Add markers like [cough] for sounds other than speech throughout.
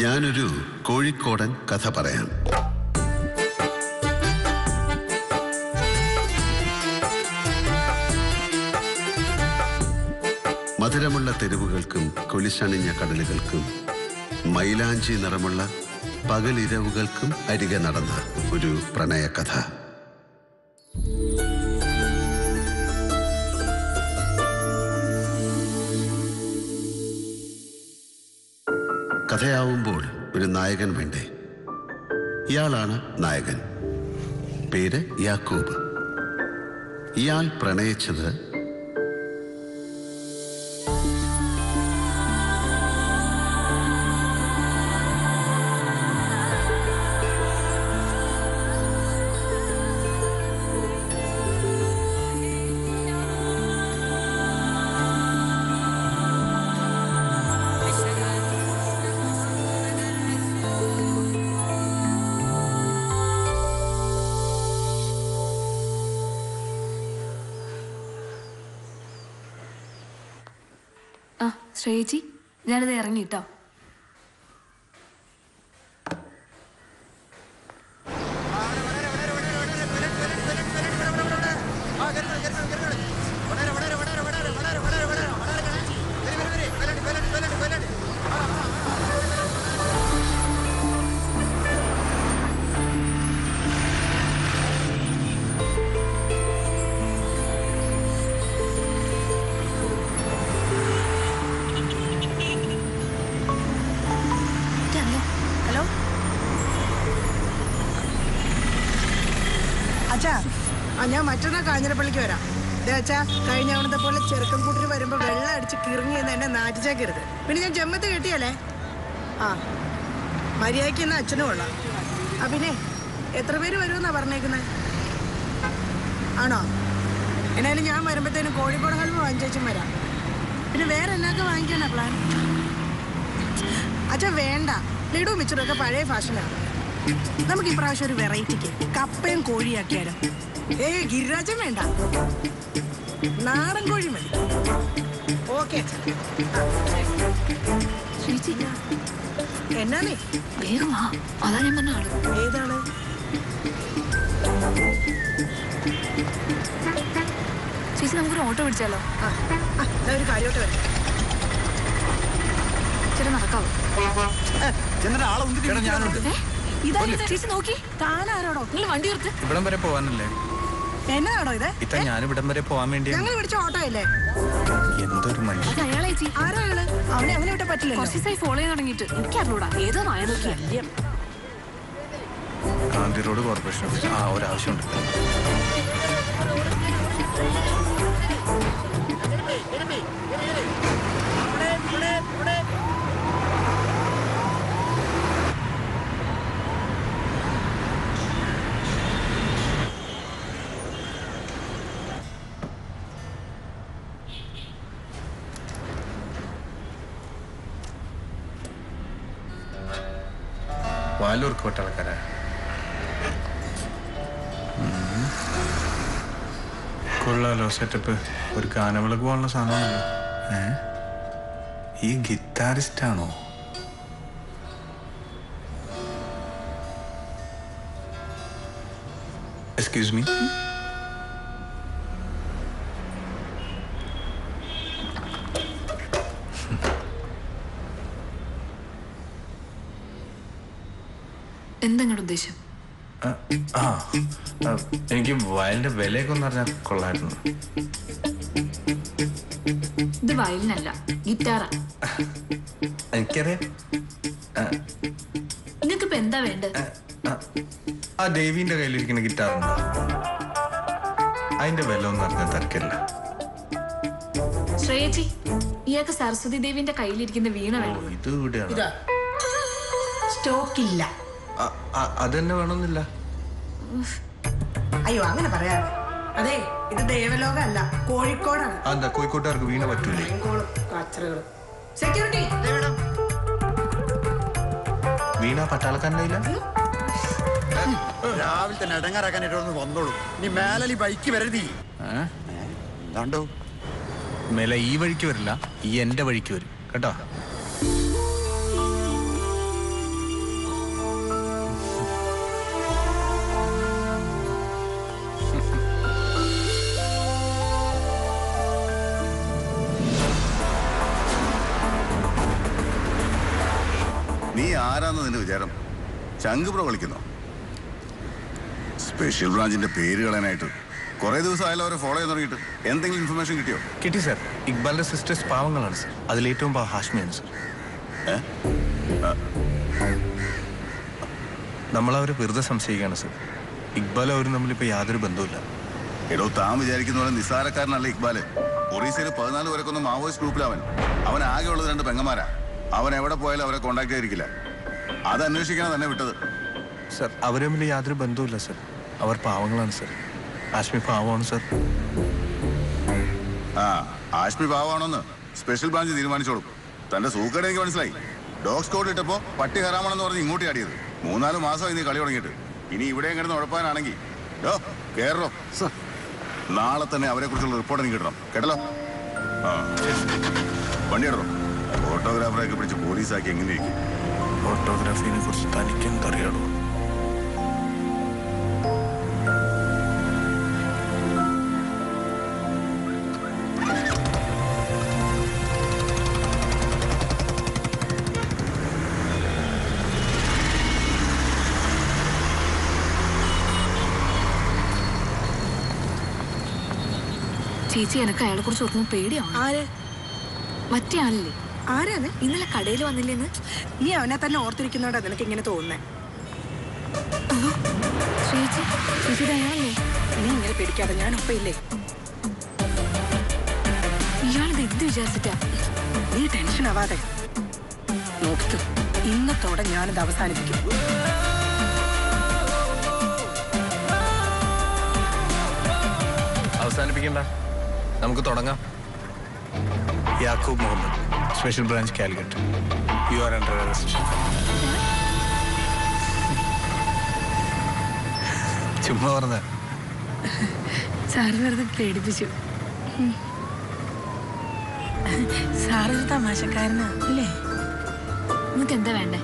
ഞാനൊരു കോഴിക്കോടൻ കഥ പറയാം. മധുരമുള്ള തെരുവുകൾക്കും കൊലിശണിഞ്ഞ കടലുകൾക്കും മൈലാഞ്ചി നിറമുള്ള പകലിരവുകൾക്കും അരികെ നടന്ന ഒരു പ്രണയകഥ. കഥയാവുമ്പോൾ ഒരു നായകൻ വേണ്ടേ? ഇയാളാണ് നായകൻ. പേര് യാക്കൂബ്. ഇയാൾ പ്രണയിച്ചത് ശ്രേയച്ചി ഞാനിത് ഇറങ്ങിട്ടോ. ആ ഞാൻ മറ്റന്നാ കാഞ്ഞിരപ്പള്ളിക്ക് വരാം. അച്ഛാ കഴിഞ്ഞ അവിടുത്തെ പോലെ ചെറുക്കൻ കൂട്ടിന് വരുമ്പോ വെള്ളം അടിച്ച് കിറങ്ങി എന്ന് എന്നെ നാറ്റിച്ചേക്കരുത്. പിന്നെ ഞാൻ ജമ്മത്ത് കെട്ടിയല്ലേ? ആ മര്യാദയ്ക്ക് എന്ന അച്ഛനും കൊള്ളാം ആ പിന്നെ എത്ര പേര് വരുമെന്നാ പറഞ്ഞേക്കുന്നത് ആണോ? എന്നാലും ഞാൻ വരുമ്പോഴത്തേനും കോഴിക്കോട് ഹൽവ വാങ്ങിച്ചും വരാം. പിന്നെ വേറെ എന്നൊക്കെ വാങ്ങിക്കാനാ പ്ലാൻ അച്ഛാ വേണ്ട. ലഡു മിച്ചറൊക്കെ പഴയ ഫാഷനാണ് നമുക്ക് ഇപ്രാവശ്യം ഒരു വെറൈറ്റിക്ക് കപ്പയും കോഴിയാക്കിയാലോ ഏ ഗിരിരാജൻ വേണ്ട. നാടൻ കോഴി മതി. ഓക്കെ എന്നാണേ എന്നാന്നേ? വേഗം വാ. അതാ ഞാൻ പറഞ്ഞ ആൾ. ഏതാണ്? ചേച്ചി നമുക്കൊരു ഓട്ടോ പിടിച്ചാലോ? ഒരു കാര്യമായിട്ട് വരാം ചേട്ടാ നടക്കാവോ. ചേച്ചി നോക്കി. താനാരോടോ നിങ്ങൾ വണ്ടി നിർത്ത്. ഇവിടം വരെ പോവാനല്ലേ? എന്നതാണോ ഇത്? ഇത്ത ഞാൻ ഇവിടം വരെ പോവാൻ വേണ്ടി ഞങ്ങൾ പിടിച്ച ഓട്ടോ അല്ലേ എന്തൊരു മനുഷ്യൻ അത് അയാളെ ചേച്ചി ആരാ അയാൾ? അവനെ അങ്ങനെ വിട്ടാ കുറച്ച് ദിവസമായി ഫോളോ ചെയ്യാൻ തുടങ്ങിയിട്ട്. എനിക്ക് അറിഞ്ഞൂടാ. ഏതോ നായ നോക്കിയാ. ഗാന്ധി റോഡ് കോർപ്പറേഷൻ ഓഫീസ് ആ ഒരാവശ്യമുണ്ട്. പട്ടാളക്കാരാ ഉം. കൊള്ളാലോ സെറ്റപ്പ്. ഒരു ഗാനവിളക്ക് പോലുള്ള സാധനമാണല്ലോ. ഏ? ഈ ഗിത്താറിസ്റ്റാണോ ആണോ എക്സ്ക്യൂസ് മീ എന്തെങ്കിലും ഉദ്ദേശം? ആ എനിക്ക് വയലിന്റെ വിലയൊക്കെ ഒന്ന് അറിഞ്ഞാൽ കൊള്ളായിരുന്നു. ഇത് വയലിനല്ല ഗിറ്റാറാ. എനിക്കറിയാം. ആ, നിങ്ങൾക്ക് ഇപ്പൊ എന്താ വേണ്ടത്? ആ, ദേവീന്റെ കയ്യിലിരിക്കുന്ന ഗിറ്റാറുണ്ടോ അതിന്റെ വില ഒന്നും അറിഞ്ഞാൽ തിരക്കില്ല ശ്രേയജി ഇയാൾക്ക് സരസ്വതി ദേവിന്റെ കയ്യിലിരിക്കുന്ന വീണ വേണം. ഇത് ഇവിടെയാണ്? ഇതാ. ആ, വേണമെന്നില്ല. അയ്യോ അങ്ങനെ പറയാതെ. അതെ ഇത് ദേവലോകം അല്ല കോഴിക്കോടാണ്. എന്താ കോഴിക്കോട്ടുകാർക്ക് വീണ പറ്റൂലേ? സെക്യൂരിറ്റി വീണ. പട്ടാളക്കാരന്റെ കയ്യിലാ? രാവിലെ തന്നെ ഇടങ്ങാറാക്കാനായിട്ട് വന്നോളൂ. നീ മേലി ബൈക്ക് വരരുതി. കണ്ടോ? മേലെ ഈ വഴിക്ക് വരില്ല ഈ എന്റെ വഴിക്ക് വരും. കേട്ടോ? ആരാന്ന് നിന്റെ വിചാരം? ചങ്ക് പ്രോ കളിക്കുന്നോ സ്പെഷ്യൽ ബ്രാഞ്ചിന്റെ പേര് കളയാനായിട്ട് കുറേ ദിവസമായാലും അവരെ ഫോളോ ചെയ്ത് തുടങ്ങിയിട്ട്. എന്തെങ്കിലും ഇൻഫർമേഷൻ കിട്ടിയോ? കിട്ടി സാർ ഇക്ബാലിന്റെ സിസ്റ്റേഴ്സ് പാവങ്ങളാണ് സാർ അതിലേറ്റവും പാവം ഹാഷ്മിയാണ് സാർ നമ്മളവരെ വെറുതെ സംശയിക്കുകയാണ് സർ ഇക്ബാൽ അവരും തമ്മിലിപ്പോൾ യാതൊരു ബന്ധവുമില്ല. എടോ താൻ വിചാരിക്കുന്ന പോലെ നിസ്സാരക്കാരനല്ല ഇക്ബാൽ. ഒറീസയിൽ പതിനാല് പേരൊക്കെ ഒന്ന് മാവോയിസ്റ്റ് ഗ്രൂപ്പിലവൻ അവൻ. ആകെ ഉള്ളത് രണ്ട് പെങ്ങന്മാരാ. അവൻ എവിടെ പോയാലും അവരെ കോണ്ടാക്ട് ചെയ്തിരിക്കില്ല. അത് അന്വേഷിക്കണം തന്നെ വിട്ടത്. സർ അവർ തമ്മിൽ യാതൊരു ബന്ധവുമില്ല സർ. അവർ പാവങ്ങളാണ് സർ. ആശ്മി പാവമാണ് സർ. ആ ആശ്മി പാവാണോന്ന് സ്പെഷ്യൽ ബ്രാഞ്ച് തീരുമാനിച്ചോളും. തന്റെ സൂക്കേട് എനിക്ക് മനസ്സിലായി. ഡോഗ് സ്കോഡ് ഇട്ടപ്പോ പട്ടി ഹറാമാണെന്ന് പറഞ്ഞ് ഇങ്ങോട്ട് ആടിയത് മൂന്നാൽ മാസമായി നീ കളി തുടങ്ങിയിട്ട്. ഇനി ഇവിടെ കിടന്ന് ഉഴപ്പാനാണെങ്കിൽ ഡോ കേറോ. നാളെ തന്നെ അവരെ കുറിച്ചുള്ള റിപ്പോർട്ട് എനിക്ക് കിട്ടണം കേട്ടല്ലോ? ആ. വണ്ടി ഇടറോ ഫോട്ടോഗ്രാഫറെയൊക്കെ പിടിച്ച് പോലീസാക്കി എങ്ങനെയായിരിക്കും? ഫോട്ടോഗ്രാഫിനെ കുറിച്ച് തനിക്ക് എന്തറിയാടോ ചേച്ചി എനക്ക് അയാളെ കുറിച്ച് ഓർക്കുമ്പോൾ പേടിയാണ് ആര്? മറ്റേ ആളില്ലേ? ആരാണ് ഇന്നലെ കടയിൽ വന്നില്ലെന്ന്? നീ അവനെ തന്നെ ഓർത്തിരിക്കുന്നോടാ നിനക്ക് ഇങ്ങനെ തോന്നുന്നേ. ഇത് നീ ഇങ്ങനെ പേടിക്കാതെ ഞാൻ ഒപ്പയില്ലേ? ഇയാളിത് എന്ത് വിചാരിച്ചിട്ടാ? നീ ടെൻഷൻ ആവാതെ. നോക്കിക്കോ ഇന്നത്തോടെ ഞാനിത് അവസാനിപ്പിക്കും. അവസാനിപ്പിക്കണ്ട. നമുക്ക് തുടങ്ങാം. Yakub Muhammad. Special branch Calicut you are under arrest ചുമ്മാ പറഞ്ഞ സാറ് വെറുതെ പേടിപ്പിച്ചു. സാറൊരു തമാശക്കാരനാ അല്ലേ? നിങ്ങൾക്ക് എന്താ വേണ്ടേ?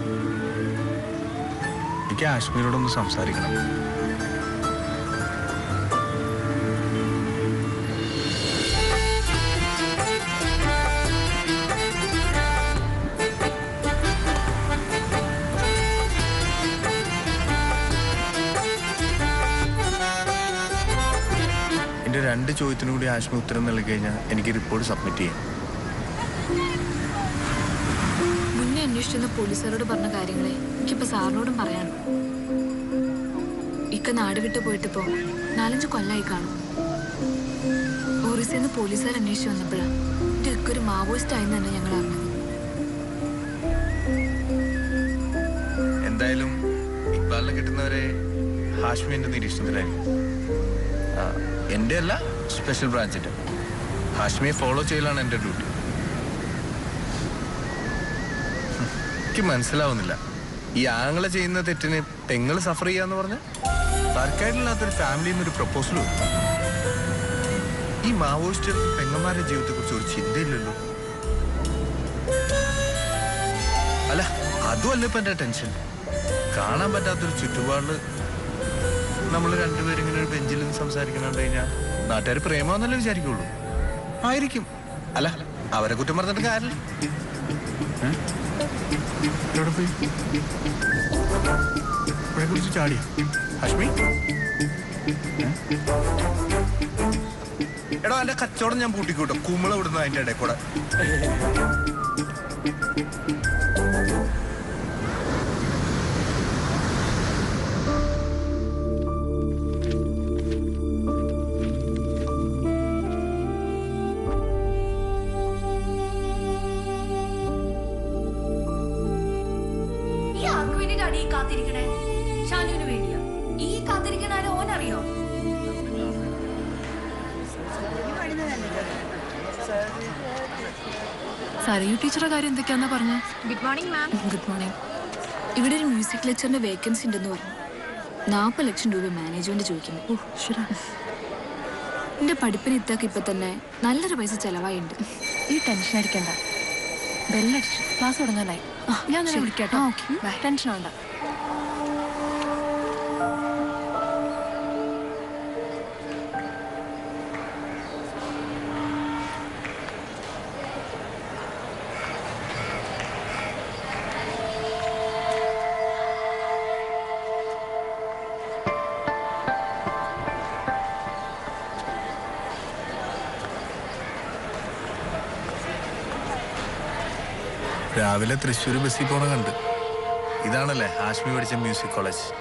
എനിക്ക് കാശ്മീരോടൊന്ന് സംസാരിക്കണം. കൂടി ആശ്മി ഉത്തരം നൽകി കഴിഞ്ഞാൽ എനിക്ക് റിപ്പോർട്ട് സബ്മിറ്റ് ചെയ്യാം. മുന്നേ അന്വേഷിച്ചിരുന്ന പോലീസുകാരോട് പറഞ്ഞ കാര്യങ്ങളെ എനിക്കിപ്പോ സാറിനോടും പറയാണ് ഇക്ക നാട് വിട്ടു പോയിട്ടിപ്പോ നാലഞ്ച് കൊല്ലായി കാണും. ഓറിസെന്ന് പോലീസുകാർ അന്വേഷിച്ചു വന്നപ്പോഴാണ് എന്റെ ഇക്ക ഒരു മാവോയിസ്റ്റ് ആയി തന്നെ ഞങ്ങൾ അറിഞ്ഞത്. എന്തായാലും ഇക്ബാലിനെ കിട്ടുന്നവരെ ഹാഷ്മി എന്റെ നിരീക്ഷണത്തിലായിരിക്കും. എന്റെ അല്ല സ്പെഷ്യൽ ബ്രാഞ്ചിന്റെ ഹാഷ്മിയെ ഫോളോ ചെയ്യലാണ് എന്റെ ഡ്യൂട്ടി എനിക്ക് മനസ്സിലാവുന്നില്ല. ഈ ആങ്ങളെ ചെയ്യുന്ന തെറ്റിന് പെങ്ങൾ സഫർ ചെയ്യാന്ന് പറഞ്ഞ തർക്കായിട്ടില്ലാത്തൊരു ഫാമിലിയിൽ ഒരു പ്രപ്പോസൽ ഈ മാവോയിസ്റ്റ് പെങ്ങന്മാരുടെ ജീവിതത്തെ കുറിച്ച് ഒരു ചിന്തയില്ലല്ലോ. അല്ല അതുമല്ല ഇപ്പൊ എന്റെ ടെൻഷൻ കാണാൻ പറ്റാത്തൊരു ചുറ്റുപാടിൽ നമ്മൾ രണ്ടുപേരും ഇങ്ങനെ ഒരു ബെഞ്ചിൽ നിന്ന് സംസാരിക്കണം കഴിഞ്ഞാൽ നാട്ടുകാർ പ്രേമാന്നല്ലേ വിചാരിക്കുള്ളൂ. ആയിരിക്കും. അല്ല അവരെ കുറ്റം പറഞ്ഞിട്ട് കാര്യമില്ല. കുറിച്ച് ചാടിയ? ഹഷ്മി? എടോ എന്റെ കച്ചവടം ഞാൻ പൂട്ടിക്കൂട്ടോ. കുമ്മള വിടുന്ന അതിന്റെ ഇടയിൽ കൂടെ. സരയു ടീച്ചറുടെ കാര്യം എന്തൊക്കെയാന്നാ പറഞ്ഞു? Good morning ma'am good morning ഇവിടെ ഒരു മ്യൂസിക് ലെക്ചറിന്റെ വേക്കൻസി ഉണ്ടെന്ന് പറഞ്ഞു. നാൽപ്പത് ലക്ഷം രൂപ മാനേജ്മെന്റ് ചോദിക്കുന്നു. ഓ ശരി എന്റെ പഠിപ്പിന് ഇത്താക്ക് ഇപ്പൊ തന്നെ നല്ലൊരു പൈസ ചെലവായിട്ടുണ്ട് ഈ ടെൻഷൻ അടിക്കണ്ട. ബെല്ലടിച്ചു ക്ലാസ് തുടങ്ങാനായി. ഞാൻ. Bye. ടെൻഷൻ ആവണ്ട. രാവിലെ തൃശ്ശൂർ ബസ്സിൽ പോണ കണ്ട്. ഇതാണല്ലേ ഹാഷ്മി പഠിച്ച മ്യൂസിക് കോളേജ്.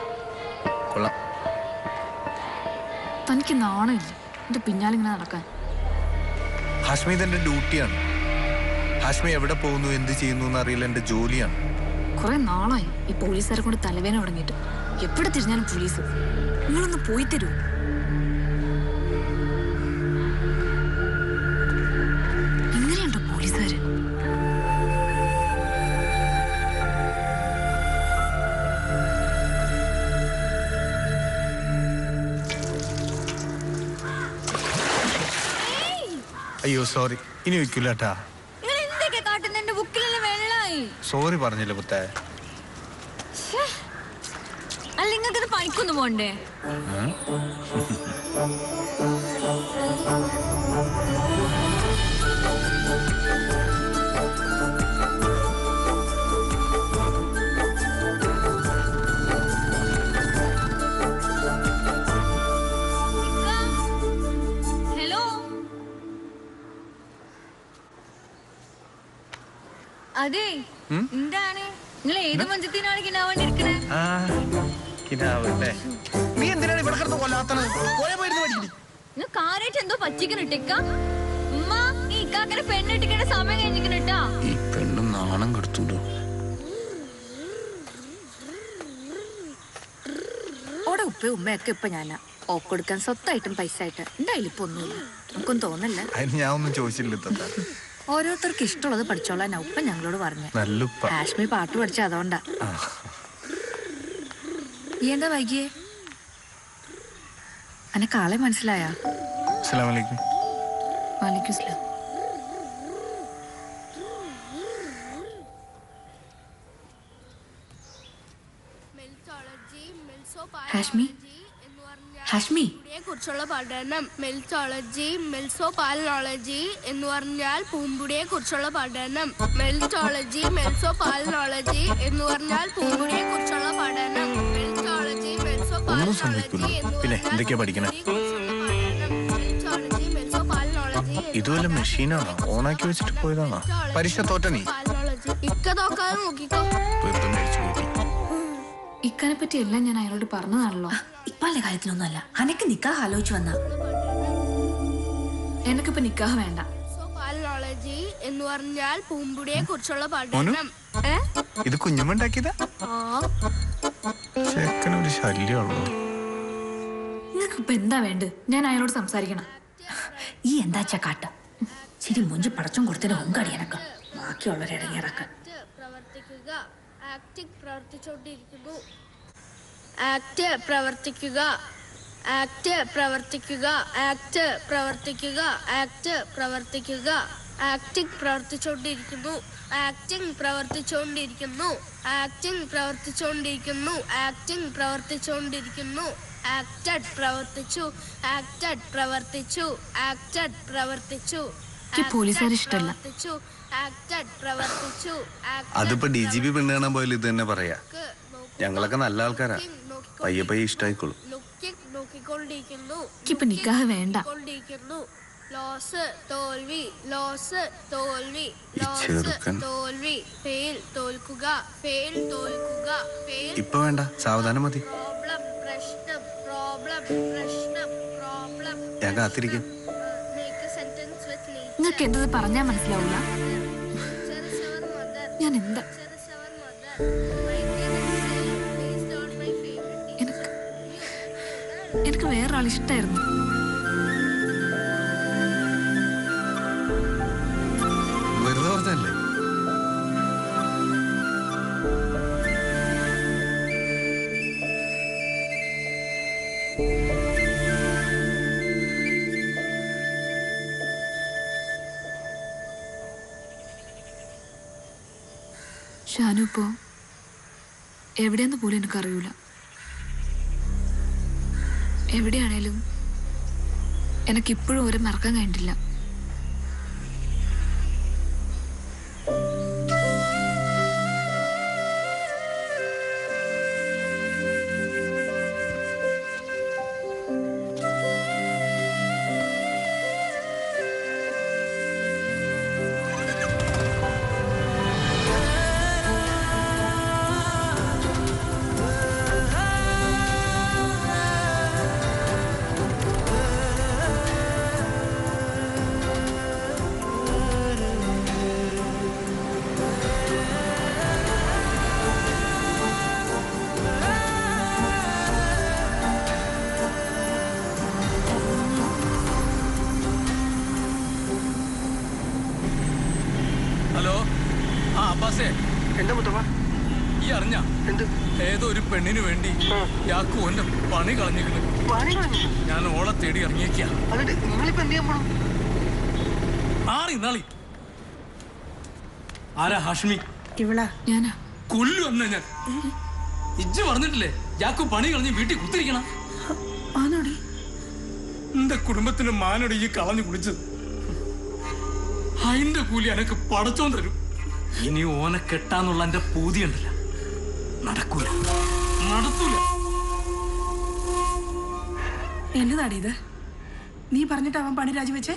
കൊള്ളാം. തനിക്ക് നാണമില്ല. എന്റെ പിന്നാലിങ്ങനെ നടക്കാൻ. ഹാഷ്മി ഇതെന്റെ ഡ്യൂട്ടിയാണ്. ഹാഷ്മി എവിടെ പോകുന്നു എന്ത് ചെയ്യുന്നു എന്ന് അറിയില്ല എന്റെ ജോലിയാണ്. കുറെ നാളായി ഈ പോലീസുകാരെ കൊണ്ട് തലവേന തുടങ്ങിയിട്ട്. എവിടെ തിരിഞ്ഞാലും പോലീസ്. നിങ്ങളൊന്ന് പോയി തരൂ അയ്യോ സോറി ഇനി വെക്കില്ല കേട്ടാ. സോറി പറഞ്ഞില്ല പുത്തേ. അല്ല നിങ്ങൾക്കത് പണിക്കൊന്നും പോണ്ടേ? ഹലോ അതെ. എന്താണ്? നിങ്ങൾ ഏത് മഞ്ചത്തിനാണ് കിണാവേണ്ടി ഇരിക്കണേ ആ കിനാവല്ലേ നീ എന്തിനാണ് ഇവിടെ കിടന്ന് കൊല്ലാത്തത്? പോയാ പോയിരുന്നു പഠിക്കണി നിങ്ങൾ കാര്യമായിട്ട് എന്തോ ഉമ്മ ഈ ഇക്കാക്കനെ പെണ്ണിട്ടിക്കേണ്ട സമയം ഈ പെണ്ണ് നാണം കെടുത്തുണ്ടോ? ഓടെ ഉപ്പ ഉമ്മയൊക്കെ ഇപ്പൊ ഞാനാ. ഓക്കൊടുക്കാൻ സ്വത്തായിട്ടും പൈസ ആയിട്ട് എന്തായാലും ഇപ്പൊ ഒന്നുമില്ല? നമുക്കൊന്നും തോന്നല്ല അതിന് ഞാൻ ഒന്നും ചോദിച്ചില്ല ഓരോരുത്തർക്ക് ഇഷ്ടമുള്ളത് പഠിച്ചോളാൻ ഉപ്പ ഞങ്ങളോട് പറഞ്ഞു. കാശ്മീർ പാട്ട് പഠിച്ച അതുകൊണ്ടാ. എന്താ വൈകിയേ? അനക്ക് ആളെ മനസ്സിലായാ? കാശ്മീർ വാലിക്കും സ്ലാം ഹാഷ്മി ഹാഷ്മി കുറിച്ചുള്ള പഠനം മെൽറ്റോളജി മെൽസോപാലനോളജി എന്ന് പറഞ്ഞാൽ പൂമ്പുടിയെ കുറിച്ചുള്ള പഠനം മെൽറ്റോളജി മെൽസോപാലനോളജി എന്ന് പറഞ്ഞാൽ പൂമ്പുടിയെ കുറിച്ചുള്ള പഠനം മെൽറ്റോളജി മെൽസോപാലനോളജി. പിന്നെ എന്തൊക്കെയാ പഠിക്കണേ? ഇതുപോലെ മെഷീനാണോ? ഓണാക്കി വെച്ചിട്ട് പോയതാണോ? പരീക്ഷ തോറ്റ നീ? ഇക്ക നോക്കാതെ നോക്കിക്കോ. തീർത്തും മേടിച്ചു കൂട്ടി. ഇക്കാനെ പറ്റി എല്ലാം ഞാൻ അയാളോട് പറഞ്ഞതാണല്ലോ. ഇപ്പാളുടെ കാര്യത്തിനൊന്നുമല്ല അനക്ക് നിക്കാഹ് ആലോചിച്ചു വന്ന. എനിക്കിപ്പോ നിക്കാഹ് വേണ്ട. മെൽസോപാലനോളജി എന്ന് പറഞ്ഞാൽ പൂമ്പുടിയെ കുറിച്ചുള്ള പഠനം. ഏ? ഇത് കുഞ്ഞമ്മ ഉണ്ടാക്കിയതാ ആ. ചെക്കനൊരു ശല്യമുള്ളൂ നിങ്ങൾക്ക് ഇപ്പൊ എന്താ വേണ്ടത്? ഞാൻ അയാളോട് സംസാരിക്കണം. ഈ എന്താച്ചാ കാട്ട്? ശരി മുഞ്ചി പടച്ചും കൊടുത്തിട്ട് ഹുങ്കടി എനക്ക്. ബാക്കിയുള്ളവരെ ഇടങ്ങിയിറക്കാൻ പ്രവർത്തിക്കുക. ആക്ട് ആക്ട് പ്രവർത്തിക്കുക ആക്ട് പ്രവർത്തിക്കുക ആക്ട് പ്രവർത്തിക്കുക ആക്ട് പ്രവർത്തിക്കുക ആക്ടിംഗ് പ്രവർത്തിച്ചുകൊണ്ടിരിക്കുന്നു ആക്ടിംഗ് പ്രവർത്തിച്ചുകൊണ്ടിരിക്കുന്നു ആക്ടിംഗ് പ്രവർത്തിച്ചുകൊണ്ടിരിക്കുന്നു ആക്ടിംഗ് പ്രവർത്തിച്ചുകൊണ്ടിരിക്കുന്നു ആക്റ്റഡ് പ്രവർത്തിച്ചു ആക്റ്റഡ് പ്രവർത്തിച്ചു ആക്റ്റഡ് പ്രവർത്തിച്ചു ഇഷ്ടമല്ല. അതിപ്പോ ഡി ജി പി പെണ്ണ് കാണാൻ പോയാലും ഇത് തന്നെ പറയാ ഞങ്ങളൊക്കെ നല്ല ആൾക്കാരാ. പയ്യെ പയ്യെ ഇഷ്ടായിക്കോളും. എനിക്കിപ്പോ നിക്കാഹ് വേണ്ട. ലോസ് തോൽവി ലോസ് തോൽവി ലോസ് തോൽവി ഫെയിൽ തോൽക്കുക ഫെയിൽ തോൽക്കുക ഫെയിൽ ഇപ്പൊ വേണ്ട. സാവധാനം മതി. പ്രോബ്ലം പ്രശ്നം പ്രോബ്ലം പ്രശ്നം പ്രോബ്ലം ഞാൻ കാത്തിരിക്കും. സെന്റൻസ് വിത്ത് നിങ്ങൾക്ക് എന്തത് പറഞ്ഞാ മനസ്സിലാവില്ല ഞാൻ എന്താ എനിക്ക് വേറൊരാൾ വെറുതെ പറഞ്ഞല്ലേ ഷാനു ഇപ്പോ എവിടെയെന്ന് പോലും എനിക്കറിയൂല. എവിടെയാണേലും എനിക്കിപ്പോഴും ഒരു മറക്കാൻ കഴിഞ്ഞിട്ടില്ല. യാക്കു എന്റെ പണി കളഞ്ഞിരിക്കുന്നു. ഞാൻ ഓളെ തേടി ഇറങ്ങിയേക്കാ. ആറി നാളി. ആരാ ഹാഷ്മി? ഇവളാ. ഞാനാ. കൊല്ലു അന്ന ഞാൻ. ഇജ്ജ് പറഞ്ഞിട്ടില്ലേ യാക്കു പണി കളഞ്ഞ് വീട്ടിൽ കുത്തിരിക്കണം? എന്റെ കുടുംബത്തിന് മാനോട് ഈ കളഞ്ഞു കുളിച്ചത് അതിന്റെ കൂലി എനക്ക് പടച്ചോൻ തരും. ഇനി ഓനെ കെട്ടാന്നുള്ള എന്റെ പൂതിയുണ്ടല്ല നടക്കൂല. നടത്തൂല. എന്നതാടി ഇത്? നീ പറഞ്ഞിട്ട് അവൻ പണി രാജിവെച്ചേ?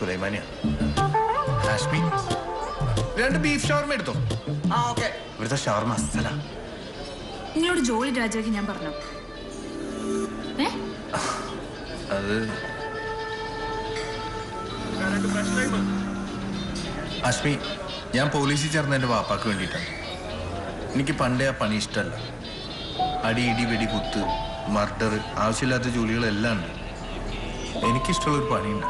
സുലൈമാനിയാ. ഹാഷ്മി രണ്ട് ബീഫ് ഷവർമ എടുത്തോ? ആ ഓക്കെ. ഇവിടുത്തെ ഷവർമ അസല നിങ്ങളോട് ജോലി രാജാക്ക് ഞാൻ പറഞ്ഞു? അത് അശ്മി ഞാൻ പോലീസിൽ ചേർന്ന എന്റെ വാപ്പാക്ക് വേണ്ടിയിട്ടാണ്. എനിക്ക് പണ്ടേ ആ പണി ഇഷ്ടമല്ല. അടി ഇടി വെടി കുത്ത് മർഡർ ആവശ്യമില്ലാത്ത ജോലികളെല്ലാം ഉണ്ട്. എനിക്കിഷ്ടമുള്ളൊരു പണിയുണ്ട്.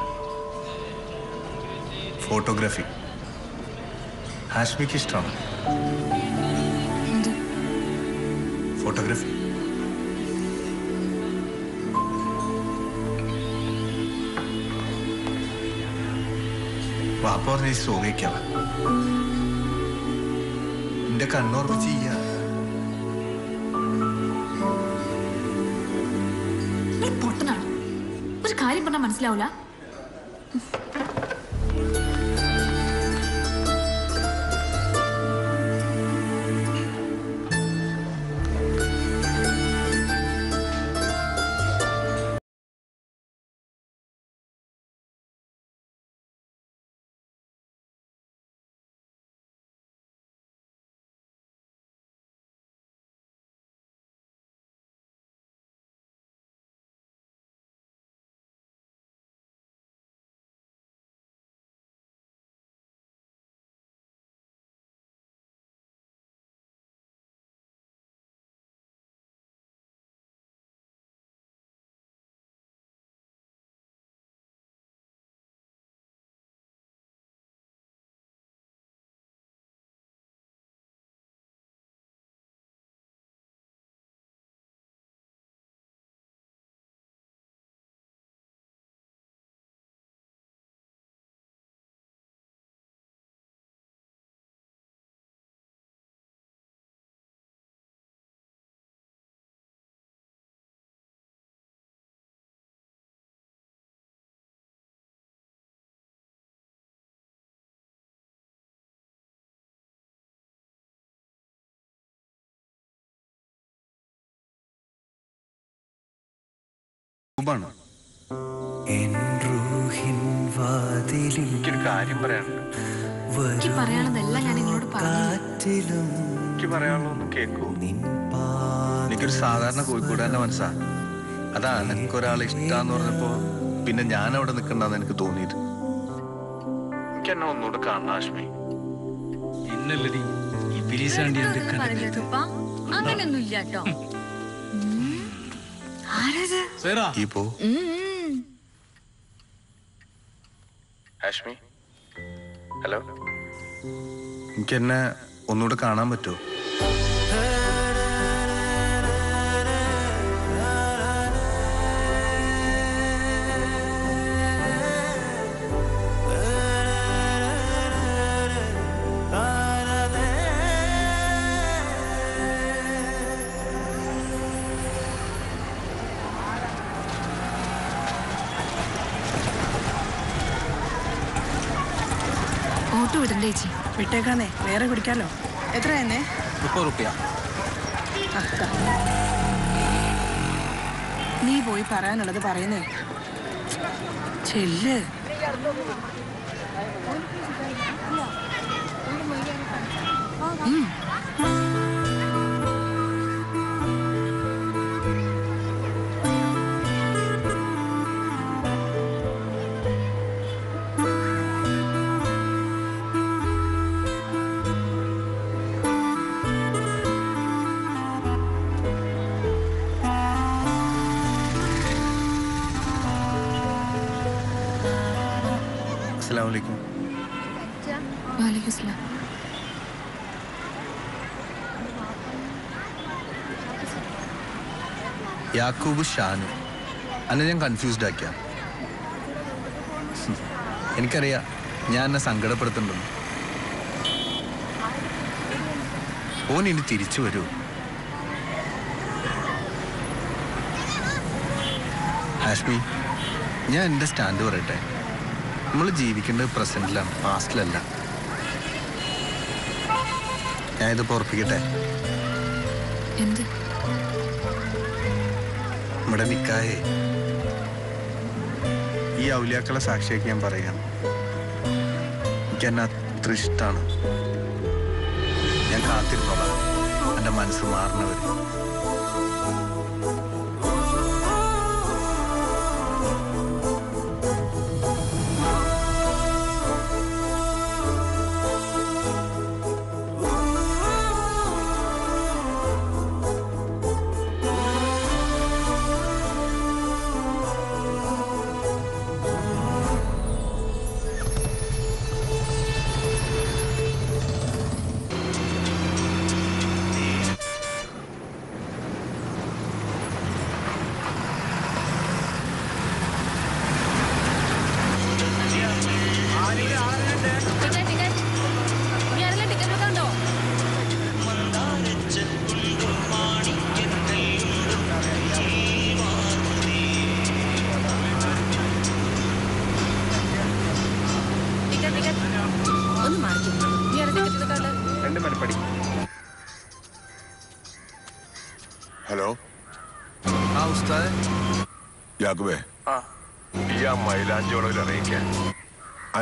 ഫോട്ടോഗ്രാഫി. ഹാഷ്മിക്ക് ഇഷ്ടമാണ് ഫോട്ടോഗ്രാഫി. വാപ്പ പറഞ്ഞ സുഖിക്കാവ എന്റെ കണ്ണോർപ്പിച്ച് ചെയ്യാ ഒരു കാര്യം പറഞ്ഞാൽ മനസ്സിലാവൂല? രൂപാണ് എനിക്കൊരു കാര്യം പറയാനുണ്ട്. എനിക്ക് പറയാനുള്ളതെല്ലാം ഞാൻ നിങ്ങളോട് പറഞ്ഞു. എനിക്ക് പറയാനുള്ളത് ഒന്ന് കേൾക്കൂ എനിക്കൊരു സാധാരണ കോഴിക്കോടാന്റെ മനസ്സാ. അതാ എനിക്ക് ഒരാളെ ഇഷ്ടാന്ന് പറഞ്ഞപ്പോ പിന്നെ ഞാൻ അവിടെ നിൽക്കണ്ടെന്ന് എനിക്ക് തോന്നിയത് എനിക്ക് എന്നെ ഒന്നുകൂടെ കാണണം ആശ്മി. ഇന്നല്ലടി ഈ പിരീസാണ്ടി എന്റെ അങ്ങനെയൊന്നും ഇല്ല കേട്ടോ. ആരത്? ഈ പോ. ഹാഷ്മി? ഹലോ? എനിക്ക് എന്നെ ഒന്നുകൂടെ കാണാൻ പറ്റുമോ? ഓട്ടോ വിട്ടേക്കാന്നേ വേറെ കുടിക്കാലോ. എത്ര തന്നെ മുപ്പത് റുപ്യ. നീ പോയി പറയാനുള്ളത് പറയുന്നേ. ചെല്ല്. അസ്സലാമു യാക്കൂബ് ഷാനു. അന്നെ ഞാൻ കൺഫ്യൂസ്ഡ് ആക്കിയാ. എനിക്കറിയാ ഞാൻ എന്നെ സങ്കടപ്പെടുത്തുന്നുണ്ടെന്ന് ഓൻ ഇനി തിരിച്ചു വരൂ. ഹാഷ്മി ഞാൻ എന്റെ സ്റ്റാൻഡ് പറയട്ടെ. നമ്മൾ ജീവിക്കേണ്ടത് പ്രസന്റിലാണ് പാസ്റ്റിലല്ല. ഞാൻ ഇത് ഉറപ്പിക്കട്ടെ. എന്ത്? നിക്കാഹേ ഈ ഔലിയാക്കളെ സാക്ഷിയാക്കി ഞാൻ പറയാം എനിക്ക് എന്നെ അത്ര ഇഷ്ടമാണ് ഞാൻ കാത്തിരുന്നോളാം. എന്റെ മനസ്സ് മാറുന്നവർ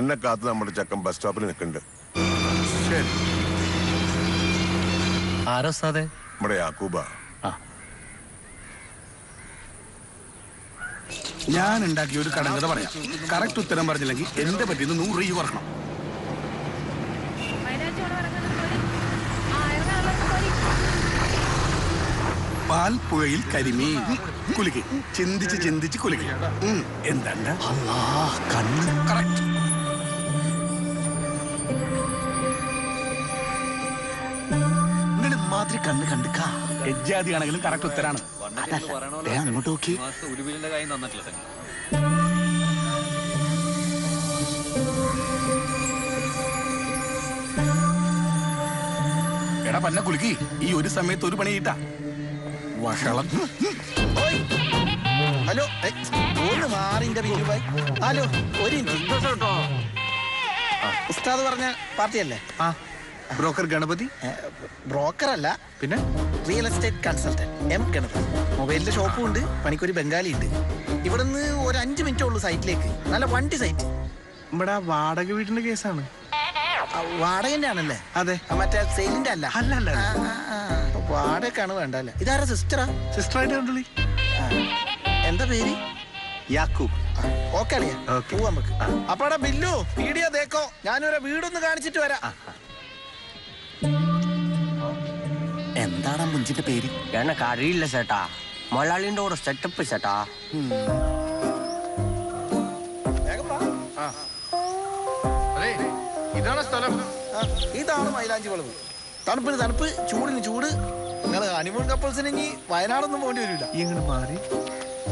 അന്നെ കാത്ത് നമ്മുടെ ചക്കൻ ബസ് സ്റ്റോപ്പിൽ നിൽക്കുന്നുണ്ട് ശരി. ആരാ ഉസ്താദേ? നമ്മുടെ യാക്കൂബ. ഞാൻ ഉണ്ടാക്കിയ ഒരു കടങ്കഥ പറയാം. കറക്റ്റ് ഉത്തരം പറഞ്ഞില്ലെങ്കിൽ എന്റെ പറ്റിന്ന് നൂറ് രൂപ കുറക്കണം പാൽപ്പുഴയിൽ കരിമീൻ. കുലുക്കി. ചിന്തിച്ച് ചിന്തിച്ച് കുലുക്കി. എന്താ കണ്ണ്. കറക്റ്റ് കണ്ണ് കണ്ടുക്കാ. എജ്ജാതി ആണെങ്കിലും കറക്റ്റ് ഉത്തരാണ് അങ്ങോട്ട് നോക്കി. ഉരുവിലിന്റെ കാര്യം തന്നിട്ടില്ല എടാ പന്ന കുലുക്കി ഈ ഒരു സമയത്ത് ഒരു പണി കിട്ടാ. വഷളം. ഹലോ ഒന്ന് മാറിന്റെ ഹലോ ഒരു മിനിറ്റ് ഉസ്താദ് പറഞ്ഞ പാർട്ടിയല്ലേ? ആ ബ്രോക്കർ ഗണപതി? ബ്രോക്കർ അല്ല പിന്നെ? Real estate consultant M Ganapathi മൊബൈലിന്റെ ഷോപ്പും ഉണ്ട് പണിക്കൊരു ബംഗാളി ഉണ്ട് ഇവിടുന്ന് ഒരു അഞ്ച് മിനിറ്റ് ഉള്ളൂ സൈറ്റിലേക്ക് നല്ല വണ്ടി സൈറ്റ് ഇവിടെ വാടക വീടിന്റെ കേസാണ്. വാടകന്റെ ആണല്ലേ അതെ. മറ്റേ സെയിലിന്റെ അല്ല? അല്ല അല്ല വാടകയ്ക്കാണ് വേണ്ട അല്ലേ ഇതാരാ സിസ്റ്ററാ സിസ്റ്ററായിട്ട് കണ്ടുള്ളി എന്താ പേര്? യാക്കൂബ്. ഓക്കെ അളിയാ. പോവാ നമുക്ക്. അപ്പാടാ ബില്ലു വീഡിയോ തേക്കോ ഞാനൊരു വീടൊന്ന് കാണിച്ചിട്ട് വരാം. എന്താണ് മുഞ്ചിന്റെ പേര്? എനക്ക് അറിയില്ല ചേട്ടാ. മലയാളിന്റെ ഒരു സെറ്റപ്പ് ചേട്ടാ. ഇതാണ് സ്ഥലം. ഇതാണ് മൈലാഞ്ചി വളവ്. തണുപ്പിന് തണുപ്പ് ചൂടിന് ചൂട്. നിങ്ങൾ ഹണിമൂൺ കപ്പിൾസിന് ഇനി വയനാടൊന്നും പോകേണ്ടി വരില്ല. ഇങ്ങനെ മാറി.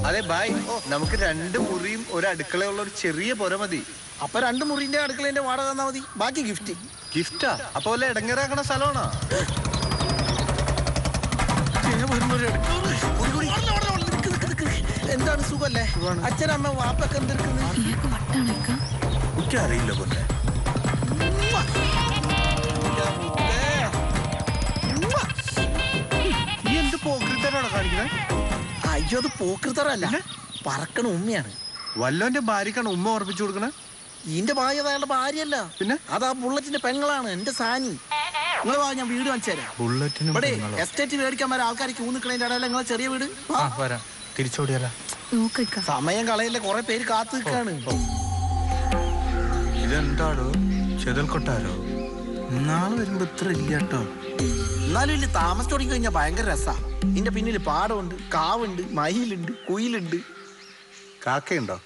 അതെ ബായ് നമുക്ക് രണ്ട് മുറിയും ഒരു അടുക്കളയുള്ള ഒരു ചെറിയ പുര മതി. അപ്പൊ രണ്ട് മുറിന്റെ അടുക്കളേന്റെ വാടക തന്നാ മതി. ബാക്കി ഗിഫ്റ്റ് ഗിഫ്റ്റാ അപ്പൊ വല്ല ഇടങ്ങേറാക്കണ സ്ഥലമാണോ? എന്താണ് സുഖല്ലേ? അച്ഛനമ്മ വാപ്പൊക്കെ അറിയില്ല എനിക്കറിയില്ല പൊന്നെ എന്ത് എന്ത് കാണിക്കുന്നത്? അയ്യോ അത് പോക്കൃതറല്ല പറക്കണ ഉമ്മയാണ്. വല്ലോന്റെ ഭാര്യക്കാണ് ഉമ്മ ഉറപ്പിച്ചു കൊടുക്കണേ? ഇന്റെ ഭാര്യ അത് അയാളുടെ ഭാര്യയല്ല. പിന്നെ? അത് ആ ബുള്ളറ്റിന്റെ പെങ്ങളാണ് എന്റെ സാനി. നിങ്ങൾ വാ ഞാൻ വീട് കാണിച്ചു തരാം. ബുള്ളറ്റിനും ഇവിടെ എസ്റ്റേറ്റ് മേടിക്കാൻ വരാൻ ആൾക്കാർ ക്യൂ നിൽക്കണതിന്റെ ഇടയിൽ നിങ്ങളെ ചെറിയ വീട്. ആ വരാം. തിരിച്ചോടിയാലോ? നോക്കിക്ക. സമയം കളയില്ല കുറെ പേര് കാത്തു നിൽക്കാണ്. ഇതെന്താടോ? ചെതൽ കൊട്ടാരോ നാളെ വരുമ്പോ ഇത്ര ഇല്ല കേട്ടോ എന്നാലും ഇല്ല താമസം തുടങ്ങി കഴിഞ്ഞാൽ ഭയങ്കര രസാ. ഇതിന്റെ പിന്നിൽ പാടമുണ്ട് കാവുണ്ട് മയിലുണ്ട് കുയിലുണ്ട്. കാക്കയുണ്ടോ?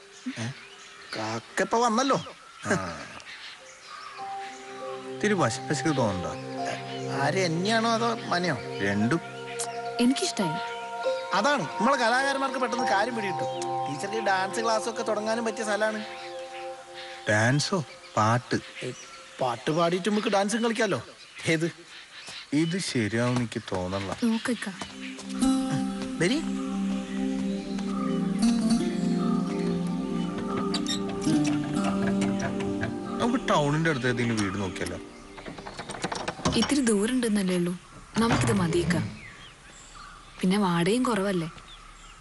കാക്ക ഇപ്പൊ വന്നല്ലോ. തിരി വശപ്പശക്ക് തോന്നണ്ടോ ആര് എന്നെയാണോ അതോ മനയോ? രണ്ടും. എനിക്കിഷ്ടായി. അതാണ്. നമ്മളെ കലാകാരന്മാർക്ക് പെട്ടെന്ന് കാര്യം പിടിയിട്ടു ടീച്ചർക്ക് ഡാൻസ് ക്ലാസ് ഒക്കെ തുടങ്ങാനും പറ്റിയ സ്ഥലമാണ്. ഡാൻസോ? പാട്ട്? പാട്ട് പാടിയിട്ട് നമുക്ക് ഡാൻസും കളിക്കാലോ? ഏത്? ഇത് ശരിയാവും എനിക്ക് തോന്നല്ല നോക്കിക്ക. വരി. നമുക്ക് ടൗണിന്റെ അടുത്ത് ഏതെങ്കിലും വീട് നോക്കിയാലോ ഇത്തിരി ദൂരം ഉണ്ടെന്നല്ലേ ഉള്ളൂ. നമുക്കിത് മതിയിക്ക. പിന്നെ വാടകയും കുറവല്ലേ?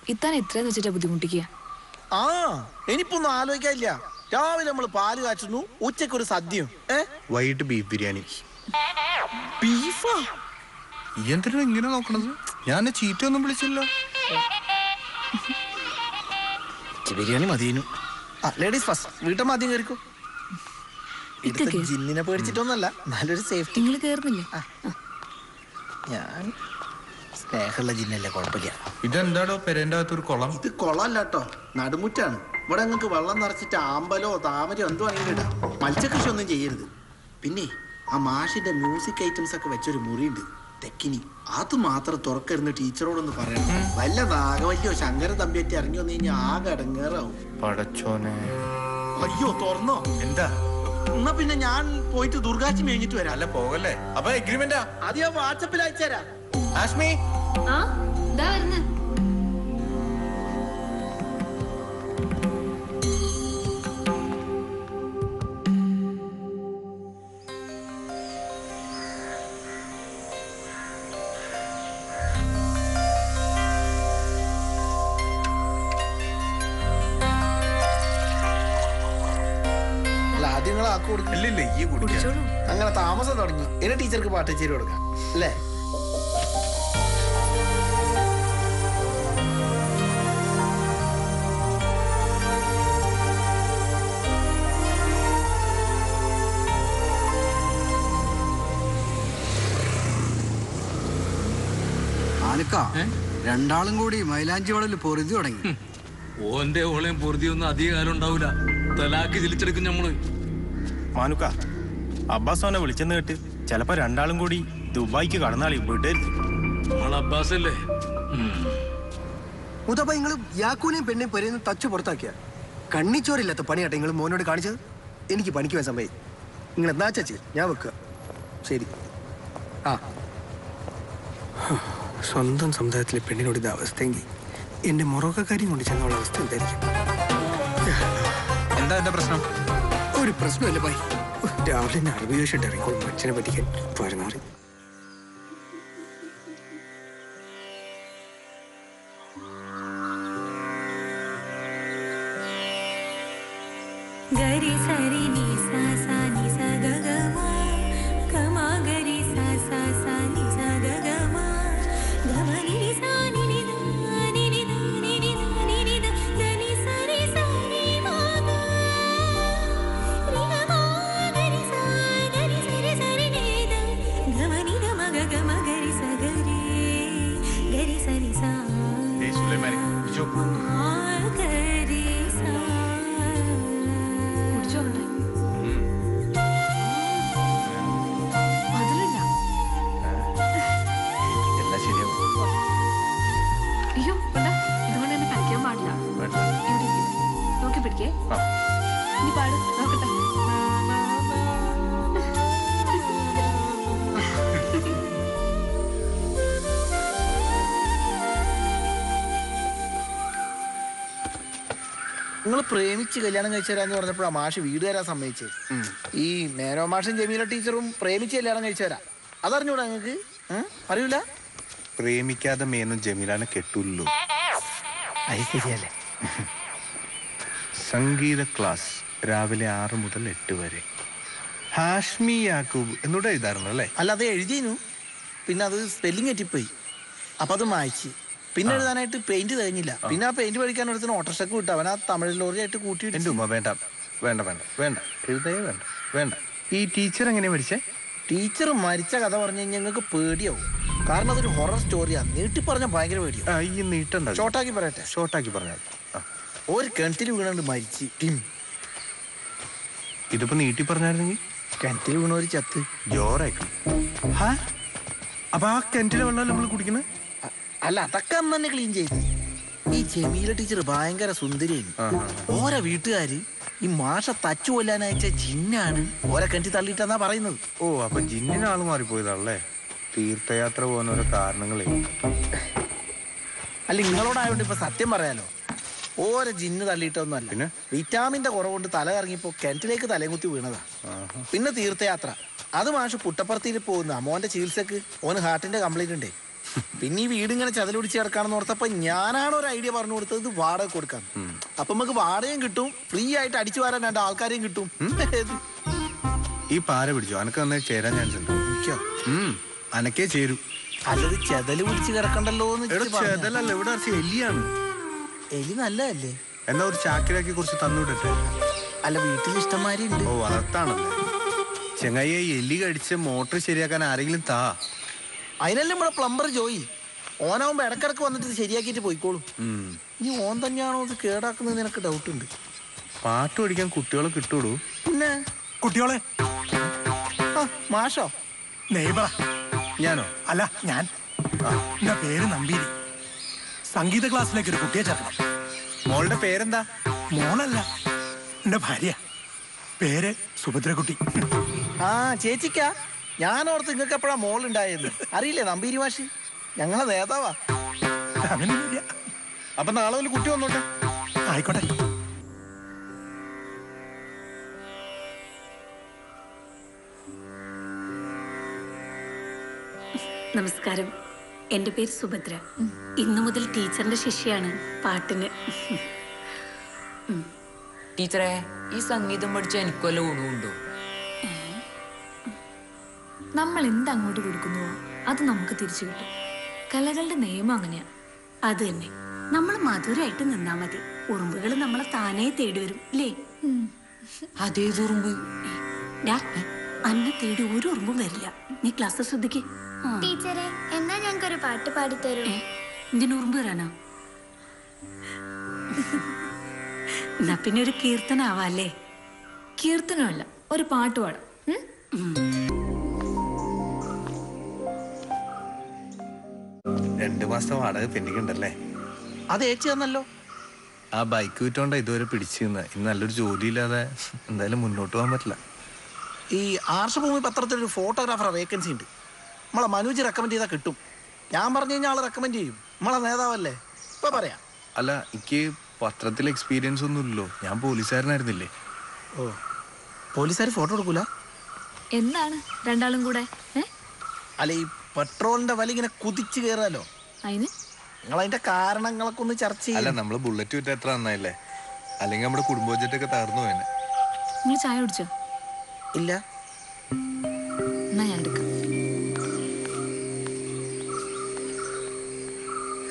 ഇത്താൻ എത്രയെന്ന് വെച്ചിട്ടാ ബുദ്ധിമുട്ടിക്കുക? ആ എനിക്കൊന്നും ആലോചിക്കാനില്ല. രാവിലെ നമ്മൾ പാൽ കാച്ചുന്നു ഉച്ചയ്ക്ക് ഒരു സദ്യയും. ഏ? വൈകിട്ട് ബീഫ് ബിരിയാണി. ബീഫാ? എന്തിനാ ഇങ്ങനെ നോക്കണത്? ഞാൻ ചീറ്റൊന്നും വിളിച്ചില്ല ബിരിയാണി മതിയേനു. ആ ലേഡീസ് ഫസ്റ്റ് വീട്ടമ്മ ആദ്യം കയറിക്കോ ജിന്നിനെ പേടിച്ചിട്ടൊന്നല്ല. നല്ലൊരു സേഫ്റ്റി നിങ്ങൾ കേറുന്നില്ലേ? ഞാൻ സ്നേഹമുള്ള ജിന്നല്ലേ കുഴപ്പമില്ല. ഇതെന്താടോ പെരേന്റെ ഒരു കുളം? ഇത് കുളമല്ല കേട്ടോ നടുമുറ്റാണ്. ഇവിടെ നിങ്ങൾക്ക് വെള്ളം നിറച്ചിട്ട് ആമ്പലോ താമരയോ എന്തോ ആണെങ്കിലും ഇടാം. മത്സ്യകൃഷി ഒന്നും ചെയ്യരുത്. പിന്നെ ആ മാഷിന്റെ മ്യൂസിക് ഐറ്റംസ് ഒക്കെ വെച്ചൊരു മുറിയുണ്ട്. തെക്കിനി. അത് മാത്രം തുറക്കരുന്ന് ടീച്ചറോടൊന്ന് പറയണം. വല്ല നാഗവല്യോ ശങ്കര തമ്പിയറ്റി ഇറങ്ങി വന്നു കഴിഞ്ഞാൽ ആകെ അടങ്ങേറാവും. പടച്ചോനെ. അയ്യോ തുറന്നോ? എന്താ? എന്നാ പിന്നെ ഞാൻ പോയിട്ട് ദുർഗാച്ചി മേഞ്ഞിട്ട് വരാം. അല്ല പോകല്ലേ. അപ്പൊ എഗ്രിമെന്റാ അത് ഞാൻ വാട്സപ്പിൽ അയച്ചുതരാം. ആഷ്മി? ആ ഇതാ വരുന്നേ. അങ്ങനെ താമസം തുടങ്ങി. എന്റെ ടീച്ചർക്ക് പാട്ട് ചേരി കൊടുക്കാം. അല്ലേ? രണ്ടാളും കൂടി മൈലാഞ്ചി വളയിൽ പൊറുതി തുടങ്ങി. ഓന്റെ ഓളെയും പൊറുതിയൊന്നും അധിക കാലം ഉണ്ടാവൂല. തലാക്ക് ചിലിച്ചെടുക്കും നമ്മൾ മാനുക്ക അബ്ബാസ് അവനെ വിളിച്ചെന്ന് കേട്ട് ചിലപ്പോ രണ്ടാളും കൂടി ദുബായിക്ക് കടന്നാളി നമ്മളെ അബ്ബാസല്ലേ? മുതപ്പ നിങ്ങൾ യാക്കൂനെയും പെണ്ണെയും പെരയുന്ന തച്ചു പുറത്താക്കിയ? കണ്ണിച്ചോരില്ലാത്ത പണിയാട്ടെ നിങ്ങൾ മോനോട് കാണിച്ചത്? എനിക്ക് പണിക്ക് പോകാൻ സമയം നിങ്ങൾ എന്നാ ചേച്ചി ഞാൻ വെക്കുക. ശരി. ആ. സ്വന്തം സമുദായത്തിലെ പെണ്ണിനോട് ഇത് അവസ്ഥയെങ്കിൽ എന്റെ മുറകക്കാരിയും കൊണ്ട് ചെന്നുള്ള അവസ്ഥ എന്തായിരിക്കും? എന്താ എന്താ പ്രശ്നം? ഒരു പ്രശ്നമല്ല ബൈ. രാവിലെ അറിവേഷൻ ഇറങ്ങിക്കോളും അച്ഛനെ പറ്റിക്കാൻ. പരമാറി ഗരി സരി പ്രേമിച്ച് കല്യാണം കഴിച്ചു തരാന്ന് പറഞ്ഞപ്പോഴാണ് മാഷ് വീട് തരാൻ സമ്മതിച്ചത് ഈ മേനോ മാഷും ജമീല ടീച്ചറും പ്രേമിച്ച് കല്യാണം കഴിച്ചു തരാം. അതറിഞ്ഞൂടാ നിങ്ങക്ക്? അറിയൂല പ്രേമിക്കാതെ മേനും ജമീലാനെ കെട്ടുള്ളൂ അത് ശരിയല്ലേ. സംഗീത ക്ലാസ് രാവിലെ ആറ് മുതൽ എട്ട് വരെ. ഹാഷ്മി യാക്കൂബ് എന്നോട് എഴുതാറുണ്ടല്ലേ? അല്ല അത് എഴുതിയിരുന്നു പിന്നെ അത് സ്പെല്ലിംഗ് എറ്റിപ്പോയി അപ്പൊ അത് മായ്ച്ച്. പിന്നെ എഴുതാനായിട്ട് പെയിന്റ് കഴിഞ്ഞില്ല പിന്നെ ആ പെയിന്റ് പഠിക്കാൻ ഒരുത്തിന് ഓട്ടോസ്റ്റക്ക് വിട്ടു. അവൻ ആ തമിഴ് ലോറിയായിട്ട് കൂട്ടി എന്റെ ഉമ്മ വേണ്ട വേണ്ട വേണ്ട വേണ്ട. എഴുതേ വേണ്ട വേണ്ട. ഈ ടീച്ചർ എങ്ങനെയാ പഠിച്ചേ ടീച്ചർ മരിച്ച കഥ പറഞ്ഞു കഴിഞ്ഞാൽ ഞങ്ങൾക്ക് പേടിയാവും. കാരണം അതൊരു ഹൊറർ സ്റ്റോറിയാണ് നീട്ടി പറഞ്ഞ ഭയങ്കര പേടിയാണ് ഈ നീട്ടണ്ട. ഷോർട്ടാക്കി പറയട്ടെ. ഷോർട്ടാക്കി പറഞ്ഞാൽ ഒരു കിണറ്റിൽ വീണുണ്ട് മരിച്ച്. ടീം ഇതിപ്പോ നീട്ടി പറഞ്ഞായിരുന്നെങ്കിൽ കിണറ്റിൽ വീണ ഒരു ചത്ത്. ജോറായിരിക്കും ഹാ? അപ്പൊ ആ കിണറ്റിലെ വെള്ളം നമ്മൾ കുടിക്കുന്നത് അല്ല അതൊക്കെ അന്ന് തന്നെ ക്ലീൻ ചെയ്ത്. ഈ ജമീല ടീച്ചർ ഭയങ്കര സുന്ദരിയാണ് ഓരോ വീട്ടുകാര് ഈ മാഷ തച്ചു കൊല്ലാൻ അയച്ച ജിന്നാണ് ഓരോ കിണറ്റി തള്ളിയിട്ടെന്നാ പറയുന്നത്. ഓ അപ്പൊ ജിന്നിന് ആൾ മാറിപ്പോയതാണല്ലേ? തീർത്ഥയാത്ര പോകുന്ന ഓരോ കാരണങ്ങളെ. അല്ല നിങ്ങളോടായോണ്ട് ഇപ്പൊ സത്യം പറയാലോ? ഓരോ ജിന്ന് തള്ളിയിട്ടൊന്നും അല്ല പിന്നെ? വിറ്റാമിന്റെ കുറവുകൊണ്ട് തല കറങ്ങിപ്പോ കിണറ്റിലേക്ക് തലകുത്തി കുത്തി വീണതാ. പിന്നെ തീർത്ഥയാത്ര. അത് മാഷ് പുട്ടപ്പുറത്തിൽ പോകുന്ന മോന്റെ ചികിത്സക്ക് ഓന് ഹാർട്ടിന്റെ കംപ്ലൈന്റ് ഉണ്ടേ. പിന്നെ ഈ വീട് ഇങ്ങനെ ചതലുപിടിച്ച് കിടക്കാണെന്ന് ഓർത്തപ്പോ ഞാനാണ് ഒരു ഐഡിയ പറഞ്ഞു കൊടുത്തത് ഇത് വാടക കൊടുക്കാൻ. അപ്പൊ നമുക്ക് വാടകയും കിട്ടും ഫ്രീ ആയിട്ട് അടിച്ചു വരാൻ രണ്ട് ആൾക്കാരെയും കിട്ടും. ഈ പാര പിടിച്ചു? അനക്ക് നന്നായി ചേരാൻ ചാൻസ് ഉണ്ട്? അനക്കേ ചേരൂ. അല്ലത് ചെതൽ പിടിച്ച് കിടക്കണ്ടല്ലോ ചെതലല്ല ഇവിടെ എലിയാണ്. എലി നല്ലതല്ലേ? എന്നാ ഒരു ചാക്കിലാക്കി കുറച്ച് തന്നുവിടട്ടെ. അല്ല വീട്ടിൽ ഇഷ്ടംമാരി ഉണ്ട് ഓ അതാണല്ലേ ചെങ്ങായി എലി കടിച്ച് മോട്ടർ ശരിയാക്കാൻ ആരെങ്കിലും താ. അതിനല്ലേ നമ്മുടെ പ്ലംബർ ജോയി? ഓനാവുമ്പോ ഇടക്കിടക്ക് വന്നിട്ട് ശരിയാക്കിട്ട് ശരിയാക്കിയിട്ട് പോയിക്കോളും. ഇനി ഓൻ തന്നെയാണോ ഇത് കേടാക്കുന്നത് എനിക്ക് ഡൗട്ട് ഉണ്ട്. പാട്ട് പഠിക്കാൻ കുട്ടികളെ കിട്ടൂടൂ പിന്നെ? കുട്ടികളെ? ആ, മാഷോ? ഞാനോ? അല്ല ഞാൻ. എന്റെ പേര് നമ്പീരി. സംഗീത ക്ലാസ്സിലേക്ക് ഒരു കുട്ടിയെ ചേർക്കണം. മോളുടെ പേരെന്താ? മോളല്ല എന്റെ ഭാര്യ. പേര് സുഭദ്രകുട്ടി. ആ ചേച്ചിക്കാ? ഞാൻ ഓർത്ത് നിങ്ങൾക്ക് എപ്പോഴാ മോൾ ഉണ്ടായെന്ന് അറിയില്ലേ നമ്പീരി മാഷി? ഞങ്ങളെ നേതാവാ. അങ്ങനെയൊന്നുമില്ല. അപ്പൊ നാളെ ഒരു കുട്ടി വന്നോട്ടെ? ആയിക്കോട്ടെ. നമസ്കാരം. എന്റെ പേര് സുഭദ്ര. ഇന്നു മുതൽ ടീച്ചറിന്റെ ശിഷ്യയാണ് പാട്ടിന്. ടീച്ചറെ ഈ സംഗീതം പഠിച്ച എനിക്കൊല്ല ഗുണമുണ്ടോ? നമ്മൾ എന്ത് അങ്ങോട്ട് കൊടുക്കുന്നുവോ? അത് നമുക്ക് തിരിച്ചു കിട്ടും. കലകളുടെ നിയമം അങ്ങനെയാണ് അത് തന്നെ. നമ്മൾ മധുരമായിട്ട് നിന്നാ മതി. ഉറുമ്പുകൾ നമ്മളെ താനേ തേടി വരും ഇല്ലേ? അതേത് ഉറുമ്പ്? ഡാ, അന്നെ തേടി ഒരു ഉറുമ്പും വരില്ല. നീ ക്ലാസ് ശ്രദ്ധിക്കേ. ടീച്ചറെ എന്നാ ഞങ്ങൾക്കൊരു പാട്ട് പാടിത്തരൂ? ഇതിന് ഉറുമ്പ് വരാനാ? എന്നാ പിന്നെ ഒരു കീർത്തനാവാല്ലേ കീർത്തനമല്ല ഒരു പാട്ട് പാടാം. രണ്ടു മാസത്തെ വാടക പെൻഡിങ് ഉണ്ടല്ലേ അത് ഏച്ചി തന്നല്ലോ. ആ ബൈക്ക് വിറ്റോണ്ട ഇതുവരെ പിടിച്ചു നിന്ന് ഇന്ന് നല്ലൊരു ജോലി ഇല്ലാതെ എന്തായാലും മുന്നോട്ട് പോകാൻ പറ്റില്ല. ഈ ആർഷഭൂമി പത്രത്തിൽ ഒരു ഫോട്ടോഗ്രാഫർ വേക്കൻസി ഉണ്ട്. നമ്മളെ മനോജ് റെക്കമെൻഡ് ചെയ്താൽ കിട്ടും. ഞാൻ പറഞ്ഞു കഴിഞ്ഞാൽ ആൾ റെക്കമെൻഡ് ചെയ്യും. നമ്മളെ നേതാവല്ലേ? ഇപ്പൊ പറയാം. അല്ല എനിക്ക് പത്രത്തിൽ എക്സ്പീരിയൻസ് ഒന്നും ഇല്ലല്ലോ. ഞാൻ പോലീസുകാരനായിരുന്നില്ലേ? ഓ പോലീസുകാർ ഫോട്ടോ എടുക്കൂല? എന്താണ് രണ്ടാളും കൂടെ? അല്ല ഈ പെട്രോളിന്റെ വില ഇങ്ങനെ കുതിച്ചു കയറാലോ? അതിന്? നിങ്ങൾ അതിന്റെ കാരണങ്ങളൊക്കെ ഒന്ന് ചർച്ച അല്ല നമ്മൾ നമ്മൾ ബുള്ളറ്റ് വിറ്റ എത്ര നന്നായില്ലേ? അല്ലെങ്കിൽ നമ്മുടെ കുടുംബ ബഡ്ജറ്റ് ഒക്കെ തകർന്നു പോയെ നിങ്ങൾ ചായ കുടിച്ചോ? ഇല്ല. എന്നാ ഞാൻ എടുക്കാം.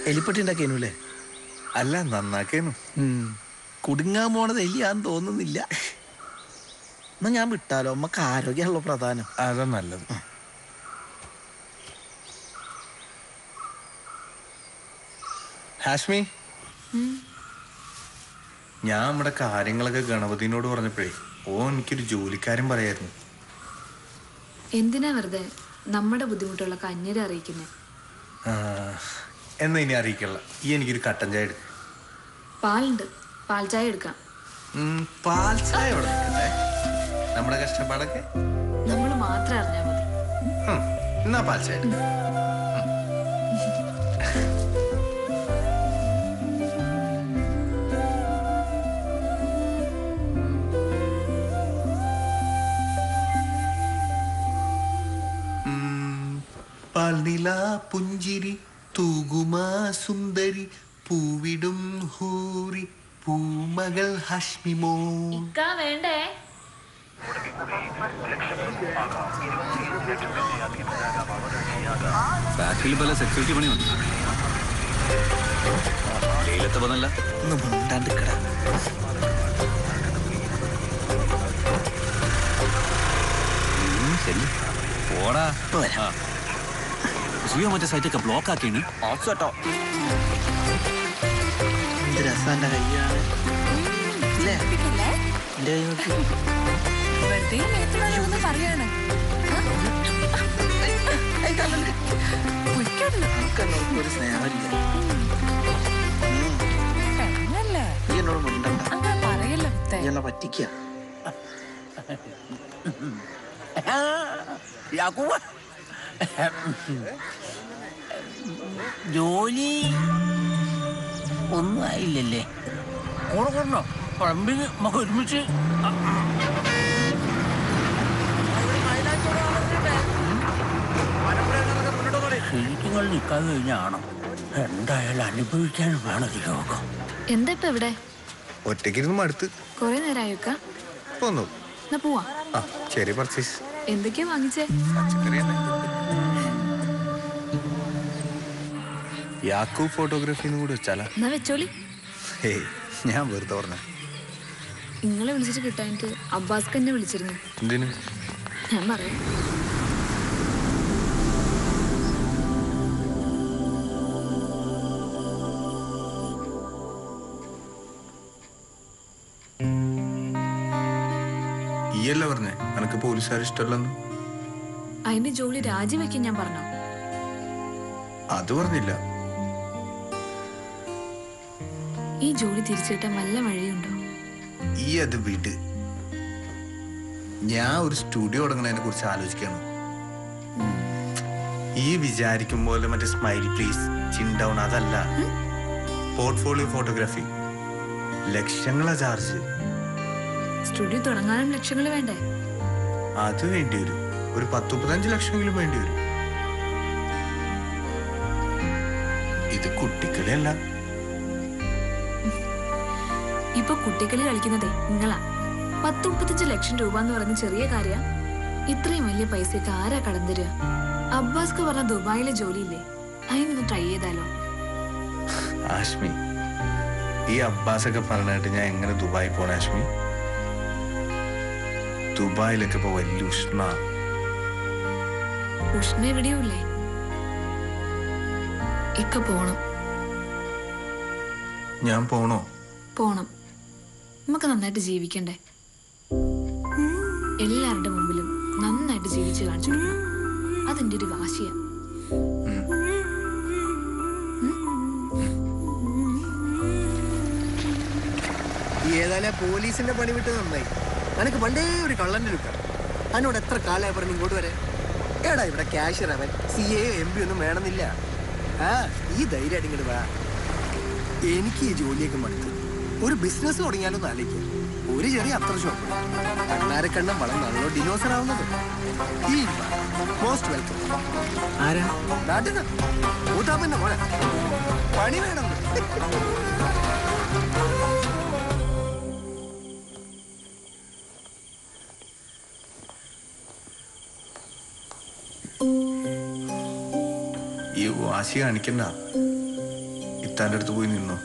എലിപ്പെട്ടി ഉണ്ടാക്കിയല്ലേ അല്ല? നന്നാക്കേനു കുടുങ്ങാൻ പോണത് എലിയാന്ന് തോന്നുന്നില്ല. എന്നാ ഞാൻ വിട്ടാലോ? നമുക്ക് ആരോഗ്യമുള്ള പ്രധാനം. അതാ നല്ലത്. ഹാഷ്മി? ഞാൻ നമ്മുടെ കാര്യങ്ങളൊക്കെ ഗണപതിനോട് പറഞ്ഞപ്പോഴേ ഓ എനിക്കൊരു ജോലിക്കാരൻ പറയായിരുന്നു. എന്തിനാ വെറുതെ നമ്മുടെ ബുദ്ധിമുട്ടുകളൊക്കെ അന്യരെ അറിയിക്കുന്നത് ആ, എന്നാ ഇനി അറിയിക്കല്ല ഈ എനിക്കൊരു കട്ടൻ ചായ എടുക്ക. പാലുണ്ട്. പാൽ ചായ എടുക്കാം. പാൽ ചായ നമ്മുടെ കഷ്ടപ്പാടൊക്കെ? നമ്മൾ മാത്രം അറിഞ്ഞാൽ മതി. എന്നാ പാൽ ചായ എടുക്കാം. പാൽനില പുഞ്ചിരി തൂകുമാ സുന്ദരി പൂവിടും ഹൂരി പൂമകൾ ഹഷ്മിമോ ഇക്കാ വേണ്ടേ? ഫാക്ടറിയിൽ പല സെക്യൂരിറ്റി പണി വന്നു വെയിലത്ത് വന്നല്ല ഒന്ന് മിണ്ടാണ്ടിക്കട. ശരി. പോടാ. ആ. സുയോ മറ്റേ സൈറ്റൊക്കെ ബ്ലോക്ക് ആക്കിയാണ് കേട്ടോ എന്ത് രസാന്റെ കയ്യാണ് എന്റെ കൈ നോക്കി. വെറുതെ മേത്തുള്ളതൊന്നും പറയാണ് ഒരു സ്നേഹമില്ല. പെണ്ണല്ലേ? എന്നോട് മിണ്ടണ്ട. ഈ എന്നെ പറ്റിക്ക. ജോലി ഒന്നും ആയില്ലല്ലേ? കൂടെ കൂടണോ പറമ്പിന് നമുക്ക് ഒരുമിച്ച് ശരിക്കുങ്ങൾ നിൽക്കാതെ കഴിഞ്ഞാണോ എന്തായാലും അനുഭവിക്കാൻ വേണം ലോകം. എന്താ ഇപ്പൊ ഇവിടെ? ഒറ്റയ്ക്കിരുന്ന് മടുത്ത്. കൊറേ നേരമായൊക്ക പോന്നു. എന്നാ പോവാ. ആ ശരി പർച്ചേസ്. എന്തൊക്കെയാ വാങ്ങിച്ചേ? യാക്കൂ ഫോട്ടോഗ്രാഫിന്ന് കൂടെ വെച്ചാലാ. എന്നാ വെച്ചോളി. ഹേയ് ഞാൻ വെറുതെ പറഞ്ഞ. നിങ്ങളെ വിളിച്ചിട്ട് കിട്ടാനിട്ട് അബ്ബാസ് എന്നെ വിളിച്ചിരുന്നു. എന്തിനു? ഞാൻ പറയാം. ഈയല്ല പറഞ്ഞേ? എനക്ക് പോലീസുകാർ ഇഷ്ടമല്ലെന്ന്. അതിന്റെ ജോലി രാജിവെക്കാൻ ഞാൻ പറഞ്ഞു? അത് പറഞ്ഞില്ല. ഈ ജോലി തിരിച്ചു നല്ല വല്ല വഴിയുണ്ടോ? ഈ അത് വിട്. ഞാൻ ഒരു സ്റ്റുഡിയോ തുടങ്ങുന്നതിനെ കുറിച്ച് ആലോചിക്കണം. ഈ വിചാരിക്കും പോലെ മറ്റേ സ്മൈൽ പ്ലീസ് ചിൻ ഡൗൺ അതല്ല. പോർട്ട്ഫോളിയോ ഫോട്ടോഗ്രാഫി ലക്ഷങ്ങളാ ചാർജ് സ്റ്റുഡിയോ തുടങ്ങാനും ലക്ഷങ്ങൾ വേണ്ടേ? അത് വേണ്ടി വരും. ഒരു പത്ത് മുപ്പത്തഞ്ച് ലക്ഷമെങ്കിലും വേണ്ടി വരും. ഇത് കുട്ടിക്കളിയല്ല ഇപ്പൊ കുട്ടികളി കളിക്കുന്നതേ നിങ്ങളാ. പത്ത് മുപ്പത്തഞ്ച് ലക്ഷം രൂപ എന്ന് പറഞ്ഞ ചെറിയ കാര്യ. ഇത്രയും വലിയ പൈസക്ക് ആരാ കടം തരിക അബ്ബാസ്ക്ക് പറഞ്ഞ ദുബായിലെ ജോലിയില്ലേ? അതിനൊന്ന് ട്രൈ ചെയ്താലോ? ആശ്മി ഈ അബ്ബാസ് ഒക്കെ പറഞ്ഞിട്ട് ഞാൻ എങ്ങനെ ദുബായി പോണ ആശ്മി? ദുബായിലൊക്കെ ഇപ്പൊ വലിയ ഉഷ്ണ. ഉഷ്ണ എവിടെയുമില്ലേ ഇക്ക പോണം. ഞാൻ പോണോ? പോണം. നമുക്ക് നന്നായിട്ട് ജീവിക്കണ്ടേ? എല്ലാവരുടെ മുമ്പിലും നന്നായിട്ട് ജീവിച്ച് കാണിച്ചു കൊടുക്കണം. ഒരു വാശിയാ. ഏതായാലും പോലീസിന്റെ പണി വിട്ട് നന്നായി. നിനക്ക് പണ്ടേ ഒരു കള്ളന്റെ ലുക്കാണ് അതിനോട് എത്ര കാലമായി പറഞ്ഞു ഇങ്ങോട്ട് വരെ? കേടാ ഇവിടെ ക്യാഷ്യർ അവൻ സി എ എം പി ഒന്നും വേണമെന്നില്ല. ആ ഈ ധൈര്യം ഇങ്ങോട്ട് വാ. എനിക്ക് ഈ ജോലിയൊക്കെ മടുത്തു. ഒരു ബിസിനസ് തുടങ്ങിയാലോ ആലോചിക്കാം. ഒരു ചെറിയ അത്ര ഷോപ്പ് കണ്ണാരക്കണ്ണം വളർന്നാണല്ലോ ഡിനോസർ ആവുന്നത്. ഈ മോസ്റ്റ് വെൽക്കം ആരാ? നാട്ടിന് മൂത്താപ്പന്റെ മോനെ. പണി വേണം. ഈ വാശി കാണിക്കണ്ട. ഇത്താന്റെ അടുത്ത് പോയി നിന്നോ.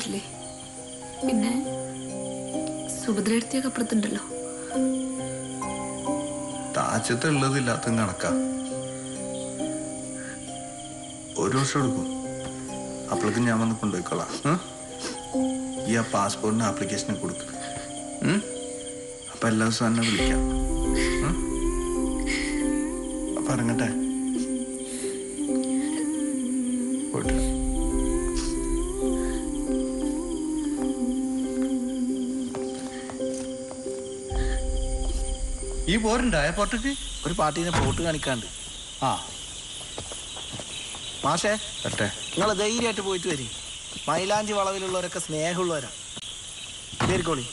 വരില്ലേ പിന്നെ സുഭദ്രയെടുത്തിയൊക്കെ അപ്പുറത്തുണ്ടല്ലോ. താച്ചത്തുള്ളതില്ലാത്ത ഉള്ളതില്ലാത്ത ഒരു വർഷം എടുക്കും. അപ്പോഴേക്കും ഞാൻ വന്ന് കൊണ്ടുപോയിക്കോളാം? ഈ ആ പാസ്പോർട്ടിന് ആപ്ലിക്കേഷൻ കൊടുക്ക. അപ്പൊ എല്ലാ ദിവസവും എന്നെ വിളിക്കാം? അപ്പൊ ഇറങ്ങട്ടെ? പോയിട്ട്. ഈ പോരുണ്ടോ എയർപോർട്ടിക്ക് ഒരു പാർട്ടീനെ പോട്ട് കാണിക്കാണ്ട്. ആ. മാഷേ വരട്ടെ നിങ്ങൾ ധൈര്യമായിട്ട് പോയിട്ട് വരി. മൈലാഞ്ചി വളവിലുള്ളവരൊക്കെ സ്നേഹമുള്ളവരാ. കയറിക്കോളി.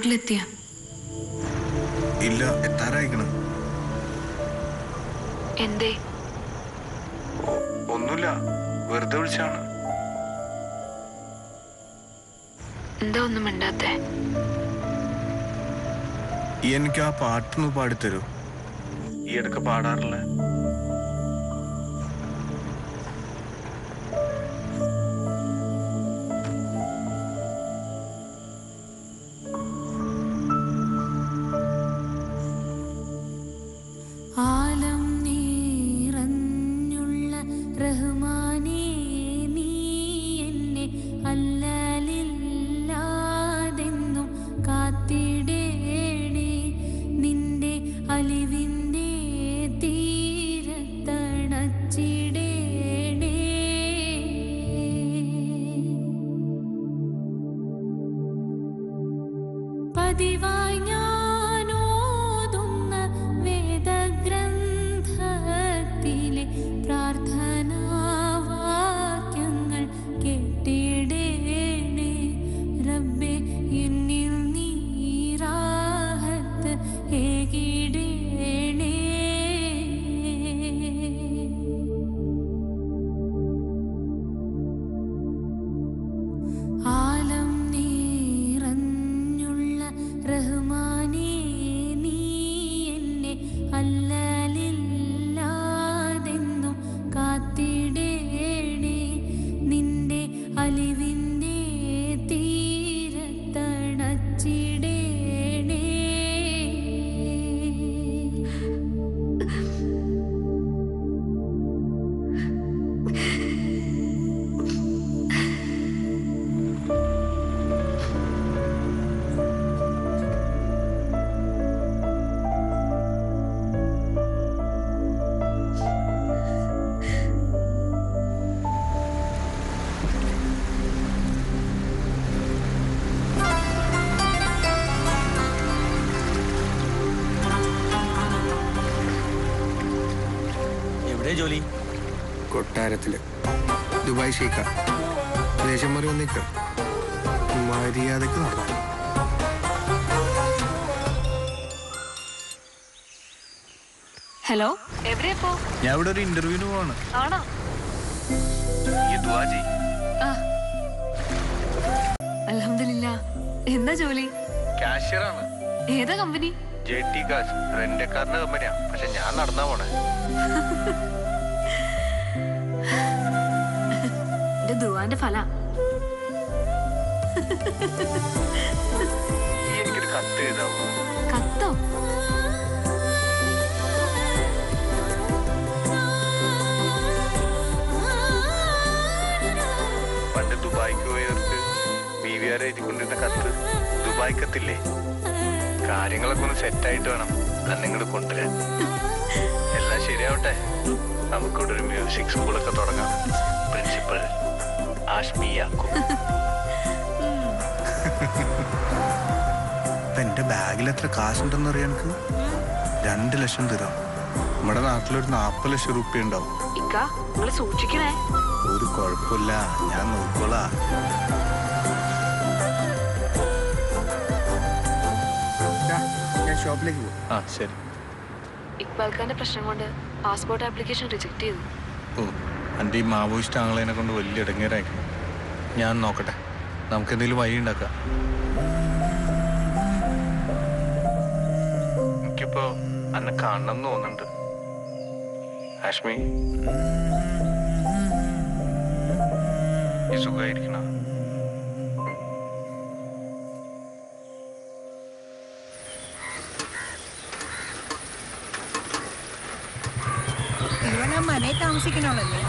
എയർപോർട്ടിലെത്തിയ ഇല്ല എത്താറായിക്കണം. എന്തേ? ഒന്നുമില്ല വെറുതെ വിളിച്ചാണ് എന്താ ഒന്നും മിണ്ടാത്തേ? എനിക്ക് ആ പാട്ടൊന്ന് പാടിത്തരൂ. ഈ ഇടയ്ക്ക് പാടാറില്ല. കൊട്ടാരത്തിൽ ദുബായ് ഷെയ്ക്ക ദേഷ്യം മറി ഒന്നിക്ക് മര്യാദയ്ക്ക് നടന്നു. ഹലോ? എവിടെയപ്പോ? ഞാൻ ഇവിടെ ഒരു ഇന്റർവ്യൂവിന് പോവാണ്. ആണോ. എന്താ ജോലി? കാഷ്യറാണ്. ഏതാ കമ്പനി? ജെ ടി കാശ്. റെന്റക്കാരന്റെ കമ്പനിയാ. പക്ഷെ ഞാൻ നടന്നാ പോണേ. [laughs] ദുവാന്റെ ഫല. കത്ത് പണ്ട് ദുബായിക്ക് പോയവർക്ക് ബി വി ആർ എഴുതിക്കൊണ്ടിരുന്ന കത്ത് ദുബായ് കത്തില്ലേ കാര്യങ്ങളൊക്കെ ഒന്ന് സെറ്റായിട്ട് വേണം. ഇങ്ങോട്ട് കൊണ്ടുവരാൻ. എല്ലാം ശരിയാവട്ടെ? നമുക്കിവിടെ ഒരു മ്യൂസിക് സ്കൂളൊക്കെ തുടങ്ങാം. പ്രിൻസിപ്പൽ. യാക്കൂ എന്റെ ബാഗിൽ എത്ര കാശുണ്ടെന്ന് അറിയാൻ എനിക്ക്? രണ്ട് ലക്ഷം തരാം. നമ്മുടെ നാട്ടിലൊരു നാപ്പത് ലക്ഷം റുപ്യ ഉണ്ടാവും. സൂക്ഷിക്കണേ. ഒരു കുഴപ്പമില്ല. ഞാൻ നോക്കോളാം. ഞാൻ ഷോപ്പിലേക്ക് പോകും ആ ശരി. ഇക്ബാൽ ഖാന്റെ പ്രശ്നം കൊണ്ട് പാസ്പോർട്ട് ആപ്ലിക്കേഷൻ റിജക്ട് ചെയ്തു. എന്റെ ഈ മാവോയിസ്റ്റ് ആങ്ങളേനെ കൊണ്ട് വലിയ ഇടങ്ങേറായിരിക്കും ഞാൻ നോക്കട്ടെ. നമുക്ക് എന്തെങ്കിലും വഴി ഉണ്ടാക്കാം. എനിക്കിപ്പോ അന്നെ കാണണം എന്ന് തോന്നുന്നുണ്ട്. ആഷ്മി? സുഖമായിരിക്കണം ഇവനാ മനയിൽ താമസിക്കണോളല്ലേ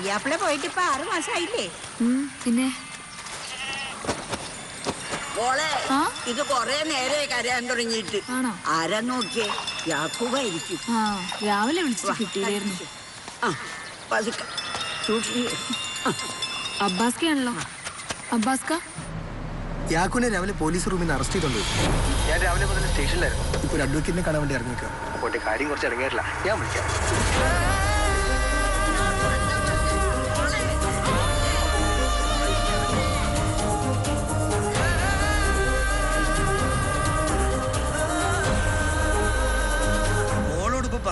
പുയ്യാപ്പിള പോയിട്ട് ഇപ്പൊ ആറു മാസായില്ലേ? പിന്നെ? മോളെ ഇത് കൊറേ നേരെ കരയാൻ തുടങ്ങിയിട്ട്. ആരാ നോക്കിയേ? യാക്കൂബായിരിക്കും. ആ രാവിലെ കിട്ടിയില്ലായിരുന്നു. സൂക്ഷിക്കുക അബ്ബാസ്കയാണല്ലോ. അബ്ബാസ്ക? യാക്കുനെ രാവിലെ പോലീസ് റൂമിൽ നിന്ന് അറസ്റ്റ് ചെയ്തോണ്ട് ഞാൻ രാവിലെ മുതൽ സ്റ്റേഷനിലായിരുന്നു. ഇപ്പൊ ഒരു അഡ്വക്കേറ്റിനെ കാണാൻ വേണ്ടി ഇറങ്ങിക്കാം അപ്പോട്ടെ കാര്യം കുറച്ച് ഇറങ്ങിയിട്ടില്ല ഞാൻ വിളിക്കാം.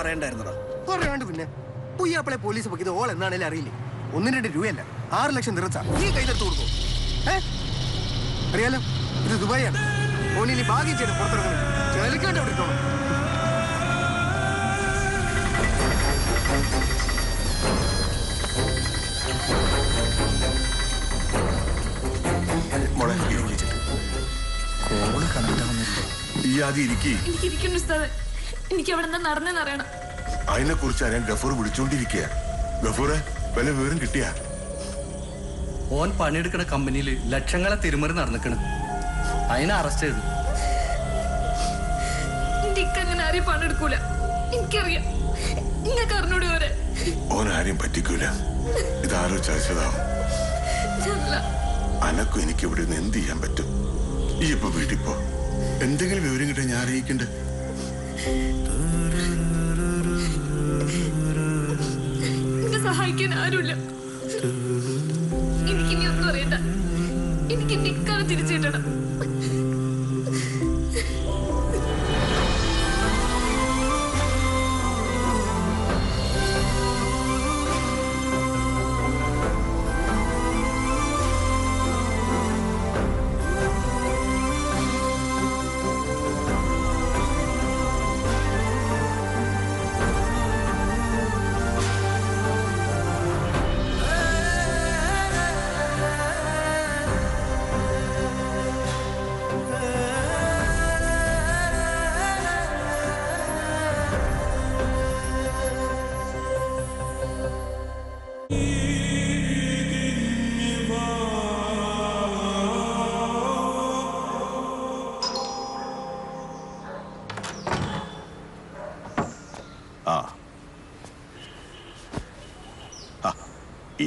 പറയണ്ടായിരുന്നടാ. പറയാണ്ട് പിന്നെ. പുയ്യാപ്പളെ പോലീസ് പൊക്കിയത് ഓൾ എന്നാണേലും അറിയില്ലേ? ഒന്നും രണ്ട് രൂപയല്ല. ആറ് ലക്ഷം നിറച്ച. നീ കൈതെടുത്ത് കൊടുക്കും ഏ? അറിയാലോ ഇത് ദുബായാണ്. ഓനി ഇനി ഭാഗ്യം ചെയ്ത് പുറത്തിറങ്ങണം ചേലിക്കാണ്ട് അവിടെ ഇട്ടോണം മോളെ വിളിച്ചിട്ട് കോൾ കണക്ട് ആവുന്നില്ല. ഈ ആദ്യം ഇരിക്കേ. എനിക്ക് ഇരിക്കുന്നു ഉസ്താദ്. എനിക്ക് അവിടെ നിന്ന് നടന്നെന്ന് അറിയണം അതിനെ കുറിച്ച് അറിയാൻ ഗഫൂർ വിളിച്ചോണ്ടിരിക്കുക ഗഫൂറെ വല്ല വിവരം കിട്ടിയ? ഓൻ പണിയെടുക്കുന്ന കമ്പനിയിൽ ലക്ഷങ്ങളെ തിരുമറി നടന്നിക്കണ്. അതിനെ അറസ്റ്റ് ചെയ്തു. എന്റെ ഇക്ക ആരെയും പണെടുക്കൂല എനിക്കറിയാം. നിങ്ങൾക്ക് അറിഞ്ഞൂടെ വരെ ഓൻ ആരെയും പറ്റിക്കൂല. ഇതാരോ ചതിച്ചതാവും അനക്കും എനിക്ക് ഇവിടെ നിന്ന് എന്ത് ചെയ്യാൻ പറ്റും? ഈ ഇപ്പൊ വീട്ടിൽ പോ. എന്തെങ്കിലും വിവരം കിട്ടാൻ ഞാൻ അറിയിക്കണ്ടേ. സഹായിക്കാൻ ആരുമില്ല. എനിക്കിനി ഒന്നും അറിയണ്ട. എനിക്ക് ഇക്കാലം തിരിച്ചു കിട്ടണം.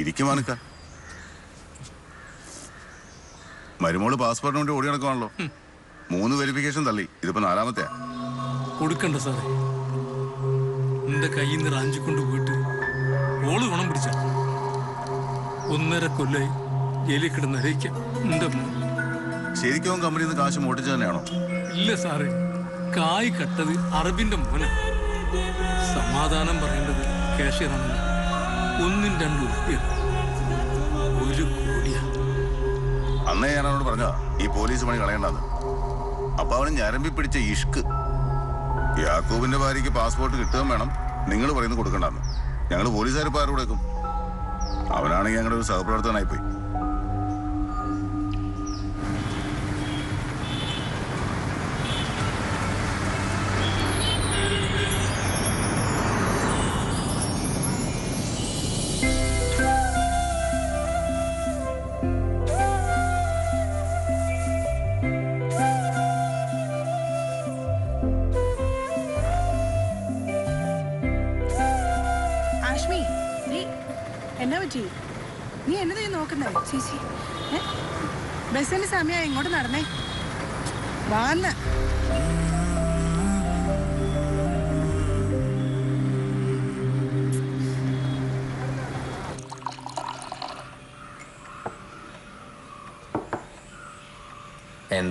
ഇരിക്കും മാനുക്ക. മരുമോൾ പാസ്പോർട്ടിന് വേണ്ടി ഓടി നടക്കുവാണല്ലോ. മൂന്ന് വെരിഫിക്കേഷൻ തള്ളി. ഇതിപ്പോ നാലാമത്തെയാ. കൊടുക്കണ്ട സാറേ. എന്റെ കയ്യിൽ നിന്ന് റാഞ്ചിക്കൊണ്ട് പോയിട്ട് ഓൾ ഗുണം പിടിച്ച. ഒന്നര കൊല്ലായി ജയിലിൽ കിടന്ന് അറിയിക്കാം എന്റെ ശരിക്കും കമ്പനിയിൽ നിന്ന് കാശ് മോട്ടിച്ച് തന്നെയാണോ? ഇല്ല സാറേ. കായ് കട്ടത് അറബിന്റെ മോന. സമാധാനം പറയേണ്ടത് കാഷ്യറാണല്ല ഒന്നും രണ്ടും അന്നേ ഞാൻ അവനോട് പറഞ്ഞ ഈ പോലീസ് പണി കളയേണ്ടത് അപ്പൊ അവന് ഞരമ്പി പിടിച്ച ഇഷ്ക്. യാക്കൂബിന്റെ ഭാര്യയ്ക്ക് പാസ്പോർട്ട് കിട്ടുകയും വേണം. നിങ്ങൾ പറയുന്നത് കൊടുക്കണ്ടെന്ന്. ഞങ്ങൾ പോലീസുകാർ ഇപ്പൊ ആരോട് അവനാണെങ്കിൽ ഞങ്ങളുടെ ഒരു സഹപ്രവർത്തകനായി പോയി.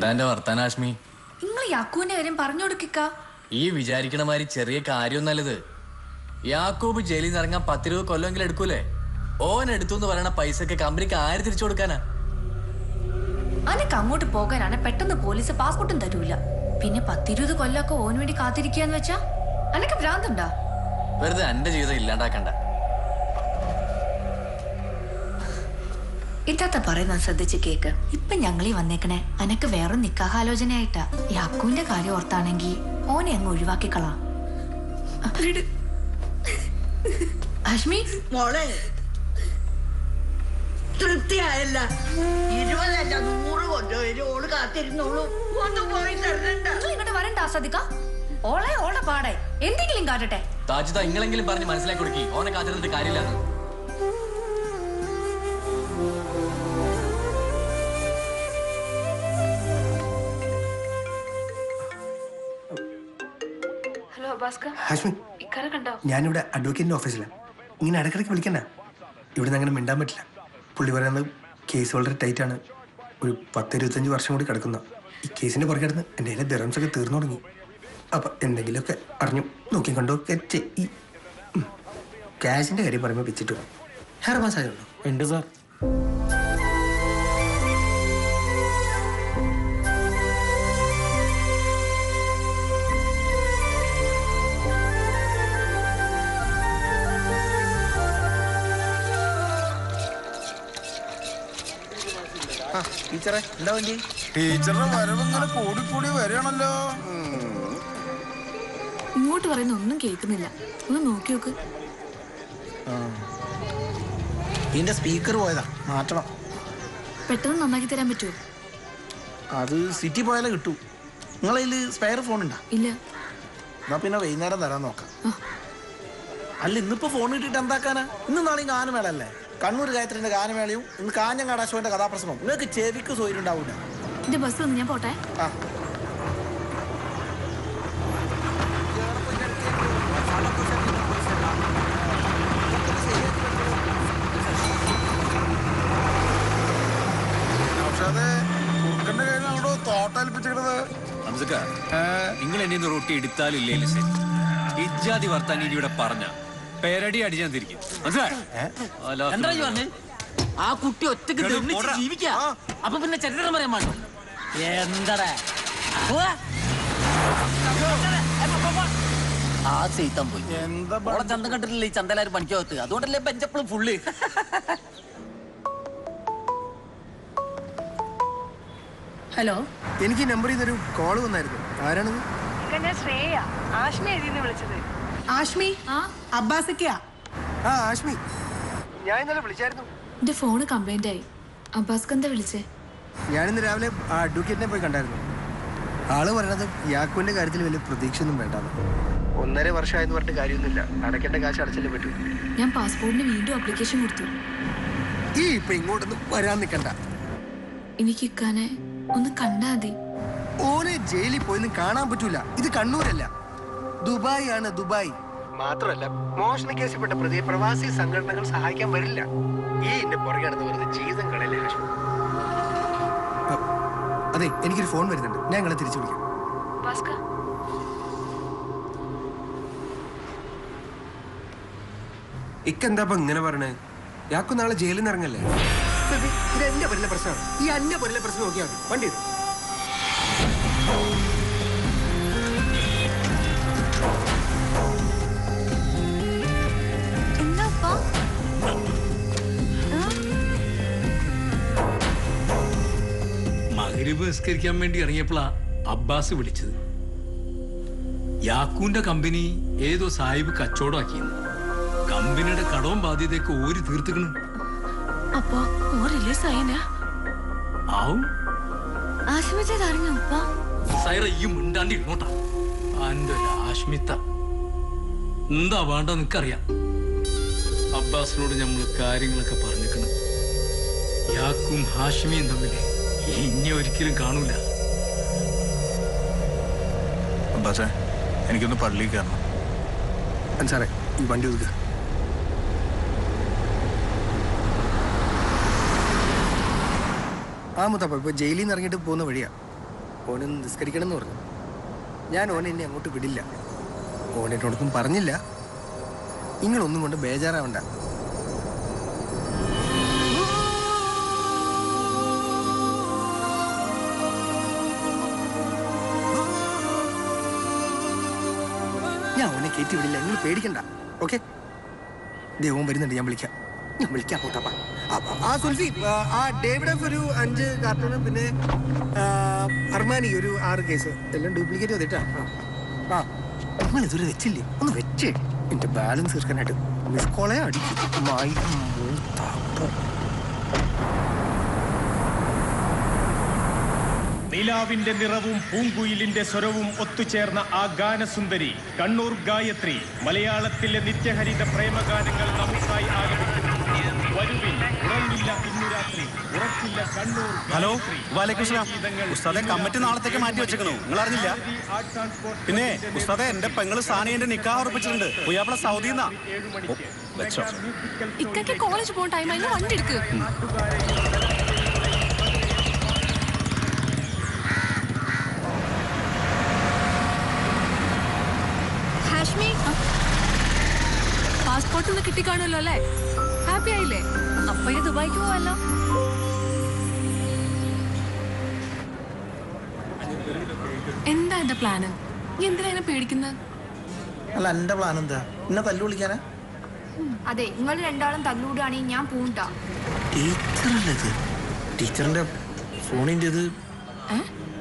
എന്താ എന്റെ വർത്താനാഷ്മി നിങ്ങൾ യാക്കൂന്റെ കാര്യം പറഞ്ഞു കൊടുക്കിക്ക. ഈ വിചാരിക്കണ മാതിരി ചെറിയ കാര്യമൊന്നല്ലത് യാക്കൂബ് ജയിലിൽ നിന്ന് ഇറങ്ങാൻ പത്തിരുപത് കൊല്ലമെങ്കിലും എടുക്കൂലേ? ഓൻ എടുത്തു എന്ന് പറയണ പൈസക്ക് കമ്പനിക്ക് ആര് തിരിച്ചു കൊടുക്കാനാ. അനക്ക് അങ്ങോട്ട് പോകാനാണ് പെട്ടെന്ന് പോലീസ് പാസ്പോർട്ടും തരൂല. പിന്നെ പത്തിരുപത് കൊല്ലമൊക്കെ ഓന് വേണ്ടി കാത്തിരിക്കാന്ന് വെച്ചാ? അനക്ക് ഭ്രാന്തുണ്ടാ? വെറുതെ എന്റെ ജീവിതം ഇല്ലാണ്ടാക്കണ്ട. ഇത്താത്ത പറയുന്ന ശ്രദ്ധിച്ച് കേക്ക്. ഇപ്പൊ ഞങ്ങളീ വന്നേക്കണേ. അനക്ക് വേറെ നിക്കാഹാലോചനയായിട്ടാ. യാക്കൂന്റെ കാര്യം ഓർത്താണെങ്കി ഓനെ അങ്ങ് ഒഴിവാക്കിക്കളാം. അശ്മി? മോളെ. തൃപ്തിയായല്ല. ഇരുപതല്ല നൂറ് കൊണ്ടുപോയി ഓൾ കാത്തിരുന്നോളൂ. ഒന്ന് പോയി തരണ്ട. ഇങ്ങോട്ട് വരണ്ട ആസാദിക്ക ഓളെ ഓളെ പാടെ. എന്തെങ്കിലും കാട്ടട്ടെ. താജിത ഇങ്ങളെങ്കിലും പറഞ്ഞ് മനസ്സിലാക്കി കൊടുക്കി. ഓനെ കാത്തിരുന്നിട്ട് കാര്യമില്ല ഹാഷ്മി. ഞാനിവിടെ അഡ്വക്കേറ്റിന്റെ ഓഫീസിലാണ് ഇങ്ങനെ ഇടയ്ക്കിടയ്ക്ക് വിളിക്കണ്ട. ഇവിടുന്ന് അങ്ങനെ മിണ്ടാൻ പറ്റില്ല. പുള്ളി പറയുന്നത് കേസ് വളരെ ടൈറ്റ് ആണ്. ഒരു പത്ത് ഇരുപത്തഞ്ച് വർഷം കൂടി കിടക്കുന്ന. ഈ കേസിന്റെ പുറകെ കിടന്ന് എന്റെ കയ്യിലെ ദിറംസ് ഒക്കെ തീർന്നു തുടങ്ങി. അപ്പൊ എന്തെങ്കിലുമൊക്കെ അറിഞ്ഞു നോക്കി കണ്ടോ കെറ്റ് ഈ ക്യാഷിന്റെ കാര്യം പറയുമ്പോൾ വെച്ചിട്ടു ഹെയർ മസാജ് ഉണ്ടോ ഉണ്ട് സാർ. ടീച്ചറെ? എന്താ വേണ്ടി? ടീച്ചറുടെ വരവ് ഇങ്ങനെ കൂടി കൂടി വരികയാണല്ലോ. ഇങ്ങോട്ട് പറയുന്ന ഒന്നും കേൾക്കുന്നില്ല. ഒന്ന് നോക്കി നോക്ക്. ഇതിന്റെ സ്പീക്കർ പോയതാ. മാറ്റണം. പെട്ടെന്ന് നന്നാക്കി തരാൻ പറ്റുമോ? അത് സിറ്റി പോയാലേ കിട്ടൂ. നിങ്ങളതിൽ സ്പെയർ ഫോൺ ഉണ്ടോ ഇല്ല. എന്നാ പിന്നെ വൈകുന്നേരം തരാൻ നോക്കാം. അല്ല ഇന്നിപ്പോ ഫോൺ കിട്ടിയിട്ട് എന്താക്കാനാ? ഇന്ന് നാളെയും ഗാനമേളല്ലേ കണ്ണൂർ ഗായത്രിന്റെ ഗാനമേളയും ഇന്ന് കാഞ്ഞങ്ങാട് അശോകന്റെ കഥാപ്രസംഗം നിങ്ങൾക്ക് ചെവിക്ക് സോയിരുണ്ടാവൂല എന്റെ ബസ് വന്ന് ഞാൻ പോട്ടെ? ആ. നിങ്ങൾ എന്നെ റൊട്ടി എടുത്താലില്ലേ ഇജ്ജാതി ഇജാതി വർത്താൻ ഇനി ഇവിടെ പറഞ്ഞ പേരടി അടിച്ചാൻ തിരിക്കും എന്താ പറഞ്ഞു ആ കുട്ടി ഒറ്റയ്ക്ക് പോടാ. ജീവിക്കാ അപ്പൊ പിന്നെ ചരിത്രം പറയാൻ പാടും എന്തടാ? ആ സീത്തം പോയി. ഓളെ ചന്തം കണ്ടിട്ടില്ല? ഈ ചന്തലാരും പണിക്കകത്ത്. അതുകൊണ്ടല്ലേ ബെഞ്ചപ്പളും ഫുള്ള് ഹലോ? എനിക്ക് നമ്പർ നമ്പറിൽ നിന്നൊരു കോൾ വന്നായിരുന്നു. ആരാണ് ഞാൻ ശ്രേയ. ആഷ്മി എഴുതി വിളിച്ചത്. ആഷ്മി? അബ്ബാസിക്കാ. ആ ആഷ്മി ഞാൻ ഇന്നലെ വിളിച്ചായിരുന്നു. എന്റെ ഫോണ് കംപ്ലൈന്റ് ആയി അബ്ബാസ്ക്ക് എന്താ വിളിച്ചേ. ഞാനിന്ന് രാവിലെ ആ അഡ്വക്കേറ്റിനെ പോയി കണ്ടായിരുന്നു. ആൾ പറയണത് യാക്കുവിന്റെ കാര്യത്തിൽ വലിയ പ്രതീക്ഷയൊന്നും വേണ്ടാന്ന്. ഒന്നര വർഷമായെന്ന് പറഞ്ഞിട്ട് കാര്യമൊന്നുമില്ല. അടയ്ക്കേണ്ട കാശ് അടച്ചല്ലേ പറ്റൂ. ഞാൻ പാസ്പോർട്ടിന് വീണ്ടും അപ്ലിക്കേഷൻ കൊടുത്തു. ഈ ഇപ്പൊ ഇങ്ങോട്ടൊന്നും വരാൻ നിൽക്കണ്ട എനിക്ക് ഇക്കാനെ ഒന്ന് കണ്ടാ മതി. ഓനെ ജയിലിൽ പോയിന്ന് കാണാൻ പറ്റൂല. ഇത് കണ്ണൂരല്ല. ദുബായ് ആണ് ദുബായ്. മാത്രമല്ല മോഷണ കേസിൽപ്പെട്ട പ്രതിയെ പ്രവാസി സംഘടനകൾ സഹായിക്കാൻ വരില്ല. ഈ എന്റെ പുറകെ നടന്ന് വെറുതെ ജീവിതം കളയല്ലേ ലക്ഷ്മി അതെ എനിക്കൊരു ഫോൺ വരുന്നുണ്ട്. ഞാൻ നിങ്ങളെ തിരിച്ചു വിളിക്കാം. ഇക്കെന്താപ്പ ഇക്കെന്താ ഇങ്ങനെ പറഞ്ഞേ ഞാക്കും നാളെ ജയിലിൽ നിന്ന് ഇറങ്ങല്ലേ? ഇത് എന്റെ പരിലെ പ്രശ്നമാണ്. ഈ അന്റെ പരിലെ പ്രശ്നം നോക്കിയാൽ മതി. വണ്ടി എടുക്ക്. മകരിബ് നിസ്കരിക്കാൻ വേണ്ടി ഇറങ്ങിയപ്പോഴാ അബ്ബാസ് വിളിച്ചത്. യാക്കൂന്റെ കമ്പനി ഏതോ സാഹിബ് കച്ചവടമാക്കിയെന്ന്. കമ്പനിയുടെ കടവും ബാധ്യതയൊക്കെ ഓരി തീർത്തുക്കണ്. അപ്പൊ ഓ റിലീസ് ആയിനാ ആവും. ആശമിച്ചത് അറിഞ്ഞു ഉപ്പ സൈറ ഈ മിണ്ടാണ്ടി ഇരുന്നോട്ടാ അന്റെ ആശ്മിത്ത. എന്താ വേണ്ട നിനക്കറിയാം. അബ്ബാസിനോട് നമ്മൾ കാര്യങ്ങളൊക്കെ പറഞ്ഞിരിക്കണം യാക്കും ഹാഷിമിയും തമ്മിൽ ഇനി ഒരിക്കലും കാണൂല. അബ്ബാസേ എനിക്കൊന്ന് പള്ളിയിൽ കയറണം. അൻസാറേ ഈ വണ്ടി ഒതുക്കുക ആ മുത്തപ്പ ഇപ്പൊ ജയിലിൽ നിന്ന് ഇറങ്ങിയിട്ട് പോകുന്ന വഴിയാ. ഓനൊന്ന് നിസ്കരിക്കണം എന്ന് പറഞ്ഞു. ഞാൻ ഓനെ എന്നെ അങ്ങോട്ട് വിടില്ല. ഓനെ എന്നോടൊന്നും പറഞ്ഞില്ല. നിങ്ങളൊന്നും കൊണ്ട് ബേജാറാവണ്ട. കയറ്റി വിടില്ല. നിങ്ങൾ പേടിക്കണ്ട. ഓക്കെ ദൈവം വരുന്നുണ്ട്. ഞാൻ വിളിക്കാം. ഞാൻ വിളിക്കാം പോട്ടപ്പാ ആ, സുൽഫി ആ, ഡേവിഡ് എഫ് ഒരു അഞ്ച് കാർട്ടൂണും പിന്നെ അർമാനി ഒരു ആറ് കേസ് എല്ലാം ഡ്യൂപ്ലിക്കേറ്റ് ചെയ്തിട്ടാ. ആ. നമ്മൾ ഇതുവരെ വെച്ചില്ലേ? ഒന്ന് വെച്ചേ. എന്റെ ബാലൻസ് തീർക്കാനായിട്ട്. മിസ് കോളെ അടിക്കും മായി മൂത്താപ്പ്. നിലാവിന്റെ നിറവും പൂങ്കുയിലിന്റെ സ്വരവും ഒത്തുചേർന്ന ആ ഗാനസുന്ദരി കണ്ണൂർ ഗായത്രി മലയാളത്തിലെ നിത്യഹരിത പ്രേമഗാനങ്ങൾ നമുക്കായി ആലപിക്കുന്നു. വരുവിൻ ഉറങ്ങില്ല രാത്രി ഉറക്കില്ല കണ്ണൂർ ഹലോ ഉസ്താദെ കമ്മിറ്റി നാളത്തേക്ക് മാറ്റി വെച്ചേക്കണു. നിങ്ങൾ അറിഞ്ഞില്ല പിന്നെ ഉസ്താദെ എന്റെ പെങ്ങൾ സാനിയന്റെ നിക്കാ ഉറപ്പിച്ചിട്ടുണ്ട്. പുയ്യാപ്പള സൗദിന്നാ വെച്ചോ. ഇക്കൊക്കെ കോളേജ് പോകാൻ ടൈം ആയിരുന്നു വണ്ടി എടുക്ക് ഹാഷ്മി പാസ്പോർട്ട് കിട്ടിക്കാണുമല്ലോ അല്ലേ? ഹാപ്പി ആയില്ലേ? അപ്പൊ ഇത് ദുബായിക്ക് പോവാല്ലോ എന്താ എന്റെ പ്ലാന് നീ എന്തിനാ എന്നെ പേടിക്കുന്നത് അല്ല എന്റെ പ്ലാൻ എന്താ? എന്നെ തല്ലു വിളിക്കാനാ? അതെ നിങ്ങൾ രണ്ടാളും തല്ലുകൂടാണെങ്കിൽ ഞാൻ പൂണ്ടാ ടീച്ചറല്ലേ ഇത്? ടീച്ചറിന്റെ ഫോണിന്റെ ഇത്?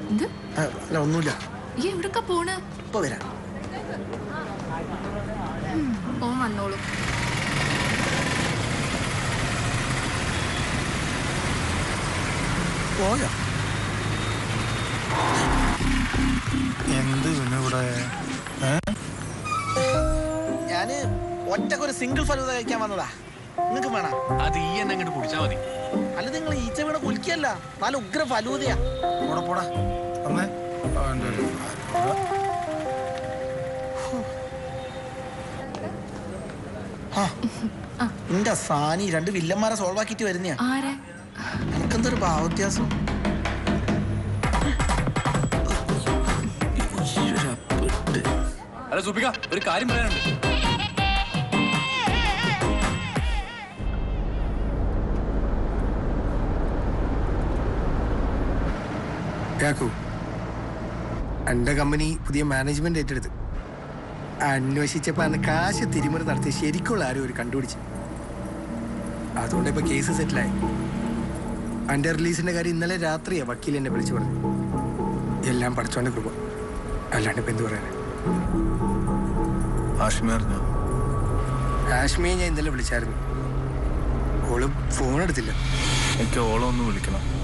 എന്ത്? അല്ല ഒന്നുമില്ല. ഈ എവിടൊക്കെ പോണ്? ഇപ്പൊ വരാം. ഓ വന്നോളൂ. പോയോ? എന്ത് പിന്നെ ഇവിടെ? ഞാൻ ഒറ്റയ്ക്ക് ഒരു സിംഗിൾ ഫലൂത കഴിക്കാൻ വന്നതാ. നിങ്ങൾക്ക് വേണം? അത് ഈ എന്നെ അങ്ങോട്ട് കുടിച്ചാ മതി. അല്ല നിങ്ങൾ ഈച്ച വീണ കുലിക്കല്ല നല്ല ഉഗ്ര ഫലൂതയാ പോടാ പോടാ. ഒരു എന്റെ സാനി രണ്ട് വില്ലന്മാരെ സോൾവ് ആക്കിട്ട് വരുന്നയാ. എനിക്കെന്തൊരു ഭാവവ്യത്യാസം? അല്ല സുബിക ഒരു കാര്യം പറയാനുണ്ട്. കേക്കൂ എന്റെ കമ്പനി പുതിയ മാനേജ്മെന്റ് ഏറ്റെടുത്ത്. അന്വേഷിച്ചപ്പോൾ അന്ന് കാശ് തിരിമറി നടത്തി ശരിക്കുള്ള ആരും ഒരു കണ്ടുപിടിച്ച്. അതുകൊണ്ട് ഇപ്പൊ കേസ് സെറ്റിലായി. എന്റെ റിലീസിന്റെ കാര്യം ഇന്നലെ രാത്രിയാ വക്കീൽ എന്നെ വിളിച്ചു പറഞ്ഞു എല്ലാം പഠിച്ചോണ്ട് കൃപ. അല്ലാണ്ട് ഇപ്പൊ എന്ത് പറയാനാ? ഹാഷ്മി അറിഞ്ഞോ? കാശ്മീർ ഞാൻ ഇന്നലെ വിളിച്ചായിരുന്നു. ഓൾ ഫോൺ എടുത്തില്ല. എനിക്ക് ഓളൊന്നും വിളിക്കണം.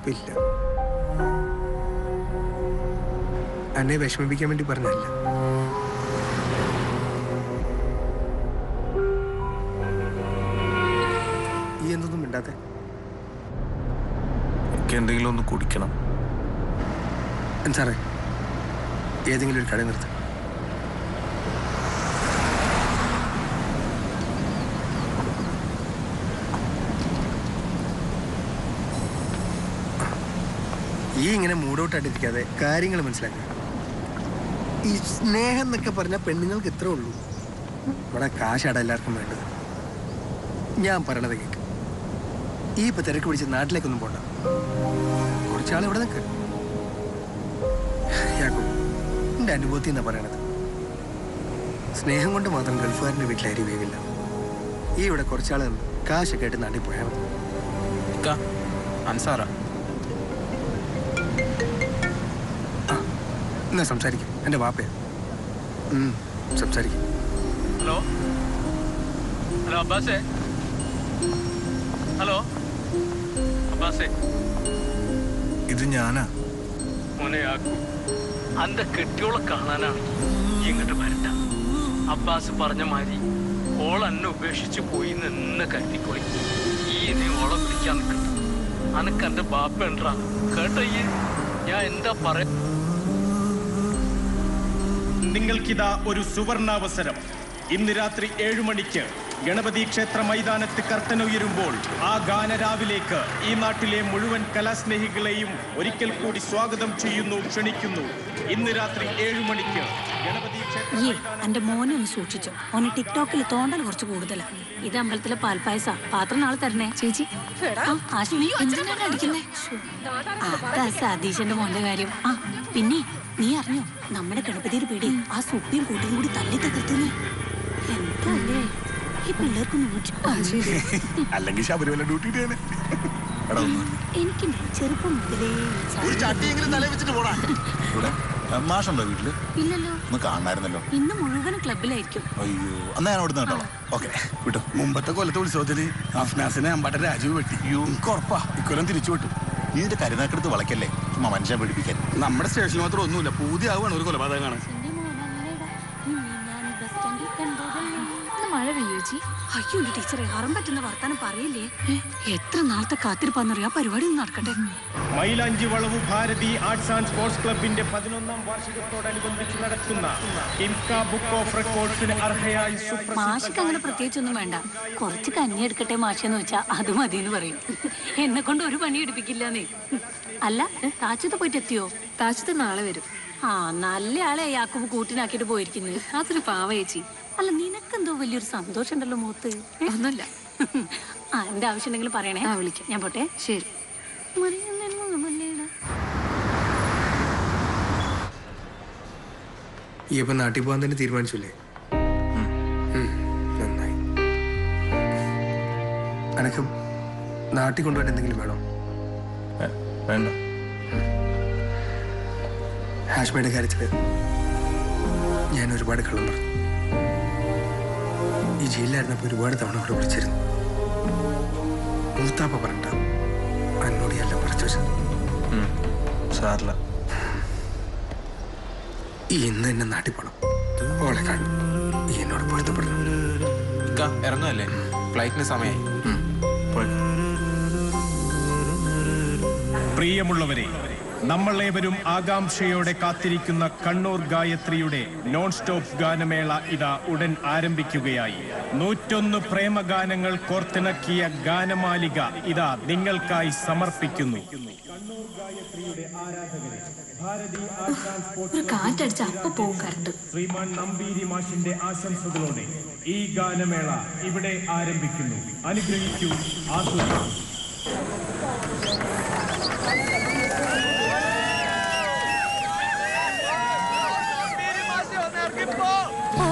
ഇപ്പൊ ഇല്ല അന്നെ വിഷമിപ്പിക്കാൻ വേണ്ടി പറഞ്ഞല്ല ഈ എന്തൊന്നും മിണ്ടാതെ എനിക്ക് എന്തെങ്കിലും ഒന്ന് കുടിക്കണം. സാറേ. ഏതെങ്കിലും ഒരു കട നിർത്ത് ഈ ഇങ്ങനെ മൂടോട്ടായിട്ടിരിക്കാതെ കാര്യങ്ങൾ മനസ്സിലാക്കുക. ഈ സ്നേഹം എന്നൊക്കെ പറഞ്ഞ പെണ്ണുങ്ങൾക്ക് ഇത്രേ ഉള്ളൂ. ഇവിടെ കാശാട എല്ലാവർക്കും വേണ്ടത്. ഞാൻ പറയണത് കേക്ക്. ഈ ഇപ്പൊ തിരക്ക് പിടിച്ച് നാട്ടിലേക്കൊന്നും പോണ്ട. കുറച്ചാൾ ഇവിടെ നിൽക്ക് എന്റെ അനുഭവത്തിൽ നിന്നാ പറയണത്. സ്നേഹം കൊണ്ട് മാത്രം ഗൾഫുകാരന്റെ വീട്ടിൽ വേവില്ല. ഈ ഇവിടെ കുറച്ചാൾ കാശൊക്കെ ആയിട്ട് നാട്ടിൽ പോയാൽ മതി. അൻസാറാ. എന്നാ സംസാരിക്കും. എന്റെ വാപ്പയെ. ഉം, സംസാരിക്കും. ഹലോ? ഹലോ അബ്ബാസേ? ഹലോ? അബ്ബാസേ? ഇത് ഞാനാ. അന്റെ കെട്ടിയോളെ കാണാനാണ് എങ്ങോട്ട് ഇങ്ങോട്ട് വരണ്ട. അബ്ബാസ് പറഞ്ഞ മാതിരി ഓൾ അന്നെ ഉപേക്ഷിച്ച് പോയി നിന്ന് കരുതിക്കോളി ഈ ഇനി ഓളെ പിടിക്കാൻ നിൽക്കണ്ട അനക്ക് എന്റെ ബാപ്പ ഉണ്ടാ കേട്ടോ ഞാൻ എന്താ പറയാ നിങ്ങൾക്കിതാ ഒരു സുവർണാവസരം. ഇന്ന് രാത്രി ഏഴു മണിക്ക് ഗണപതി ക്ഷേത്ര മൈതാനത്ത് കർട്ടനുയരുമ്പോൾ ആ ഗാനരാവിലേക്ക് ഈ നാട്ടിലെ മുഴുവൻ കലാസ്നേഹികളെയും ഒരിക്കൽ കൂടി സ്വാഗതം ചെയ്യുന്നു ക്ഷണിക്കുന്നു. ഇന്ന് രാത്രി ഏഴു മണിക്ക് ഗണപതി എന്റെ മോനെ ഒന്ന് സൂക്ഷിച്ചു. ഓന് ടിക്ടോക്കിൽ തോണ്ടൽ കുറച്ച് കൂടുതലാ. ഇത് അമ്പലത്തിലെ പാൽപ്പായസ. പാത്രം നാളെ തരണേ. ചേച്ചി ആ, ആശ്മി എന്തിനാണ് അടിക്കുന്നേ? അതാ സതീശന്റെ മോന്റെ കാര്യം. ആ പിന്നെ? നീ അറിഞ്ഞോ? നമ്മുടെ ഗണപതിയുടെ പേടി ആ സുപ്പിയും കൂട്ടിയും കൂടി തല്ലി തകർത്തുന്നു. എന്തല്ലേ ഈ പിള്ളേർക്ക് അല്ലെങ്കിൽ ശബരിമല ഡ്യൂട്ടി എടാ ഒന്ന്. ചെറുപ്പം മുതലേ മാഷുണ്ടോ വീട്ടിൽ? ഇല്ലല്ലോ. ഒന്ന് കാണായിരുന്നല്ലോ ഇന്ന് മുഴുവൻ ക്ലബിലായിരിക്കും അയ്യോ ഞാൻ അവിടുന്ന് കേട്ടോ ഓക്കെ. വിട്ടു. മുമ്പത്തെ കൊല്ലത്തെ ഉത്സവത്തിന് അഫ്നാസിനെ അമ്പാട്ടെ രാജീവ് വെട്ടി. എനിക്ക് ഉറപ്പാ. ഇക്കൊല്ലം തിരിച്ചു വിട്ടു. നീ ഇതിന്റെ കരുനാക്കെടുത്ത് വളയ്ക്കല്ലേ? ചുമ്മാ മനുഷ്യനെ പിടിപ്പിക്കാൻ. നമ്മുടെ സ്റ്റേഷനിൽ മാത്രം ഒന്നുമില്ല. പൂതിയാവുകയാണ് ഒരു കൊലപാതകമാണ് മഴ പെയ്യോച്ചി അയ്യോ എന്റെ ടീച്ചറെ അറം പറ്റുന്ന വർത്താനം പറയില്ലേ? എത്ര നാളത്തെ കാത്തിരിപ്പാന്നറിയാ? ആ പരിപാടി ഒന്ന് നടക്കട്ടെ. മൈലാഞ്ചി വളവ് ഭാരതി ആർട്സ് ആൻഡ് സ്പോർട്സ് ക്ലബിന്റെ പതിനൊന്നാം വാർഷികത്തോടനുബന്ധിച്ച് നടത്തുന്ന കിംക ബുക്ക് ഓഫ് റെക്കോർഡ്സിന് അർഹയായി മാഷിക്ക് അങ്ങനെ പ്രത്യേകിച്ചൊന്നും വേണ്ട. കുറച്ച് കഞ്ഞി എടുക്കട്ടെ മാഷെന്ന് വെച്ചാ അത് മതി എന്ന് പറയും. എന്നെ കൊണ്ട് ഒരു പണി എടുപ്പിക്കില്ലെന്നേ. അല്ല താച്ചത്ത് പോയിട്ട് എത്തിയോ താച്ചത്ത് നാളെ വരും. ആ നല്ല ആളെ യാക്കൂബ് കൂട്ടിനാക്കിയിട്ട് പോയിരിക്കുന്നത് അതൊരു പാവ ചേച്ചി. അല്ല നിനക്കെന്തോ വലിയൊരു സന്തോഷം ഉണ്ടല്ലോ മൂത്ത് ഒന്നുമില്ല. ആ എന്റെ ആവശ്യം ഉണ്ടെങ്കിലും പറയണേ. ആ വിളിക്കാം. ഞാൻ പോട്ടെ. ശരി. ഈ ഇപ്പൊ നാട്ടിൽ പോകാൻ തന്നെ തീരുമാനിച്ചില്ലേ? നന്നായി. അനക്ക് നാട്ടിൽ കൊണ്ടുവരാൻ എന്തെങ്കിലും വേണോ? വേണ്ട. ഹാഷ്മയുടെ കാര്യത്തിൽ ഞാൻ ഒരുപാട് കള്ളം പറഞ്ഞു. ഈ ജയിലിലായിരുന്നപ്പോൾ ഒരുപാട് തവണ അവിടെ വിളിച്ചിരുന്നു. മൂത്താപ്പ പറഞ്ഞിട്ട എന്നോട് എല്ലാം പറിച്ചു വെച്ചത്. സാറില്ല. ഈ ഇന്ന് തന്നെ നാട്ടിൽ പോണം. ഓളെ കാണും. ഈ എന്നോട് പൊരുത്തപ്പെടുന്നു ഇറങ്ങുമല്ലേ ഫ്ലൈറ്റിന് സമയമായി പ്രിയമുള്ളവരെ നമ്മളേവരും ആകാംക്ഷയോടെ കാത്തിരിക്കുന്ന കണ്ണൂർ ഗായത്രിയുടെ നോൺ സ്റ്റോപ്പ് ഗാനമേള ഇതാ ഉടൻ ആരംഭിക്കുകയായി. നൂറ്റൊന്ന് പ്രേമഗാനങ്ങൾ കോർത്തിണക്കിയ ഗാനമാലിക ഇതാ നിങ്ങൾക്കായി സമർപ്പിക്കുന്നു. ഒരു കാറ്റടിച്ച അപ്പൊ പോവും കറണ്ട് ശ്രീമാൻ നമ്പീരി മാഷിന്റെ ആശംസകളോടെ ഈ ഗാനമേള ഇവിടെ ആരംഭിക്കുന്നു. അനുഗ്രഹിക്കൂ ആസ്വദിക്കൂ. ഓർമ്മകളോടി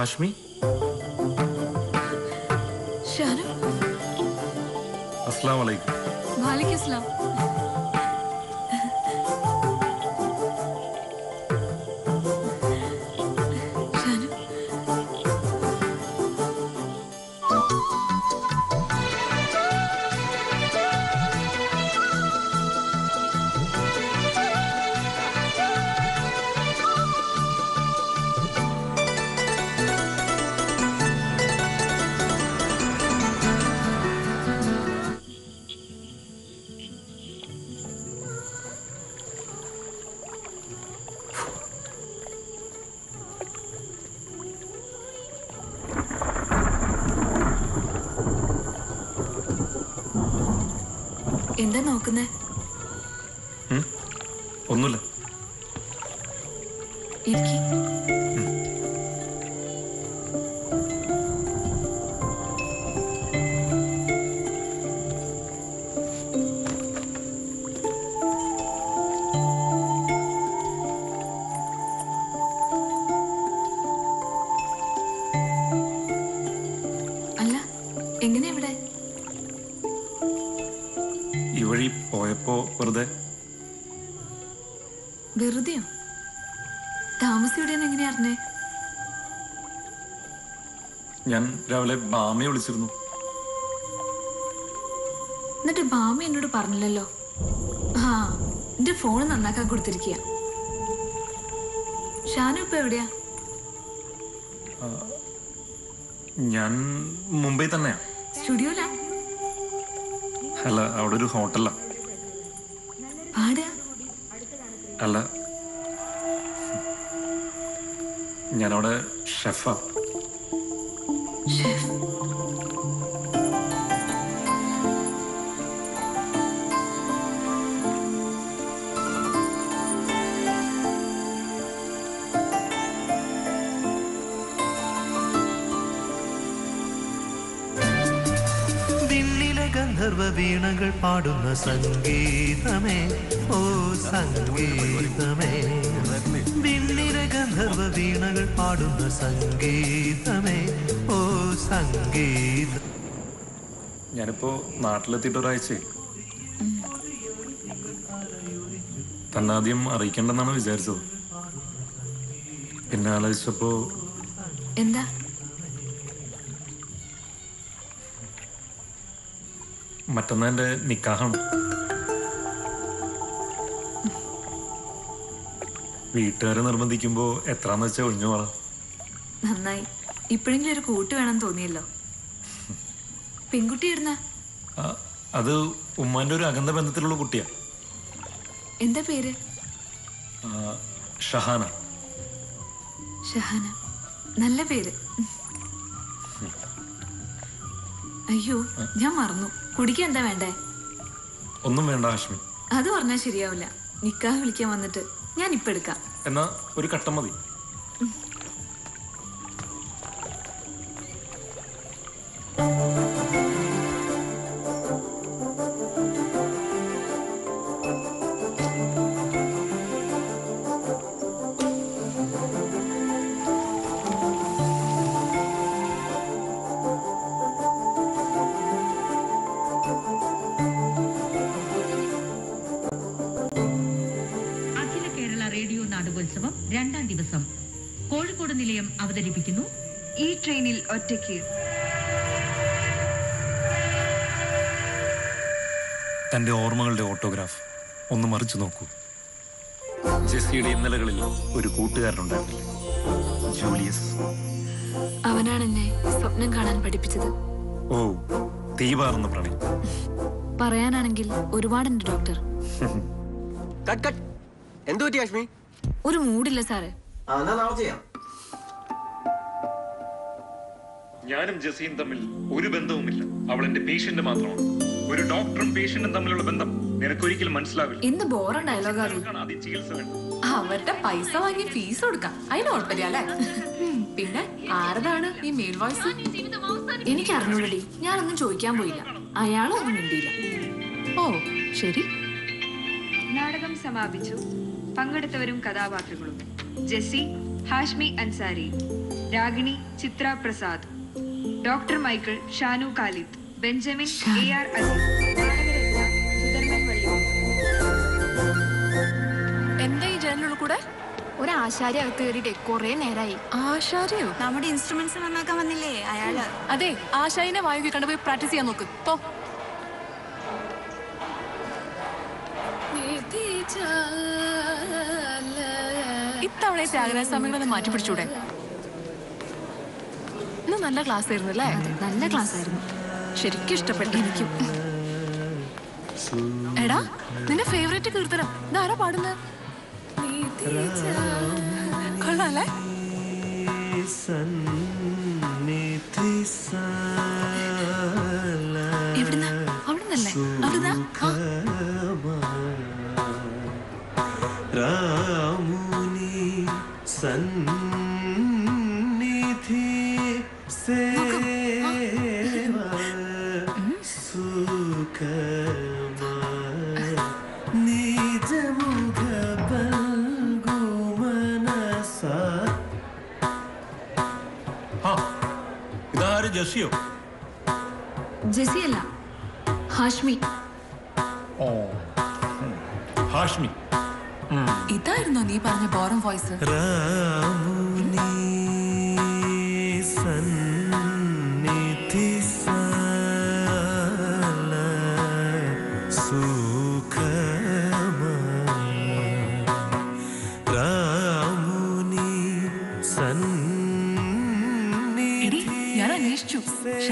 ഹാഷ്മി നോക്കുന്നേ ഒന്നുമില്ല. ഇരിക്കി. ഞാൻ രാവിലെ ബാമയെ വിളിച്ചിരുന്നു. എന്നിട്ട് ബാമ എന്നോട് പറഞ്ഞില്ലല്ലോ. ആ എന്റെ ഫോൺ നന്നാക്കാൻ കൊടുത്തിരിക്കുക ഷാനു ഇപ്പൊ എവിടെയാ? ഞാൻ മുംബൈ തന്നെയാ. സ്റ്റുഡിയോയിലാ അല്ല അവിടെ ഒരു ഹോട്ടലാ. പാടുക അല്ല ഞാനവിടെ ഷെഫാ. ഗന്ധർവ വീണകൾ പാടുന്ന സംഗീതമേ ഓ സംഗീതമേ. വിണ്ണിലെ ഗന്ധർവ വീണകൾ പാടുന്ന സംഗീതമേ സംഗീത. ഞാനിപ്പോ നാട്ടിലെത്തിയിട്ട് ഒരാഴ്ചയായി. തന്നാദ്യം അറിയിക്കണ്ടെന്നാണ് വിചാരിച്ചത്. പിന്നെ ആലോചിച്ചപ്പോ എന്താ? മറ്റന്നാ എന്റെ നിക്കാഹാണ്. വീട്ടുകാരെ നിർബന്ധിക്കുമ്പോ എത്രാന്ന് വെച്ചാ ഒഴിഞ്ഞു പറ നന്നായി ഇപ്പോഴെങ്കിലും ഒരു കൂട്ട് വേണമെന്ന് തോന്നിയല്ലോ. പെൺകുട്ടി ഇരുന്ന ആ, അത് ഉമ്മാന്റെ ഒരു അകന്ന ബന്ധത്തിലുള്ള കുട്ടിയാ. എന്താ പേര്? ഷഹാന. ഷഹാന. നല്ല പേര്. അയ്യോ ഞാൻ മറന്നു. കുടിക്കാൻ എന്താ വേണ്ടേ? ഒന്നും വേണ്ട ഹാഷ്മി. അത് പറഞ്ഞാൽ ശരിയാവില്ല. നിക്കാഹ് വിളിക്കാൻ വന്നിട്ട് ഞാൻ ഇപ്പൊ എടുക്കാം. എന്നാ ഒരു കട്ടം മതി. ഒറ്റയ്ക്ക്. തന്റെ ഓർമ്മകളുടെ ഓട്ടോഗ്രാഫ് ഒന്ന് മറിച്ചു നോക്കൂ. ജെസ്സിയുടെ ഇന്നലകളിൽ ഒരു കൂട്ടുകാരനുണ്ടായിരുന്നില്ലേ? ജൂലിയസ്. അവനാണ് എന്നെ സ്വപ്നം കാണാൻ പഠിപ്പിച്ചത്. ഓ തീവാർന്ന പ്രണയം. പറയാനാണെങ്കിൽ ഒരുപാടുണ്ട് ഡോക്ടർ. എന്തു ഒരു മൂടില്ല സാറേ. എന്നാ നാളെ ചെയ്യാം. ഞാനും ജസീം തമ്മിൽ ഒരു ബന്ധവുമില്ല. അവൾ എന്റെ പേഷ്യന്റ് മാത്രമാണ്. ഒരു ഡോക്ടറും പേഷ്യന്റും തമ്മിലുള്ള ബന്ധം നിനക്കൊരിക്കലും മനസ്സിലാവില്ല. എന്ത് ബോറൻ ഡയലോഗാ ആദ്യം ചികിത്സ അവരുടെ പൈസ വാങ്ങി ഫീസ് കൊടുക്കാം. അതിന് കുഴപ്പമില്ല അല്ലേ? പിന്നെ ആരതാണ് ഈ മെയിൽ വോയിസ് എനിക്ക് അറിഞ്ഞൂടി ഞാനൊന്നും ചോദിക്കാൻ പോയില്ല. അയാളും ഒന്നും മിണ്ടിയില്ല. ഓ ശരി. നാടകം സമാപിച്ചു. പങ്കെടുത്തവരും കഥാപാത്രങ്ങളും. Jessy Hashmi Ansari Ragini Chithra Prasad. Doctor Michael Shanu Khalid Benjamin A R Ali എന്താ ഈ ജനലുള്ളിൽ കൂടെ? ഒരു ആശാരി അകത്ത് കയറിയിട്ട് കുറെ നേരായി. ആശാരിയോ? നമ്മുടെ ഇൻസ്ട്രുമെന്റ്സ് നന്നാക്കാൻ വന്നില്ലേ അയാൾ? അതെ ആശാരിനെ വായു കണ്ടുപോയി പ്രാക്ടീസ് ചെയ്യാൻ നോക്ക്. പോ. ഇത്തവണ ത്യാഗരാജ സ്വാമികളൊന്ന് മാറ്റി പിടിച്ചൂടെ ഇന്ന് നല്ല ക്ലാസ് ആയിരുന്നു അല്ലേ നല്ല ക്ലാസ് ആയിരുന്നു ശരിക്കും ഇഷ്ടപ്പെട്ടു എനിക്കും. എടാ നിന്റെ ഫേവറേറ്റ് കീർത്തനം. ഇതാരാ പാടുന്നത് കൊള്ളാല്ലേ? എവിടുന്നാ? അവിടുന്നല്ലേ? അവിടുന്നാ? ഇതാര് ജെസ്സി ജെസി അല്ല ഹാഷ്മി. ഓ ഹാഷ്മി. ഇതായിരുന്നോ നീ പറഞ്ഞ ബോറം വോയിസ്. രാമുനി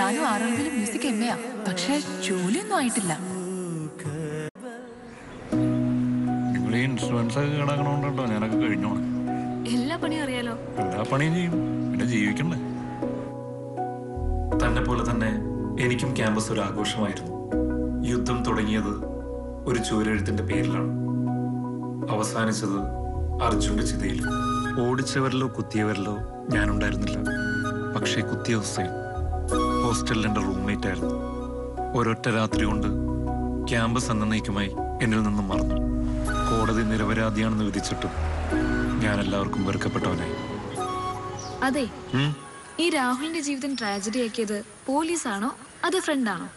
ഷാനു ആറാമതിലും മ്യൂസിക് എം എയാ പക്ഷെ ജോലിയൊന്നും ആയിട്ടില്ല. ഞാനൊക്കെ കഴിഞ്ഞോണം എല്ലാ പണിയും അറിയാലോ. എല്ലാ പണിയും ചെയ്യും. പിന്നെ ജീവിക്കണ്ടേ? തന്നെ പോലെ തന്നെ എനിക്കും ക്യാമ്പസ് ഒരു ആഘോഷമായിരുന്നു. യുദ്ധം തുടങ്ങിയത് ഒരു ചൂരെഴുത്തിന്റെ പേരിലാണ്. അവസാനിച്ചത് അർജുന്റെ ചിതയിൽ ഓടിച്ചവരിലോ കുത്തിയവരിലോ ഞാനുണ്ടായിരുന്നില്ല. പക്ഷേ കുത്തിയ ഹുസൈൻ ഹോസ്റ്റലിൽ എന്റെ റൂംമേറ്റ് ആയിരുന്നു. ഒരൊറ്റ രാത്രി കൊണ്ട് ക്യാമ്പസ് എന്നേക്കുമായി എന്നിൽ നിന്നും മറന്നു. കോടതി നിരപരാധിയാണെന്ന് വിധിച്ചിട്ടും ഞാൻ എല്ലാവർക്കും വെറുക്കപ്പെട്ടവനായി. അതെ. ഈ രാഹുലിന്റെ ജീവിതം ട്രാജഡി ആക്കിയത് പോലീസ് ആണോ അത് ഫ്രണ്ടാണോ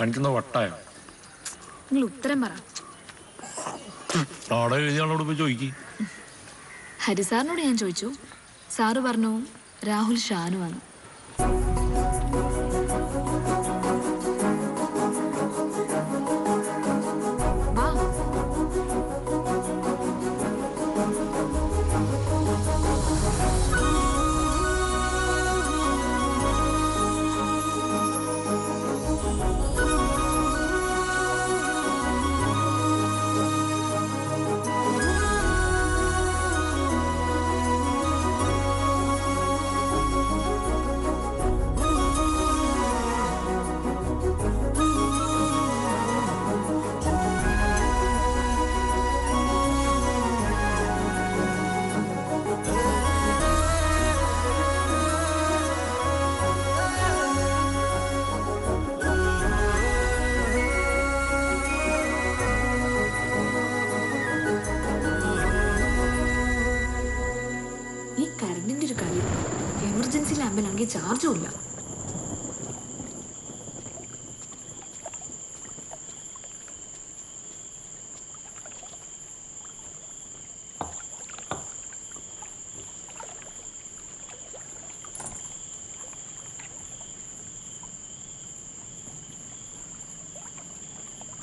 കാണിക്കുന്ന വട്ടായോ? നിങ്ങൾ ഉത്തരം പറ. ഹരിസാറിനോട് ഞാൻ ചോദിച്ചു. സാറ് പറഞ്ഞു രാഹുൽ ഷാനുവാണ്.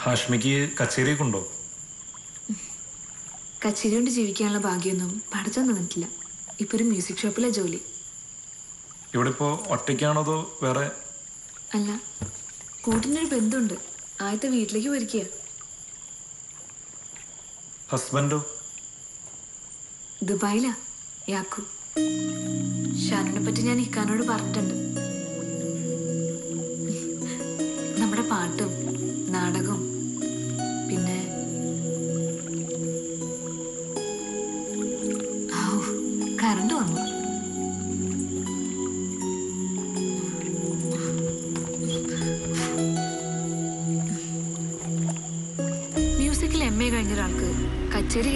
ഹാഷ്മിക്ക് കച്ചേരിയൊക്കെ ഉണ്ടോ? കച്ചേരി കൊണ്ട് ജീവിക്കാനുള്ള ഭാഗ്യമൊന്നും പഠിച്ചു തന്നിട്ടില്ല ഇപ്പൊ ഒരു മ്യൂസിക് ഷോപ്പിലെ ജോലി. ഇവിടെ ഇപ്പോ ഒറ്റയ്ക്കാണോ അതോ വേറെ? അല്ല കൂട്ടിനൊരു ബന്ധുണ്ട്. ആദ്യത്തെ വീട്ടിലേക്ക് പോയിരിക്കുക ഹസ്ബൻഡോ? ദുബായിലാ യാക്കു. ഷാനിനെ പറ്റി ഞാൻ ഇക്കാനോട് പറഞ്ഞിട്ടുണ്ട്. നമ്മുടെ പാട്ടും നാടകവും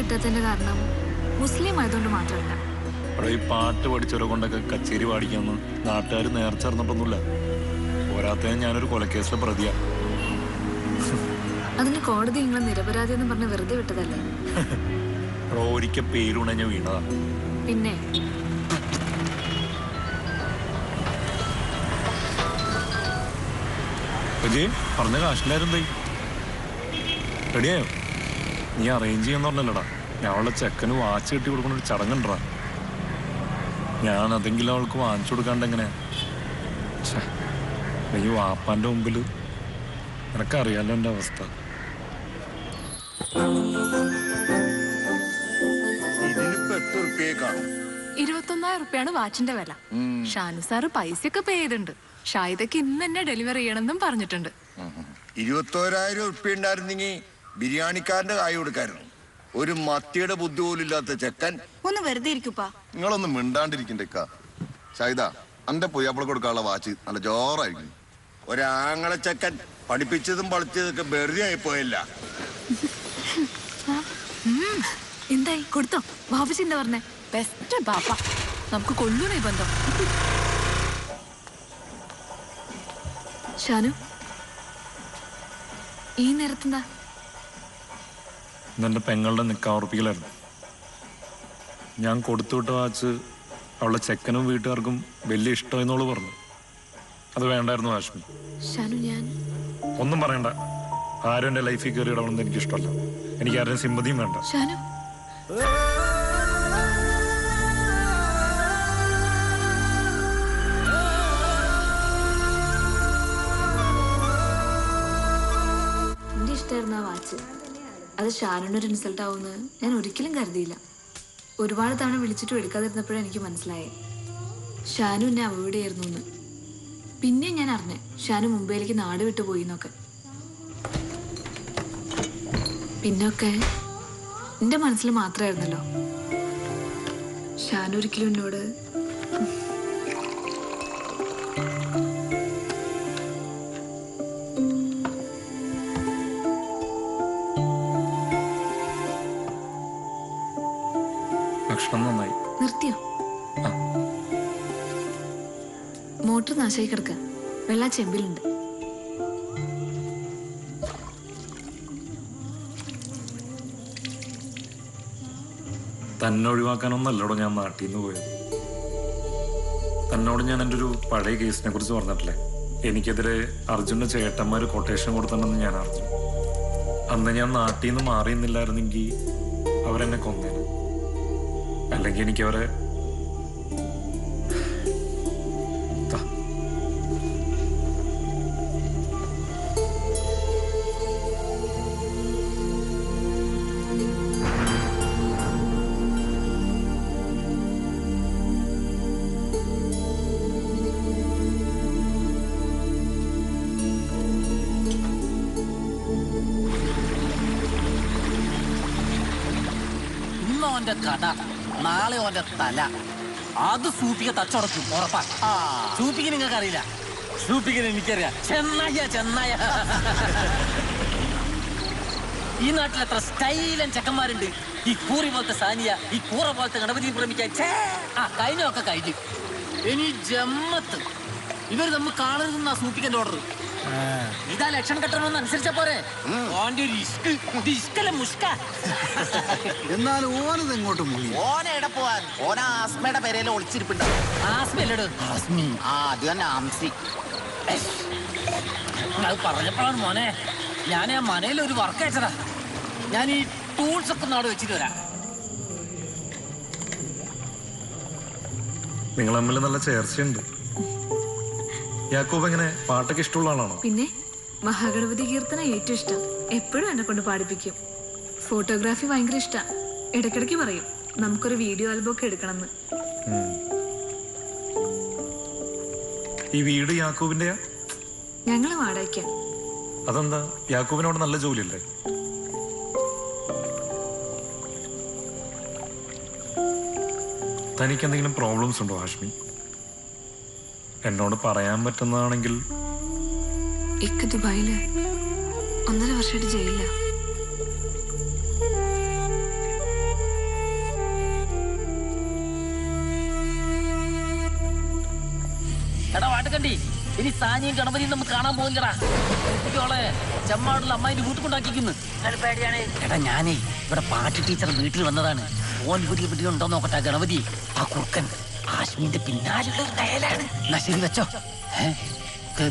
കിട്ടാത്തതിന്റെ കാരണം മുസ്ലിം ആയതുകൊണ്ട് മാത്രമല്ല. അവിടെ ഈ പാട്ട് പഠിച്ചവരെ കൊണ്ടൊക്കെ കച്ചേരി പാടിക്കാന്ന് നാട്ടുകാർ നേർച്ച നേർച്ചറിഞ്ഞിട്ടൊന്നുമില്ല പോരാത്തതിന് ഞാനൊരു കൊലക്കേസിലെ പ്രതിയാ. അതിന് കോടതി നിങ്ങളെ നിരപരാധി എന്ന് പറഞ്ഞ് വെറുതെ വിട്ടതല്ലേ? [laughs] ഒരിക്കൽ പേരുണഞ്ഞ വീണതാ. പിന്നെ? പറഞ്ഞ കാശിലായിരുന്നു റെഡിയായോ? നീ അറേഞ്ച് ചെയ്യാന്ന് പറഞ്ഞല്ലടാ. ഞാൻ അവളുടെ ചെക്കന് വാച്ച് കെട്ടി കൊടുക്കുന്ന ഒരു ചടങ്ങുണ്ടടാ. ഞാൻ അതെങ്കിലും അവൾക്ക് വാങ്ങിച്ചു കൊടുക്കാണ്ട് എങ്ങനെ അയ്യോ നീ വാപ്പാന്റെ മുമ്പിൽ നിനക്കറിയാലോ എന്റെ അവസ്ഥ. ഇരുപത്തൊന്നായിരം റുപ്യാണ് വാച്ചിന്റെ വില. ഷാനു സാറ് പൈസയൊക്കെ പേ ചെയ്തിട്ടുണ്ട്. ഷായിദക്ക് ഇന്ന് തന്നെ ഡെലിവറി ചെയ്യണമെന്നും പറഞ്ഞിട്ടുണ്ട്. ഇരുപത്തോരായിരം ഉറുപ്പ്യ ഉണ്ടായിരുന്നെങ്കിൽ ബിരിയാണിക്കാരന്റെ കായ കൊടുക്കായിരുന്നു. ഒരു മത്തിയുടെ ബുദ്ധി പോലും ഇല്ലാത്ത ചെക്കൻ. ഒന്ന് വെറുതെ ഇരിക്കുപ്പാ. നിങ്ങളൊന്നും മിണ്ടാണ്ടിരിക്കണ്ടേക്ക. ഷൈദ അന്റെ പുയ്യാപ്പിള കൊടുക്കാനുള്ള വാച്ച് നല്ല ജോറായിരിക്കും. ഒരാങ്ങളെ ചെക്കൻ പഠിപ്പിച്ചതും പഠിച്ചതൊക്കെ വെറുതെ ആയി പോയല്ല. എന്തായി? കൊടുത്തോ. ബാബുജി എന്താ പറഞ്ഞേ? ബെസ്റ്റ് ബാപ്പ. നമുക്ക് കൊല്ലൂനേ ബന്ധം. ഷാനു ഈ നേരത്തെന്താ? ഇന്നെന്റെ പെങ്ങളുടെ നിൽക്കാറുപ്പിക്കലായിരുന്നു ഞാൻ കൊടുത്തുവിട്ട വാച്ച് അവളുടെ ചെക്കനും വീട്ടുകാർക്കും വലിയ ഇഷ്ടം എന്നോൾ പറഞ്ഞു. അത് വേണ്ടായിരുന്നു ഹാഷ്മി ഷാനു ഞാൻ ഒന്നും പറയണ്ട. ആരും എന്റെ ലൈഫിൽ കയറി ഇടപെടുന്നത് എനിക്ക് ഇഷ്ടമല്ല എനിക്ക് ആരും സിമ്പതിയും വേണ്ട. ഷാനു. എന്റെ ഇഷ്ടമായിരുന്നു ആ വാച്ച്. അത് ഷാനുവിന്റെ ഒരു ഇൻസൾട്ട് ആവുമെന്ന് ഞാൻ ഒരിക്കലും കരുതിയില്ല. ഒരുപാട് തവണ വിളിച്ചിട്ടും എടുക്കാതിരുന്നപ്പോഴും എനിക്ക് മനസ്സിലായി. ഷാനു എന്നെ അവോയ്ഡ് ചെയ്യായിരുന്നു എന്ന്. പിന്നെ ഞാൻ അറിഞ്ഞു ഷാനു മുംബൈയിലേക്ക് നാട് വിട്ടു പോയി എന്നൊക്കെ. പിന്നൊക്കെ എന്റെ മനസ്സിൽ മാത്രമായിരുന്നല്ലോ. ഷാനു ഒരിക്കലും എന്നോട് മോട്ടർ നാശായി കിടക്ക വെള്ള ചെമ്പിലുണ്ട് തന്നെ ഒഴിവാക്കാനൊന്നല്ലടോ ഞാൻ നാട്ടിൽ നിന്ന് പോയത്. തന്നോട് ഞാൻ എന്റെ ഒരു പഴയ കേസിനെ കുറിച്ച് പറഞ്ഞിട്ടില്ലേ? എനിക്കെതിരെ അർജുന്റെ ചേട്ടന്മാർ കൊട്ടേഷൻ കൊടുത്തിട്ടുണ്ടെന്ന് ഞാൻ അറിഞ്ഞു. അന്ന് ഞാൻ നാട്ടിൽ നിന്ന് മാറിയെന്നില്ലായിരുന്നെങ്കിൽ അവരെന്നെ കൊന്നേനെ. അല്ലെങ്കിൽ എനിക്ക് തല. അത് സൂപ്പിക്ക് തച്ചുടക്കും ഉറപ്പാ. സൂപ്പിക്ക് നിങ്ങൾക്ക് അറിയില്ല സൂപ്പിക്കിന് എനിക്കറിയാം. ചെന്നായ ചെന്നായ. ഈ നാട്ടിൽ എത്ര സ്റ്റൈലൻ ചെക്കന്മാരുണ്ട്. ഈ കൂറി പോലത്തെ സാനിയ ഈ കൂറ പോലത്തെ ഗണപതി പ്രമിക്കാൻ! ആ കഴിഞ്ഞൊക്കെ കഴിഞ്ഞു. ഇനി ജമ്മത്ത്. ഇവർ നമ്മൾ കാണരുതെന്നാ സൂപ്പിക്കന്റെ ഓർഡർ ഇതാ ലക്ഷണം കെട്ടണമെന്ന് അനുസരിച്ച പോരെ. ഓന്റെ ഒരു ഇഷ്ക് ഇത് മുഷ്ക. എന്നാൽ ഓനത് എങ്ങോട്ട് മുങ്ങി? ഓന എവിടെ പോവാൻ? ഓന ആസ്മയുടെ പേരയിൽ ഒളിച്ചിരിപ്പുണ്ട്. ആസ്മയല്ലേടോ ആസ്മി. ആ അത് തന്നെ ആംസി. അത് പറഞ്ഞപ്പോഴാണ് മോനെ ഞാൻ ആ മനയിൽ ഒരു വർക്ക് അയച്ചതാ. ഞാൻ ഈ ടൂൾസ് ഒക്കെ നാട് വെച്ചിട്ട് വരാം. നിങ്ങൾ തമ്മിൽ നല്ല ചേർച്ചയുണ്ട്. യാക്കോബ് എങ്ങനെ പാട്ടൊക്കെ ഇഷ്ടമുള്ള ആളാണോ? പിന്നെ മഹാഗണപതി കീർത്തന ഏറ്റവും ഇഷ്ടം. എപ്പോഴും എന്നെ കൊണ്ട് പാടിപ്പിക്കും. ഫോട്ടോഗ്രാഫി ഭയങ്കര ഇഷ്ടം. ഇടയ്ക്കിടയ്ക്ക് പറയും നമുക്കൊരു വീഡിയോ ആൽബം ഒക്കെ എടുക്കണമെന്ന്. ഈ വീട് യാക്കൂബിന്റെ ഞങ്ങൾ വാടക അതെന്താ? യാക്കൂബിനോട് നല്ല ജോലിയല്ലേ? തനിക്ക് എന്തെങ്കിലും പ്രോബ്ലംസ് ഉണ്ടോ ഹാഷ്മി എന്നോട് പറയാൻ പറ്റുന്നതാണെങ്കിൽ ഇക്ക് ദുബായിൽ ഒന്നര വർഷമായിട്ട് ജയിലില്ല എടാ വാട്ടുകണ്ടി ഇനി സാനിയും ഗണപതിയും നമുക്ക് കാണാൻ പോകില്ലടാ എത്തിക്കോളെ ചെമ്മാടുള്ള അമ്മായിന്റെ വീട്ടിൽ കൊണ്ടാക്കിക്കുന്നു എടാ ഞാനേ ഇവിടെ പാട്ട് ടീച്ചർ വീട്ടിൽ വന്നതാണ്. ഓൻ വീട്ടിൽ വീട്ടിൽ ഉണ്ടോ നോക്കട്ടെ ഗണപതി ആ കുറുക്കൻ. ആശ്മീന്റെ പിന്നാലുള്ള ഒരു ഡയലാണ് എന്നാ ശരി വെച്ചോ. ഏഹ്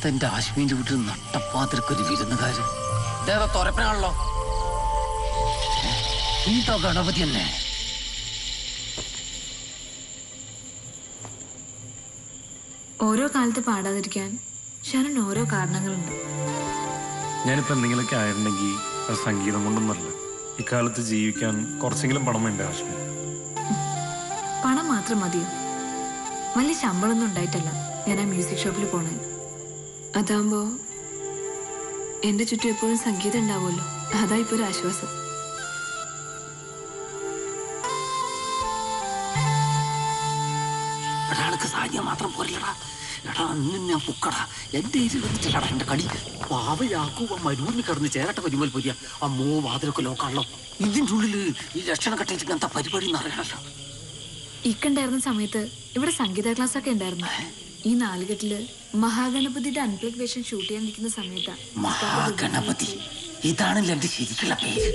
എന്റെ ആശ്മിന്റെ വീട്ടിൽ നട്ടപ്പാതിരക്കൊരു വിരുന്നുകാര് ഇതേതോ തുറപ്പനാണല്ലോ എന്തോ ഗണപതി തന്നെ ഓരോ കാലത്ത് പാടാതിരിക്കാൻ ശരൺ ഓരോ കാരണങ്ങളുണ്ട്. ഞാനിപ്പോ എന്തെങ്കിലുമൊക്കെ ആയിട്ടുണ്ടെങ്കിൽ അത് സംഗീതം കൊണ്ടൊന്നല്ല. ഇക്കാലത്ത് ജീവിക്കാൻ കുറച്ചെങ്കിലും പണം വേണ്ട ആശ്മി പണം മാത്രം മതിയോ? വലിയ ശമ്പളമൊന്നും ഉണ്ടായിട്ടല്ല. ഞാൻ ആ മ്യൂസിക് ഷോപ്പിൽ പോണേ. അതാകുമ്പോ എന്റെ ചുറ്റും എപ്പോഴും സംഗീതം ഉണ്ടാവുമല്ലോ. അതാ ഇപ്പൊ ഒരു ആശ്വാസം. ഒരാൾക്ക് സാരിയ മാത്രം പോരല്ലടാ. എടാ അന്ന് ഞാൻ പൊക്കടാ. വന്നിട്ടില്ലടാ കടി. പാവയാക്കൂ ആ മരുവിന് കിടന്ന് ചേരട്ട പരിമൽ പൊരിയ. അമ്മോ വാതിലൊക്കെ ലോക്കാണല്ലോ ഇതിന്റെ ഉള്ളിൽ ഈ ലക്ഷണം കെട്ടിട്ട് എന്താ പരിപാടി എന്ന് അറിയണല്ലോ. ഇക്കുണ്ടായിരുന്ന സമയത്ത് ഇവിടെ സംഗീത ക്ലാസ് ഒക്കെ ഉണ്ടായിരുന്നു ഈ നാലുകെട്ടിൽ മഹാഗണപതിയുടെ അൺപ്ലഗ് വേഷം ഷൂട്ട് ചെയ്യാൻ നിൽക്കുന്ന സമയത്താണ് മഹാഗണപതി. ഇതാണല്ലോ എന്റെ ശരിക്കുള്ള പേര്.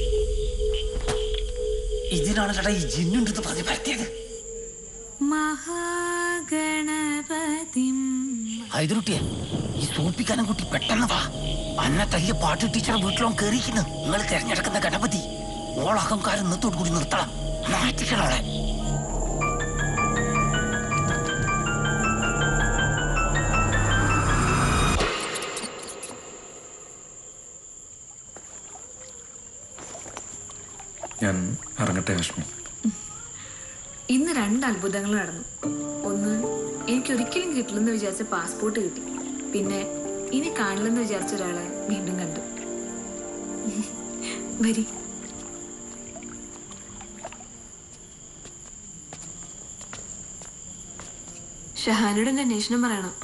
ഇതിനാണല്ലടാ ഈ ജിന്നുണ്ടെന്ന് പറഞ്ഞ് പരത്തിയത്. മഹാഗണപതി. ഹൈദരുട്ടിയെ ഈ സൂപ്പിക്കാനും കുട്ടി പെട്ടെന്ന് വാ. അന്ന തല്ലിയ പാട്ട് ടീച്ചർ വീട്ടിലോ കയറിയിരിക്കുന്നു നിങ്ങൾ തിരഞ്ഞെടുക്കുന്ന ഗണപതി ഓൾ നിന്നത്തോടു കൂടി നിർത്തണം. മാറ്റിക്കണോളെ ഞാൻ ഇറങ്ങട്ടെ ലക്ഷ്മി ഇന്ന് രണ്ട് അത്ഭുതങ്ങൾ നടന്നു. ഒന്ന് എനിക്ക് ഒരിക്കലും കിട്ടില്ലെന്ന് വിചാരിച്ച പാസ്പോർട്ട് കിട്ടി. പിന്നെ ഇനി കാണില്ലെന്ന് വിചാരിച്ച ഒരാളെ വീണ്ടും കണ്ടു. വരി. ഷഹാനോട് അന്വേഷണം പറയണം.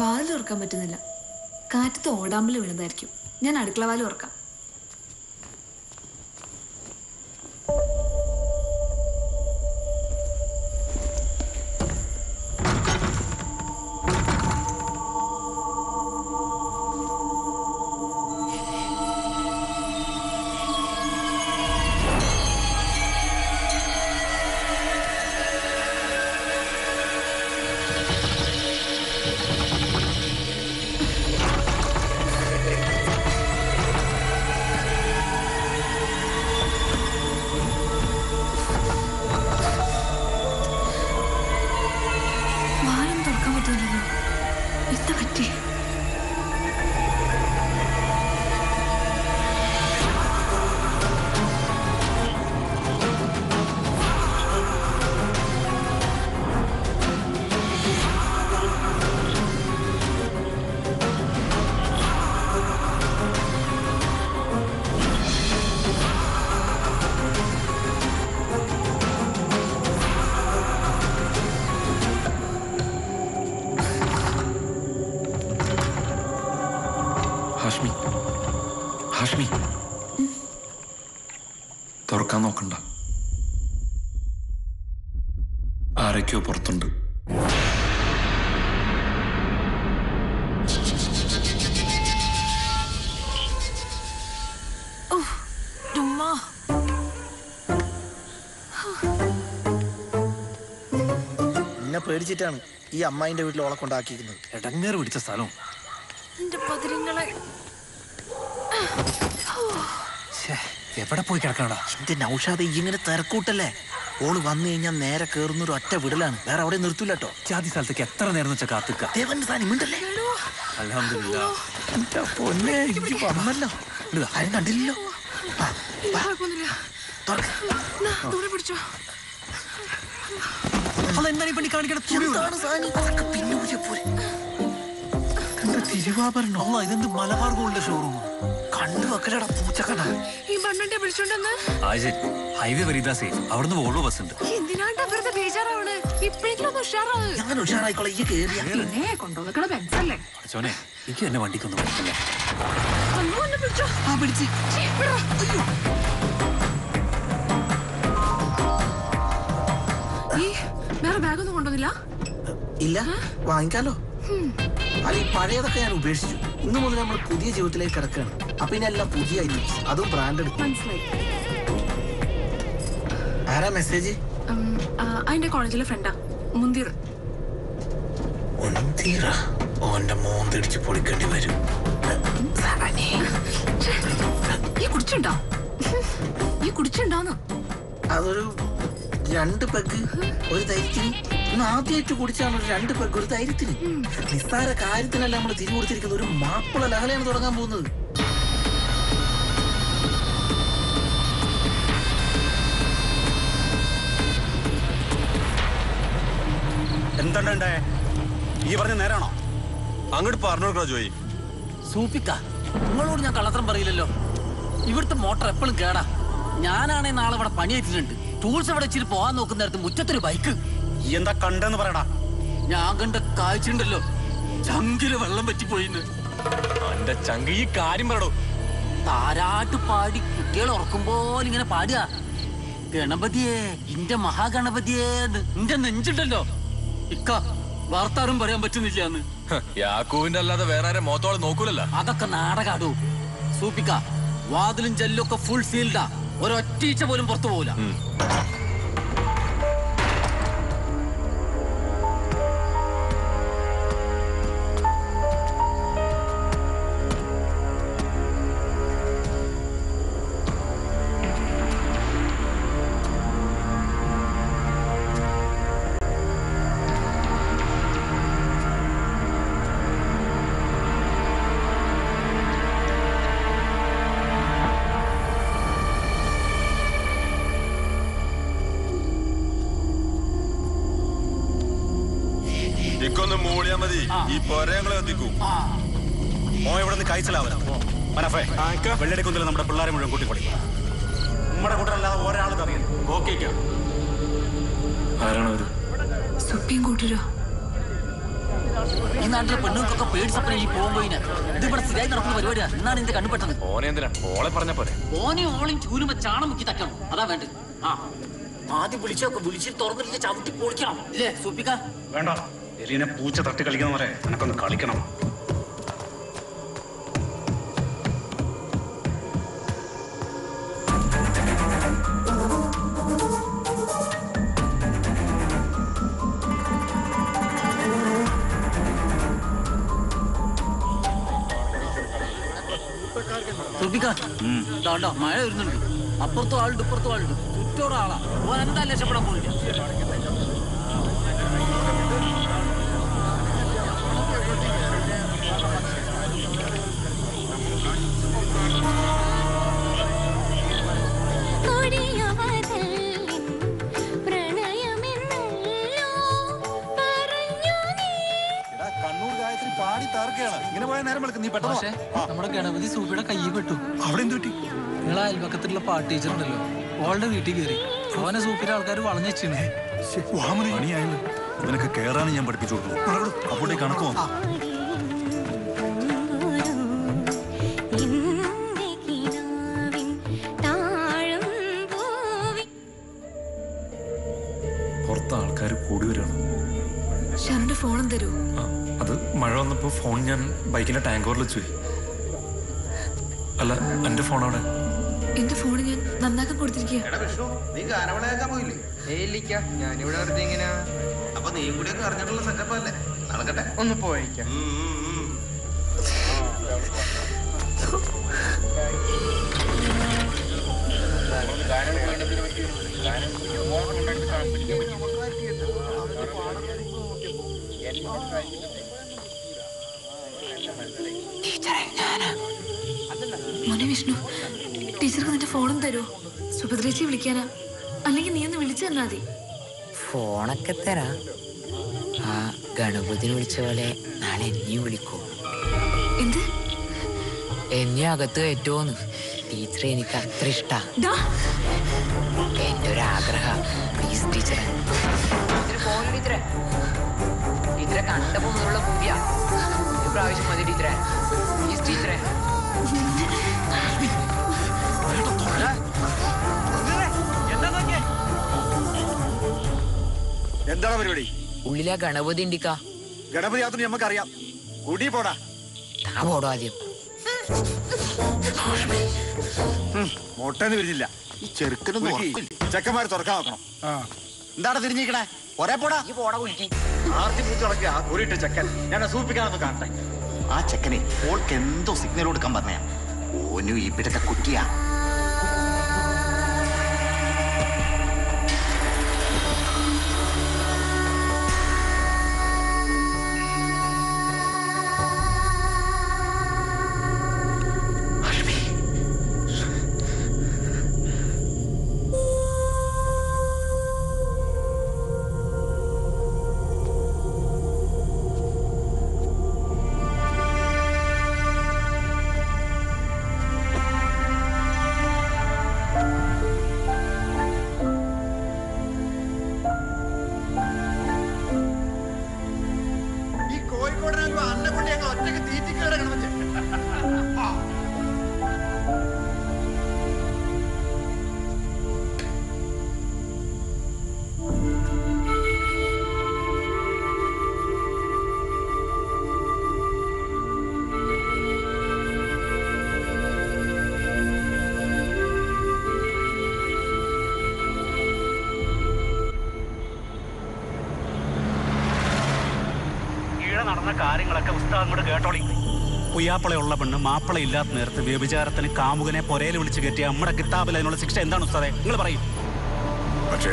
വാതിൽ തുറക്കാൻ പറ്റുന്നില്ല. കാറ്റത്ത് ഓടാമ്പൽ വീണതായിരിക്കും. ഞാൻ അടുക്കള വാതിൽ തുറക്കാം. പേടിച്ചിട്ടാണ് ഈ അമ്മായിന്റെ വീട്ടിൽ ഓളെ കൊണ്ടാക്കിയിരിക്കുന്നത്. ഇടങ്ങേറ് പിടിച്ച സ്ഥലം. എവിടെ പോയി കിടക്കണടാ? എന്റെ നൗഷാദ് ഇങ്ങനെ തിരക്കൂട്ടല്ലേ? ഓൾ വന്നു കഴിഞ്ഞാൽ നേരെ കേറുന്ന ഒരു ഒറ്റ വിടലാണ്. വേറെ അവിടെ നിർത്തൂല കേട്ടോ ജാതി സ്ഥലത്തേക്ക് എത്ര നേരം വെച്ചാൽ കാത്തുക്ക? ദേവന്റെ സാധനം മിണ്ടല്ലേ? അലഹമില്ല എന്റെ പൊന്നെ ഇജ്ജ് വന്നല്ലോ. ആരും കണ്ടില്ലല്ലോ. പിടിച്ചോ. അതെന്താണ് പണി കാണിക്കണം തിരുവാഭരണം? അല്ല ഇതെന്ത് മലബാർ ഗോൾഡ് ഷോറൂം കണ്ടു വെക്കലടാ പൂച്ചക്കട ഈ മണ്ണിന്റെ വിളിച്ചോണ്ടെന്ന്? ആ ശരി ഹൈവേ വരിതാ സേഫ് വോൾവോ ബസ് ഉണ്ട്. എന്തിനാണ്ട് അവരുടെ ബേജാറാവണ്? ഇപ്പഴെങ്കിലും ഉഷാറാവ് ഞാൻ ഉഷാറായിക്കോളെ ഈ കേറിയ. പിന്നെ കൊണ്ടുവന്നിക്കണ ബെൻസല്ലേ അച്ഛനെ എനിക്ക് എന്നെ വണ്ടിക്കൊന്നും പറ്റില്ല പിടിച്ചോ. ആ പിടിച്ച്. അയ്യോ. ബാഗൊന്നും കൊണ്ടുവന്നില്ല? ഇല്ല? വാങ്ങിക്കാലോ? അല്ല ഈ പഴയതൊക്കെ ഞാൻ ഉപേക്ഷിച്ചു. ഇന്ന് മുതൽ നമ്മൾ പുതിയ ജീവിതത്തിലേക്ക് കിടക്കുകയാണ്. അപ്പൊ ഇനി എല്ലാം പുതിയ ഐറ്റംസ്. അതും ബ്രാൻഡഡ് ആരാ മെസ്സേജ് അതിന്റെ കോളേജിലെ ഫ്രണ്ടാ മുന്തിർ. മുന്തിറ? ഓന്റെ മോന്തിടിച്ച് പൊളിക്കേണ്ടി വരും. ഈ കുടിച്ചുണ്ടോ ഈ കുടിച്ചുണ്ടോന്ന് അതൊരു രണ്ട് പെഗ് ഒരു തൈരത്തിന് ഇന്ന് ആദ്യമായിട്ട് കുടിച്ചാണ് ഒരു രണ്ട് പെഗ് ഒരു തൈരത്തിന് നിസ്സാര കാര്യത്തിനല്ല നമ്മൾ തിരികെ കൊടുത്തിരിക്കുന്ന ഒരു മാപ്പിള ലഹലയാണ് തുടങ്ങാൻ പോകുന്നത്. എന്തുണ്ടേ ഈ പറഞ്ഞ നേരാണോ? അങ്ങോട്ട് പറഞ്ഞു കൊടുക്കണോ ജോയി. സൂപ്പിക്ക നിങ്ങളോട് ഞാൻ കള്ളത്തരം പറയില്ലല്ലോ. ഇവിടുത്തെ മോട്ടർ എപ്പോഴും കേടാ. ഞാനാണെ നാളെ ഇവിടെ പണിയേറ്റിട്ടുണ്ട്. ടൂൾസ് ഇവിടെ വെച്ചിട്ട് പോകാൻ നോക്കുന്ന നേരത്ത് മുറ്റത്തൊരു ബൈക്ക് എന്താ കണ്ടെന്ന് പറയടാ. ഞാൻ കണ്ട കാഴ്ചയുണ്ടല്ലോ. ചങ്കിൽ വെള്ളം പറ്റിപ്പോയിന്ന്. എന്റെ ചങ്ക് ഈ കാര്യം പറയടോ താരാട്ട് പാടി കുട്ടികൾ ഉറക്കുമ്പോൾ ഇങ്ങനെ പാടുക. ഗണപതിയെ ഇന്റെ മഹാഗണപതിയെ നിന്റെ നെഞ്ചുണ്ടല്ലോ. ഇക്ക വാർത്താറും പറയാൻ പറ്റുന്നില്ല എന്ന് യാക്കൂവിന്റെ അല്ലാതെ വേറെ ആരെ മോത്തോളം നോക്കൂലല്ലോ. അതൊക്കെ നാടകാടു. സൂപ്പിക്ക വാതിലും ജെല്ലൊക്കെ ഒക്കെ ഫുൾ സീൽഡാ ഒരൊറ്റീച്ച പോലും പുറത്തു പോകൂല ഓളെ പറഞ്ഞ പോലെ ഓനെ ഓളെയും ചൂരുമ്പോ ചാണം മുക്കി തക്കണം. അതാ വേണ്ടത്. ആ. ആദ്യം വിളിച്ചൊക്കെ വിളിച്ചിട്ട് തുറന്നിട്ട് ചവിട്ടി പൊളിക്കണം. ഇല്ലേ സൂപ്പിക്ക? വേണ്ട. എലീനെ പൂച്ച തട്ടി കളിക്കുന്ന പോലെ എനക്കൊന്ന് കളിക്കണം. ദാണ്ടോ മഴ വരുന്നുണ്ട്. അപ്പുറത്തും ആളുണ്ട് ഇപ്പുറത്തും ആളുണ്ട്. ചുറ്റോടെ ആളാ ഓ എന്താ രക്ഷപ്പെടാൻ പോയില്ല. പാടി ഇങ്ങനെ പോയ നേരം വിളിക്കും. നീ പെട്ടെന്ന് നമ്മുടെ ഗണപതി സൂപ്പിയുടെ പാട്ട് ടീച്ചർ ഉണ്ടല്ലോ ഓളുടെ വീട്ടിൽ കയറി. ഓനെ സൂപ്പിലെ ആൾക്കാർ വളഞ്ഞു വെച്ചിരുന്നു പണിയായല്ലോ. നിനക്ക് കേറാനും ഞാൻ പഠിപ്പിച്ചു കൊടുക്കും. അപ്പോഴേ കണക്ക് വന്നു. പുറത്ത് ആൾക്കാർ കൂടി വരികയാണ്. ഷാറിന്റെ ഫോണും തരൂ. അത് മഴ വന്നപ്പോ ഫോൺ ഞാൻ ബൈക്കിന്റെ ടാങ്കോറിൽ വെച്ചു അല്ല എന്റെ ഫോൺ അവിടെ നന്നാക്കാൻ കൊടുത്തിരിക്കുക എടാ വിഷ്ണു നീ ഗാനമേളയാക്കാൻ പോയില്ലേ? ഏലിക്ക ഞാനിവിടെ വെറുതെ ഇങ്ങനെ അപ്പൊ നീയും കൂടി ഒക്കെ അറിഞ്ഞിട്ടുള്ള സെറ്റപ്പ് അല്ലേ? നടക്കട്ടെ. ഒന്ന് പോയേക്കാം മോനെ വിഷ്ണു ടീച്ചർക്ക് നിന്റെ ഫോണും തരൂ സുഭദ്രേച്ചി വിളിക്കാനാ. അല്ലെങ്കിൽ നീ ഒന്ന് വിളിച്ചു തന്നാ മതി. ഫോണൊക്കെ തരാ. ആ ഗണപതിനെ വിളിച്ച പോലെ നാളെ എന്നെയും വിളിക്കൂ. എന്ത്? എന്നെ അകത്ത് കയറ്റുമോന്ന് ടീച്ചറെ എനിക്ക് അത്ര ഇഷ്ടാ. എന്റെ ഒരു ആഗ്രഹ. പ്ലീസ് ടീച്ചറെ. ഫോൺ ടീച്ചറെ. ടീച്ചറെ കണ്ടപ്പോ മുതലുള്ള പൂതിയാ പ്രാവശ്യം മതി ടീച്ചറെ. പ്ലീസ് ടീച്ചറെ. എന്താണ് പരിപാടി? ഉള്ളിലെ ഗണപതി ഉണ്ടിക്കാ. ഗണപതി യാത്ര നമുക്കറിയാം. കൂടി പോടാ. താ പോടോ ആദ്യം. മുട്ടന്ന് വരുന്നില്ല ഈ ചെറുക്കനും ചെക്കന്മാർ തുറക്കാൻ നോക്കണം. എന്താണ് തിരിഞ്ഞിരിക്കണേ? ഒരേ പോടാ. ഈ പോടാ കുലുക്കി ആർത്തി പൂത്ത് ആ കൂടിയിട്ട് ചെക്കൻ. ഞാൻ സൂപ്പിക്കാനൊന്ന് കാണട്ടെ. ആ ചെക്കനെ ഓൾക്ക് എന്തോ സിഗ്നൽ കൊടുക്കാൻ പറഞ്ഞ. ഓനു ഇവിടുത്തെ കുട്ടിയാ. ഉയ്യാപ്പളയുള്ള പെണ്ണ് മാപ്പിള ഇല്ലാത്ത നേരത്ത് വ്യഭിചാരത്തിന് കാമുകനെ പൊരയിൽ വിളിച്ച് കയറ്റിയ നമ്മുടെ കിതാബിൽ അതിനുള്ള ശിക്ഷ എന്താണ് ഉസ്താദെ? നിങ്ങൾ പറയും. പക്ഷേ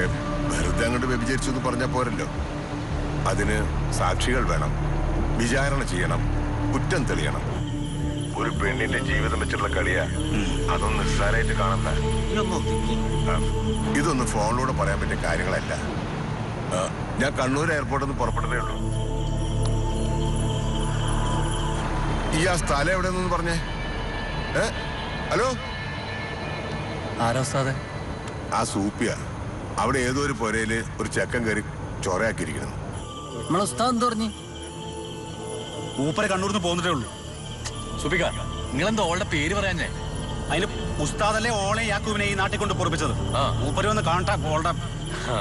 വെറുതെ അങ്ങോട്ട് വ്യഭിചരിച്ചു എന്ന് പറഞ്ഞ പോരല്ലോ. അതിന് സാക്ഷികൾ വേണം. വിചാരണ ചെയ്യണം. കുറ്റം തെളിയണം. ഒരു പെണ്ണിന്റെ ജീവിതം വെച്ചിട്ടുള്ള കളിയാ. അതൊന്നും നിസ്സാരമായിട്ട് കാണണ്ട. ഇതൊന്നും ഫോണിലൂടെ പറയാൻ പറ്റിയ കാര്യങ്ങളല്ല. ഞാൻ കണ്ണൂർ എയർപോർട്ടിൽ നിന്ന് പുറപ്പെട്ടതേ ഉള്ളൂ. ഈ ആ സ്ഥലം എവിടെ നിന്ന് പറഞ്ഞേ. ഏ? ഹലോ? ആരോ ഉസ്താദെ? ആ സൂപ്പിയ അവിടെ ഏതോ ഒരു പുരയിൽ ഒരു ചെക്കൻ കയറി ചൊറയാക്കിയിരിക്കുന്നു. നമ്മളെ ഉസ്താദ് എന്ത് പറഞ്ഞു? മൂപ്പരെ കണ്ണൂർന്ന് പോന്നിട്ടേ ഉള്ളൂ. സുബിക നിങ്ങളെന്താ ഓളുടെ പേര് പറയാഞ്ഞേ? അതിന് ഉസ്താദല്ലേ ഓളെ യാക്കൂബിനെ ഈ നാട്ടിൽ കൊണ്ട് പൊറപ്പിച്ചത്. മൂപ്പര് വന്ന് കാണട്ടെ ഓളുടെ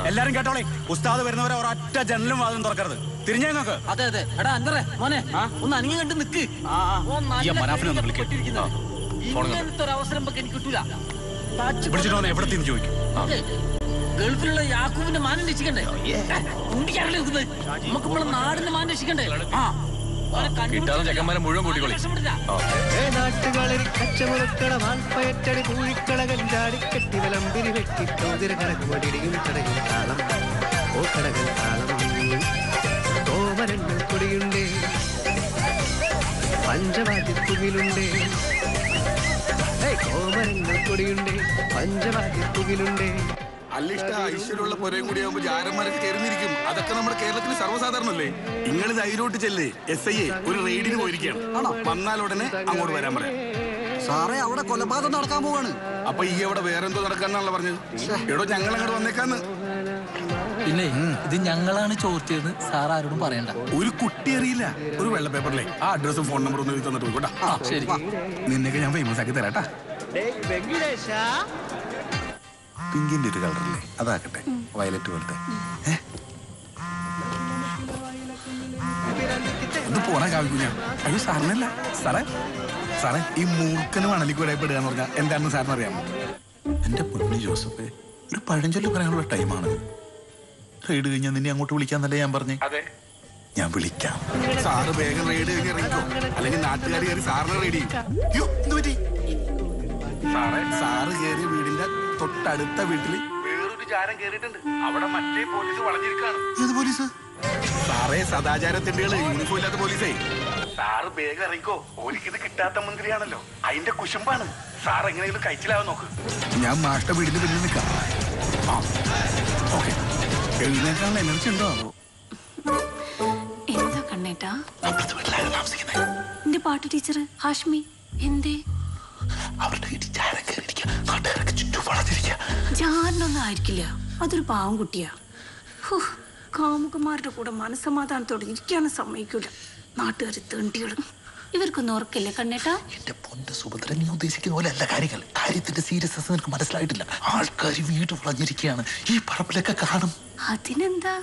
എല്ലാരും കേട്ടോളെ. ഉസ്താദ് വരുന്നവരെ ഒരൊറ്റ ജനലും വാതിലും തുറക്കരുത്. തിരിഞ്ഞേ നോക്ക് അതെ അതെ. എടാ അന്തറേ മോനെ ഒന്ന് അനങ്ങി കണ്ട് നിക്ക്. ഇങ്ങനത്തെ ഒരു അവസരം നമുക്ക് എനിക്ക് കിട്ടൂല. വിളിച്ചിട്ട് വന്ന് എവിടെ തിരിഞ്ഞു ചോദിക്കും? അതെ. ഗൾഫിലുള്ള യാക്കൂബിന്റെ മാനം രക്ഷിക്കണ്ടേ? നിൽക്കുന്നത് നമുക്ക് നമ്മളെ നാടിന്റെ മാനം രക്ഷിക്കണ്ടേ? ആ. കിട്ടാതെ ചെക്കന്മാരെ മുഴുവൻ വിളമ്പിരി വെട്ടി തോതിര കടക്കുമടിയും കടകിൽ താളം ഓ കടകൽ താളം കൊടിയുണ്ടേ പഞ്ചവാദ്യത്തുകിലുണ്ടേ കോമരങ്ങൾ കൊടിയുണ്ടേ പഞ്ചവാദ്യത്തുകിലുണ്ടേ അല്ലിഷ്ട ഐശ്വര്യമുള്ള പുരയും കൂടി ആകുമ്പോ ജാരന്മാരൊക്കെ കയറിയിരിക്കും അതൊക്കെ നമ്മുടെ കേരളത്തിന് സർവസാധാരണല്ലേ നിങ്ങൾ ധൈര്യമായിട്ട് ചെല്ലേ. എസ് ഐ എ ഒരു റെയ്ഡിന് പോയിരിക്കുകയാണ്. വന്നാൽ ഉടനെ അങ്ങോട്ട് വരാൻ പറയാം. സാറേ അവിടെ കൊലപാതകം നടക്കാൻ പോവാണ്. അപ്പൊ ഈ അവിടെ വേറെന്തോ നടക്കാന്നാണല്ലോ പറഞ്ഞത്. എടോ ഞങ്ങൾ അങ്ങോട്ട് വന്നേക്കാന്ന്. പിന്നെ ഇത് ഞങ്ങളാണ് ചോർത്തിയത് സാർ ആരോടും പറയണ്ട. ഒരു കുട്ടി അറിയില്ല. ഒരു വെള്ള പേപ്പറിലെ. ആ അഡ്രസ്സും ഫോൺ നമ്പർ ഒന്ന് എഴുതി തന്നിട്ട് പോയിക്കോട്ടാ. ആ, ശരി. നിന്നൊക്കെ ഞാൻ ഫേമസ് ആക്കി തരാട്ടാ. പിങ്കിന്റെ ഒരു കളറല്ലേ അതാക്കട്ടെ വയലറ്റ് പോലത്തെ? ഒന്ന് പോണ കാവിക്കുഞ്ഞ അയ്യോ സാറിനല്ല. സാറേ സാറേ ഈ മൂർഖന് മണലിക്ക് വിടയപ്പെടുക എന്ന് പറഞ്ഞാൽ എന്താണെന്ന് സാറിന് അറിയാമോ എന്റെ പൊന്നു ജോസഫ് ഒരു പഴഞ്ചൊല്ലി പറയാനുള്ള ടൈമാണ് റെയ്ഡ് കഴിഞ്ഞാൽ നിന്നെ അങ്ങോട്ട് വിളിക്കാന്നല്ലേ ഞാൻ പറഞ്ഞേ? ഞാൻ വിളിക്കാം. സാറ് വേഗം റെയ്ഡ് കഴിഞ്ഞ് ഇറങ്ങിക്കോ. അല്ലെങ്കിൽ നാട്ടുകാർ കയറി സാറിനെ റെയ്ഡ് ചെയ്യും. പറ്റി? സാറേ. കയറിയ വീടിന്റെ തൊട്ടടുത്ത വീട്ടിൽ വേറൊരു ചാരം കേറിയിട്ടുണ്ട് അവിടെ മറ്റേ പോലീസ് വളഞ്ഞിരിക്കാണ് ഏത് പോലീസ്? സാറേ സദാചാരത്തിന്റെ യൂണിഫോം ഇല്ലാത്ത പോലീസേ. സാറ് വേഗം ഇറങ്ങിക്കോ. ഓലിക്കിത് കിട്ടാത്ത മന്ത്രിയാണല്ലോ. അതിന്റെ കുശുമ്പാണ്. സാർ എങ്ങനെയെങ്കിലും കഴിച്ചിലാവാൻ നോക്ക്. ഞാൻ മാഷ്ട വീടിന്റെ പിന്നിൽ നിൽക്കാം. ഓക്കെ. എഴുന്നേക്കാനുള്ള എനർജി ഉണ്ടോ? അതോ എന്താ കണ്ണേട്ടാ? എന്റെ പാട്ട് ടീച്ചർ ഹാഷ്മി എന്തേ? ജാരനൊന്നും ആയിരിക്കില്ല. അതൊരു പാവം കുട്ടിയാ ഹോ, കാമുകന്മാരുടെ കൂടെ മനസ്സമാധാനത്തോടെ ഇരിക്കാനും സമ്മതിക്കൂല. നാട്ടുകാർ തേണ്ടികളും. ഇവർക്കൊന്നും ഓർക്കില്ല കണ്ണേട്ടാ. സുഭദ്ര നീ ഉദ്ദേശിക്കുന്ന പോലെ അല്ല കാര്യങ്ങൾ. കാര്യത്തിന്റെ സീരിയസ്നെസ് നിനക്ക് മനസ്സിലായിട്ടില്ല. ആൾക്കാർ വീട് വളഞ്ഞിരിക്കുകയാണ്. ഈ പറമ്പിലൊക്കെ കാണും. അതിനെന്താ?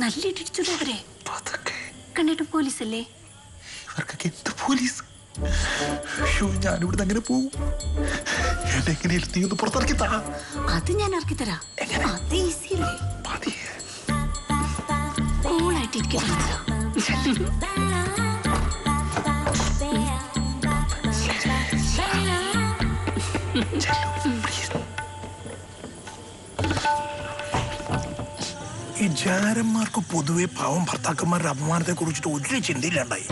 നല്ല ഇടിച്ചിട്ടു അവരെ പോലീസ് അല്ലേ ഇവർക്കൊക്കെ എന്ത് പോലീസ്? ഞാനിവിടുന്ന് അങ്ങനെ പോവും? എങ്ങനെയാലും നീ ഒന്ന് പുറത്തിറക്കി താ അത് ഞാൻ ഇറക്കി തരാം. അത് ഈസി അല്ലേ കൂളായിട്ട് ഈ ജാരന്മാർക്ക് പൊതുവെ പാവം ഭർത്താക്കന്മാരുടെ അപമാനത്തെ കുറിച്ചിട്ട് ഒരു ചിന്തയില്ലാണ്ടായി.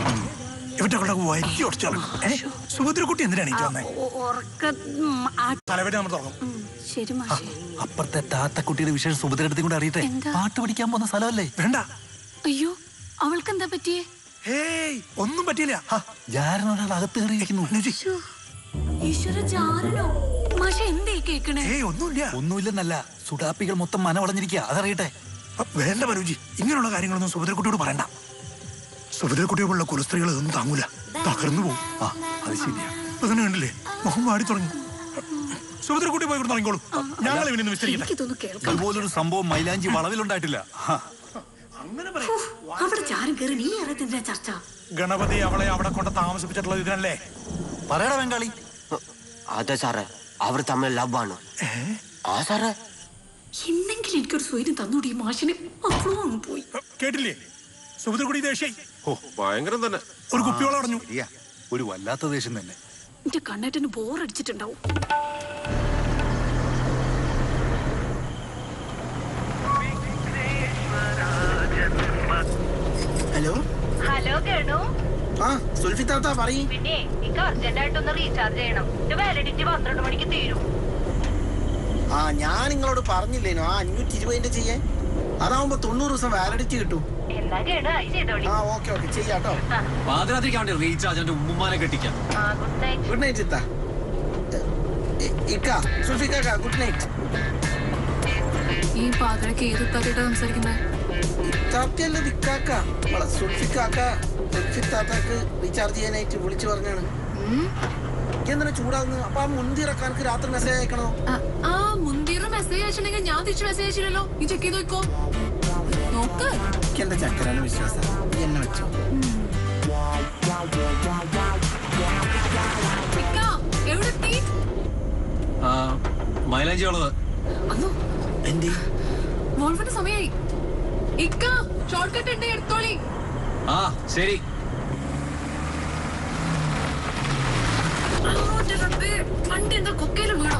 ഇവറ്റകളുടെ വരി ഉടച്ചാലും സുഭദ്രക്കുട്ടി എന്തിനാണ് ഉറക്ക തലവേദന നമ്മൾ തുടങ്ങും. അപ്പുറത്തെ താത്തക്കുട്ടിയുടെ വിശേഷം സുഭദ്രടുത്തും കൂടെ അറിയട്ടെ? പാട്ട് പഠിക്കാൻ പോകുന്ന സ്ഥലമല്ലേ? വേണ്ട. അയ്യോ അവൾക്ക് എന്താ പറ്റിയേ ഒന്നും പറ്റിയില്ല. ജാരനൊരാൾ അകത്ത് കയറിയിരിക്കുന്നു. ഒന്നുമില്ലെന്നല്ല. സുഡാപ്പികൾ മൊത്തം മനവടഞ്ഞിരിക്കുക അതറിയട്ടെ. വേണ്ട മനോജി. ഇങ്ങനെയുള്ള കാര്യങ്ങളൊന്നും സുഭദ്രക്കുട്ടിയോട് പറയണ്ട. സുഭദ്രക്കുട്ടിയോടുള്ള കുലസ്ത്രീകൾ ഇതൊന്നും താങ്ങൂല. തകർന്നു പോകും. ആ അത് ശരിയാ. അതിനെ കണ്ടില്ലേ? മുഖം വാടി തുടങ്ങി. സുഭദ്രക്കുട്ടി പോയി തുടങ്ങിക്കോളൂ ഞങ്ങൾ ഇവനെ വിസ്തരിക്കട്ടെ. ഇതുപോലൊരു സംഭവം മൈലാഞ്ചി വളവിലുണ്ടായിട്ടില്ല. അവിടെ ചാരം കയറി നീ അറിയത്തില്ല ചർച്ച? ഗണപതി അവളെ അവിടെ കൊണ്ട് താമസിപ്പിച്ചിട്ടുള്ളത് ഇതിനല്ലേ പറയടാ ബംഗാളി അതെ സാറേ. അവർ തമ്മിൽ ലവ് ആണ്. ആ സാറേ. എന്തെങ്കിലും എനിക്കൊരു സ്വൈര്യം തന്നൂടി. ഈ മാഷിന് അപ്പോഴും അങ്ങ് പോയി. കേട്ടില്ലേ? സുഭദ്രകുടി ദേഷ്യായി. ഓ ഭയങ്കരം തന്നെ. ഒരു കുപ്പിയോളം അടഞ്ഞു. ഒരു വല്ലാത്ത ദേഷ്യം തന്നെ. എന്റെ കണ്ണേറ്റന് ബോറടിച്ചിട്ടുണ്ടാവും ഹലോ ഹലോ കേണു. ആ സുൽഫി താത്ത പറയും. പിന്നെ എനിക്ക് അർജന്റ് ആയിട്ടൊന്ന് റീചാർജ് ചെയ്യണം. ഇത് വാലിഡിറ്റി പന്ത്രണ്ട് മണിക്ക് തീരും. ആ ഞാൻ നിങ്ങളോട് പറഞ്ഞില്ലേനോ ആ അഞ്ഞൂറ്റി ഇരുപതിന്റെ ചെയ്യാൻ അതാവുമ്പോ തൊണ്ണൂറ് ദിവസം വാലിഡിറ്റി കിട്ടും. എന്നാ കേണു അത് ചെയ്തോളി. ആ ഓക്കെ ഓക്കെ ചെയ്യാട്ടോ. പാതിരാത്രിക്ക് വേണ്ടി റീചാർജ് എന്റെ ഉമ്മുമാനെ കെട്ടിക്കാം. ആ ഗുഡ് നൈറ്റ് ഗുഡ് നൈറ്റ് ഇത്ത ഇക്ക സുൽഫിക്ക ഗുഡ് നൈറ്റ് ഈ പാതിരക്ക് ഏത് തട്ടിട്ടാ സംസാരിക്കുന്നേ? താത്തയല്ല ഇക്കാക്ക വള സുൽഫിക്കാക്ക സുൽഫി താത്താക്ക് റീചാർജ് ചെയ്യാനായിട്ട് വിളിച്ചു പറഞ്ഞാണ്. എന്തിനാ ചൂടാകുന്നത്? അപ്പൊ ആ മുന്തിറക്കാർക്ക് രാത്രി മെസ്സേജ് അയക്കണോ? ആ മുന്തിറ മെസ്സേജ് അയച്ചിട്ടുണ്ടെങ്കിൽ ഞാൻ തിരിച്ച് മെസ്സേജ് അയച്ചില്ലല്ലോ. നീ ചെക്ക് ചെയ്ത് നോക്കോ. നോക്ക്. എന്റെ ചക്കരാണ് വിശ്വാസം. നീ എന്നെ വെച്ചോ. മൈലാഞ്ചി ഉള്ളത് എന്തേ? വോൾവിന്റെ സമയായി. ഇക്ക ഷോർട്ട് കട്ട് ഉണ്ട് എടുത്തോളി. ആ ശരി. വണ്ടി എന്താ കൊക്കയിലും വീണോ?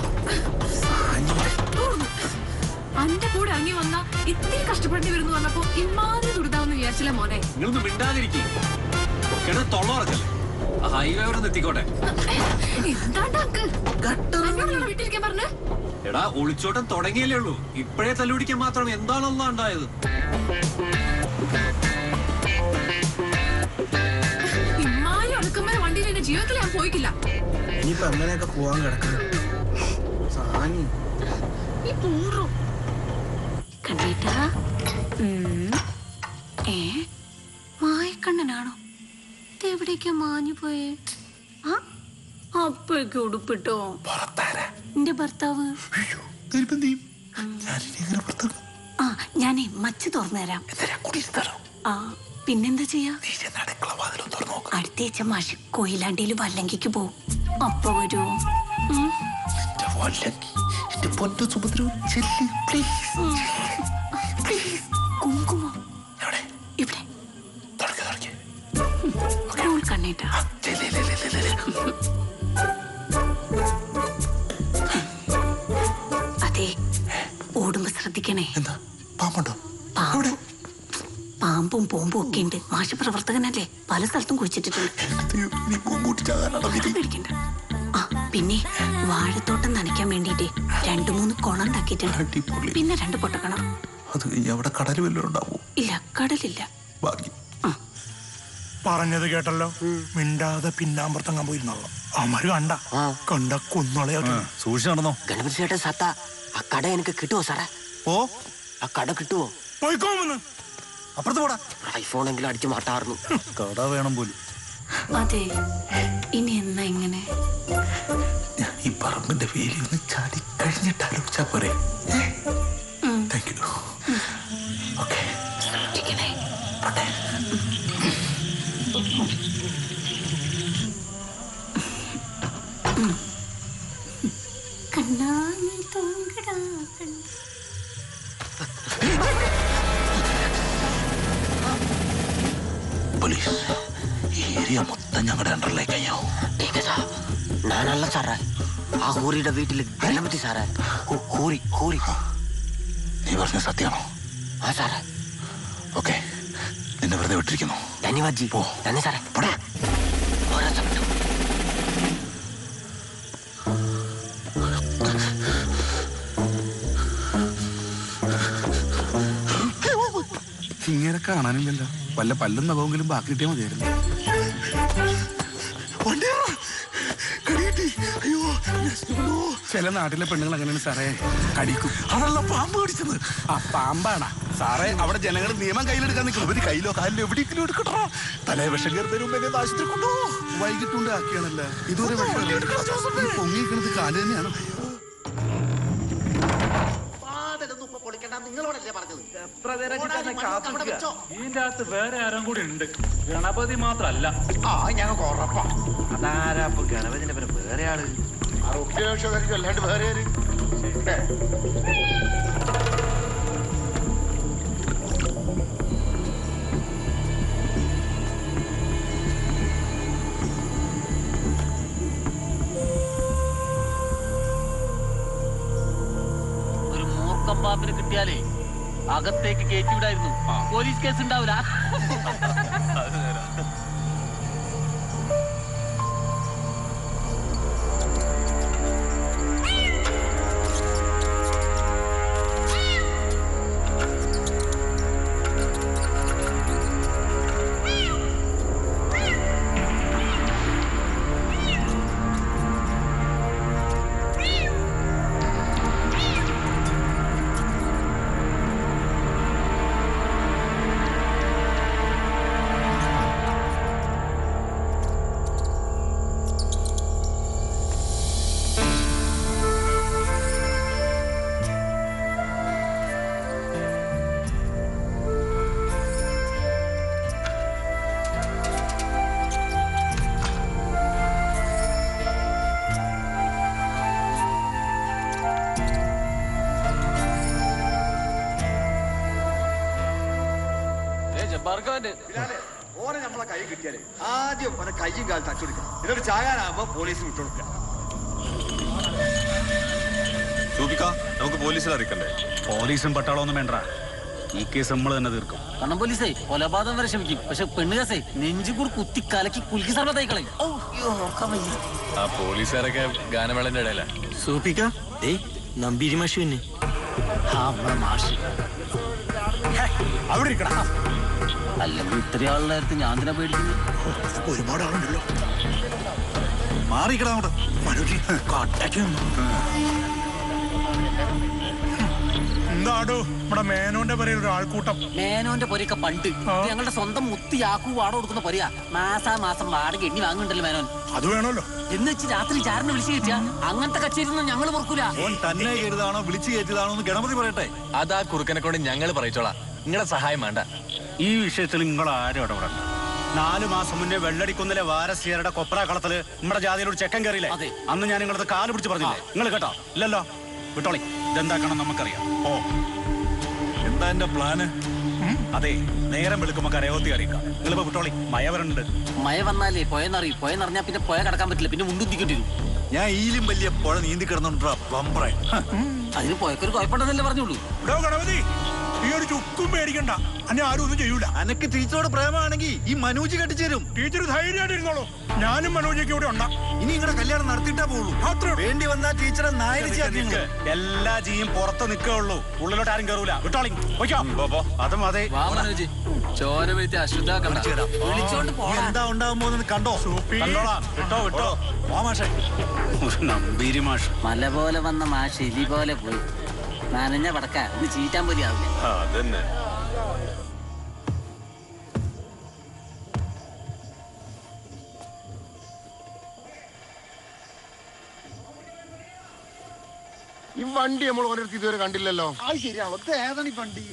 അന്റെ കൂടെ ഇറങ്ങി വന്ന ഇത്തിരി കഷ്ടപ്പെടേണ്ടി വരുന്നു പറഞ്ഞപ്പോ ഇമാതിരി ദുരിതാവെന്ന് വിചാരിച്ചില്ല മോനെ? നിങ്ങളൊന്നും മിണ്ടാതിരിക്കും. കിടന്ന് തൊള്ള ഇറക്കല്ലേ ഹൈവേ വരെ എടാ ഒളിച്ചോട്ടം തുടങ്ങിയല്ലേ ഉള്ളൂ. ഇപ്പോഴേ തല്ലുപിടിക്കാൻ മാത്രം എന്താണല്ലോ ഉണ്ടായത്? ജീവിതത്തിൽ ഞാൻ പോയിക്കില്ല ഇനിയിപ്പോ പോവാൻ കിടക്കുന്നു? സാനി. ഈ പൂറു. കണ്ടീട്ടാ? ഉം. ഏ? മായക്കണ്ണനാണോ? എവിടേക്കാ മാഞ്ഞു പോയേ? ആ അപ്പോഴേക്ക് ഉടുപ്പിട്ടോ? എന്റെ ഭർത്താവ്? ആ ഞാനേ മച്ച് തുറന്നു തരാം ആ പിന്നെന്താ ചെയ്യാ? അടുത്തേച്ച മാഷി കൊയിലാണ്ടിയിൽ വല്ലങ്കിക്ക് പോവും. അപ്പൊ വരുമോ വല്ലങ്കി എന്റെ പൊന്നു സുഭദ്ര ചെല്ലി പ്ലീസ് ഉം. പ്ലീസ് പോമ്പും ഒക്കെ ഉണ്ട് മാഷ പ്രവർത്തകനല്ലേ പല സ്ഥലത്തും കുഴിച്ചിട്ടിട്ടുണ്ട്. അത് പേടിക്കണ്ട. ആ പിന്നെ വാഴത്തോട്ടം നനയ്ക്കാൻ വേണ്ടിട്ട് രണ്ടു മൂന്ന് കുളം ഉണ്ടാക്കിയിട്ടുണ്ട് പിന്നെ രണ്ട് പൊട്ടക്കണം അത് കഴിഞ്ഞ് അവിടെ കടൽ വല്ലതും ഉണ്ടാവും? ഇല്ല കടലില്ല. പറഞ്ഞത് കേട്ടല്ലോ? മിണ്ടാതെ പിന്നാമ്പുറത്തങ്ങാൻ പോയിരുന്നല്ലോ അവന്മാര് കണ്ട. കണ്ട കൊന്നളയാ സൂക്ഷിച്ചു നടന്നോ. ഗണപതി ചേട്ടൻ സത്ത ആ കട എനിക്ക് കിട്ടുമോ സാറേ? ഓ? ആ കട കിട്ടുമോ പോയിക്കോമെന്ന് അപ്പുറത്ത് പോടാ. ഐഫോൺ എങ്കിലും അടിച്ചു മാറ്റാറുന്നു. കട വേണം പോലും. അതെ. ഇനി എന്നാ ഇങ്ങനെ? ഞാൻ ഈ പറമ്പിന്റെ വേലി ഒന്ന് ചാടി കഴിഞ്ഞിട്ട് ആലോചിച്ചാ പോരെ. ഹൂറിയുടെ വീട്ടിൽ ഗണപതി സാറേ. ഹൂറി ഹൂറി നീ പറഞ്ഞ സത്യമാണോ? ആ സാറേ. ഓക്കെ. നിന്നെ വെറുതെ വിട്ടിരിക്കുന്നു. ധന്യവാദ് ജി. ഓ നന്ദി സാറേ. പോടാ. ഇങ്ങനെ കാണാനില്ലല്ലോ. വല്ല പല്ലും നഖമെങ്കിലും ബാക്കി കിട്ടിയാൽ മതിയായിരുന്നു. ചില നാട്ടിലെ പെണ്ണുങ്ങൾ അങ്ങനെയാണ് സാറേ. കടിക്കും. അതല്ല പാമ്പ് കടിച്ചത്. ആ പാമ്പാണ്. സാറേ അവിടെ ജനങ്ങൾ നിയമം കയ്യിലെടുക്കാൻ നിൽക്കും ഒരു കയ്യിലോ കാലിലോ എവിടെയെങ്കിലും എടുക്കട്ടോ. തലേ വിഷം കയറുന്നതിന് മുമ്പ് എന്നെ ആശുപത്രി കൊണ്ടോ വൈകിട്ടുണ്ട് ആക്കിയാണല്ലേ ഇതുവരെ പൊങ്ങിയിരിക്കുന്നത് കാൽ തന്നെയാണ്. ഇതിന്റെ അകത്ത് വേറെ ആരും കൂടി ഉണ്ട്. ഗണപതി മാത്രല്ല. ആ ഞങ്ങൾക്ക് ഉറപ്പാ. അതാരാ ഗണപതിന്റെ പേര് വേറെ ആൾ? ആ റുക്യാവശ്യമായിരിക്കും അല്ലാണ്ട് വേറെ ആര് ഒരു മൂർഖം പാപ്പിന് കിട്ടിയാലേ അകത്തേക്ക് കയറ്റിവിടായിരുന്നു പോലീസ് കേസ് ഉണ്ടാവില്ല പോലീസും പട്ടാളമൊന്നും വേണ്ട. ഈ കേസ് നമ്മൾ തന്നെ തീർക്കും. കണ്ണം പോലീസേ കൊലപാതകം വരെ ശ്രമിക്കും പക്ഷെ പെണ്ണുകാസേ നെഞ്ചുകൂർ കുത്തി കലക്കി കുലുക്കി സർവതായിക്കളെ ആ പോലീസുകാരൊക്കെ ഗാനമേളന്റെ ഇടയില. സൂപ്പിക്ക ദേ നമ്പീരി മാഷു തന്നെ മാഷി. അവിടെ ഇരിക്കണ അല്ലെങ്കിൽ ഇത്രയും ആളുടെ അടുത്ത് ഞാൻ തന്നെ പേടിക്കുന്നു ഒരുപാട് ആളുണ്ടല്ലോ. മാറിക്കടാ അങ്ങോട്ട്. മനോജി കാട്ടാക്കി എന്താടോ? നമ്മുടെ മേനോന്റെ പേരിൽ ഒരു ആൾക്കൂട്ടം. മേനോന്റെ പൊരയൊക്കെ പണ്ട്. ഇത് ഞങ്ങളുടെ സ്വന്തം മുത്തി യാക്കു വാടക കൊടുക്കുന്ന പൊരയാ. മാസാ മാസം വാടക എണ്ണി വാങ്ങുന്നുണ്ടല്ലോ മേനോൻ. അത് വേണമല്ലോ. എന്ന് വെച്ച് രാത്രി ചാരനെ വിളിച്ചു കയറ്റിയാ അങ്ങനത്തെ കച്ചേരിയൊന്നും ഞങ്ങൾ പൊറക്കൂല. ഓൻ തന്നെ കരുതാണോ വിളിച്ചു കയറ്റിയതാണോ എന്ന് ഗണപതി പറയട്ടെ. അതാ കുറുക്കനെ കൊണ്ട് ഞങ്ങൾ പറയിച്ചോളാം. നിങ്ങളുടെ സഹായം വേണ്ട. ഈ വിഷയത്തിൽ നിങ്ങൾ ആരും ഇടപെടണ്ട. നാലു മാസം മുന്നേ വെള്ളടിക്കുന്നിലെ വാരസ്യരുടെ കൊപ്ര കളത്തിൽ നമ്മുടെ ജാതിയിലൊരു ചെക്കൻ കയറിയില്ലേ? അന്ന് ഞാൻ നിങ്ങളത് കാൽ പിടിച്ച് പറഞ്ഞില്ലേ? നിങ്ങൾ കേട്ടോ? ഇല്ലല്ലോ? വിട്ടോളി. ഇതെന്താക്കണം നമുക്കറിയാം. ഓ എന്താ എന്റെ പ്ലാന് അതെ നേരം വെളുക്കുമ്പോ കരയോത്തി അറിയിക്കാം. നിങ്ങളിപ്പോ വിട്ടോളി. മയ വരണ്ട് മഴ വന്നാലേ പോയെന്നറിയും പോയെന്നറിഞ്ഞാ പിന്നെ പോയ കടക്കാൻ പറ്റില്ല. പിന്നെ മുണ്ടുന്തിക്കേണ്ടി വരും. ഞാൻ ഈലും വലിയ പുഴ നീന്തി കിടന്നുണ്ടാ പമ്പറേ അതിന് പോയക്കൊരു കുഴപ്പമുണ്ടെന്നല്ലേ പറഞ്ഞുള്ളൂ. ഗണപതി. ഈ ഒരു ചുക്കും പേടിക്കണ്ട. അന്നെ ആരും ഒന്നും ചെയ്യൂല. അനക്ക് ടീച്ചറോട് പ്രേമാണെങ്കിൽ ഈ മനോജ് കെട്ടിച്ചേരും ടീച്ചർ ധൈര്യമായിട്ടിരുന്നോളൂ ഞാനും മനോജൊക്കെ ഇവിടെ ഉണ്ടാ. ഇനി നിങ്ങളുടെ കല്യാണം നടത്തിയിട്ടേ പോകുള്ളൂ വേണ്ടി വന്നാ ടീച്ചറെ നായരിച്ചാക്കി എല്ലാ ജീയും പുറത്ത് നിൽക്കുള്ളൂ ഉള്ളിലോട്ട് ആരും കയറൂല വിട്ടോളി. അതും അതെ. ചോര വീഴ്ത്തി പോടാ. എന്താ ഉണ്ടാകാൻ കണ്ടോ? കണ്ടോളാം. വിട്ടോ വിട്ടോ. മാഷേ. നമ്പീരി മാഷ്. മല പോലെ വന്ന മാഷ് ഇലി പോലെ പോയി. നനഞ്ഞ പടക്ക. ഒന്ന് ചീറ്റാൻ പോലും ആവില്ല ഈ വണ്ടി നമ്മൾ ഓരോരുത്തർ ഇതുവരെ കണ്ടില്ലല്ലോ. ഏതാണ് ഈ വണ്ടി?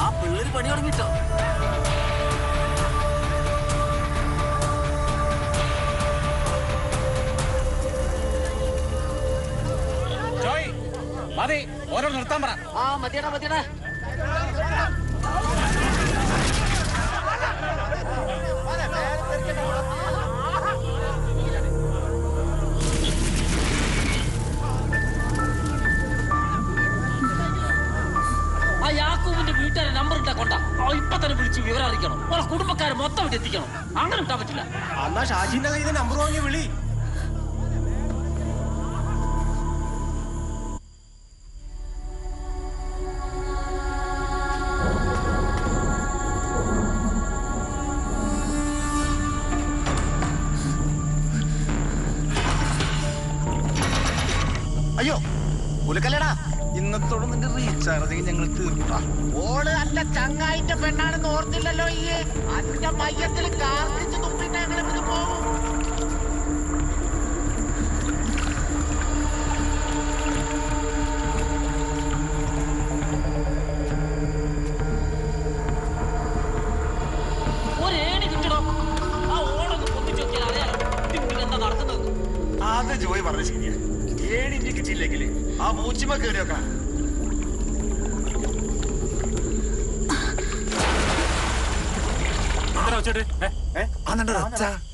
ആ പിള്ളേര് പണി തുടങ്ങിട്ടോ. അമരെന്താണ് ഓരോ നിർത്താൻ പറ. ആ മതിയടാ മതിയടാ. ആ യാക്കൂബിന്റെ വീട്ടുകാരെ നമ്പർ ഇട്ടാ കൊണ്ട. ഇപ്പൊ തന്നെ വിളിച്ച് വിവരം അറിയിക്കണം ഓളെ കുടുംബക്കാരെ മൊത്തം എത്തിക്കണം. അങ്ങനെ ഇട്ടാൻ പറ്റില്ല. അന്നാ ഷാജിന്റെ കയ്യിൽ നമ്പർ വാങ്ങി വിളി.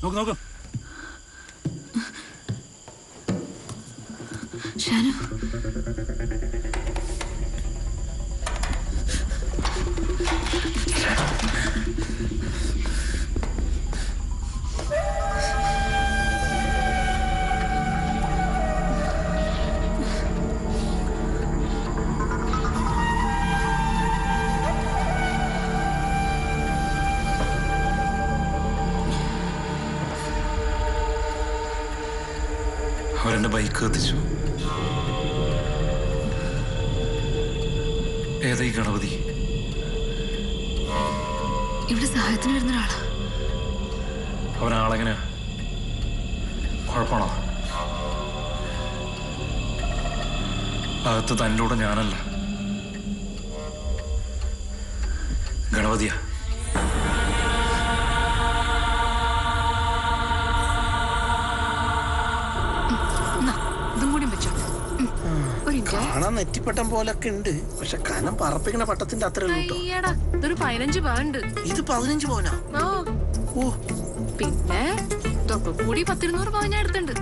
Noe, noe. അകത്ത് തന്നിലൂടെ ഞാനല്ല. ഗണപതിയാ. ഇതും കൂടി വെച്ചോ. ഒരു മിനിറ്റ് കാണാൻ നെറ്റിപ്പട്ടം പോലൊക്കെ ഉണ്ട്. പക്ഷെ കനം പറപ്പിക്കണ പട്ടത്തിന്റെ അത്ര ഇതൊരു പതിനഞ്ച് ഇത് പതിനഞ്ച് പവനാ? ഓ. പിന്നെ ഇതൊക്കെ കൂടി പത്തിരുന്നൂറ് പവൻ ഞാൻ എടുത്തുണ്ട്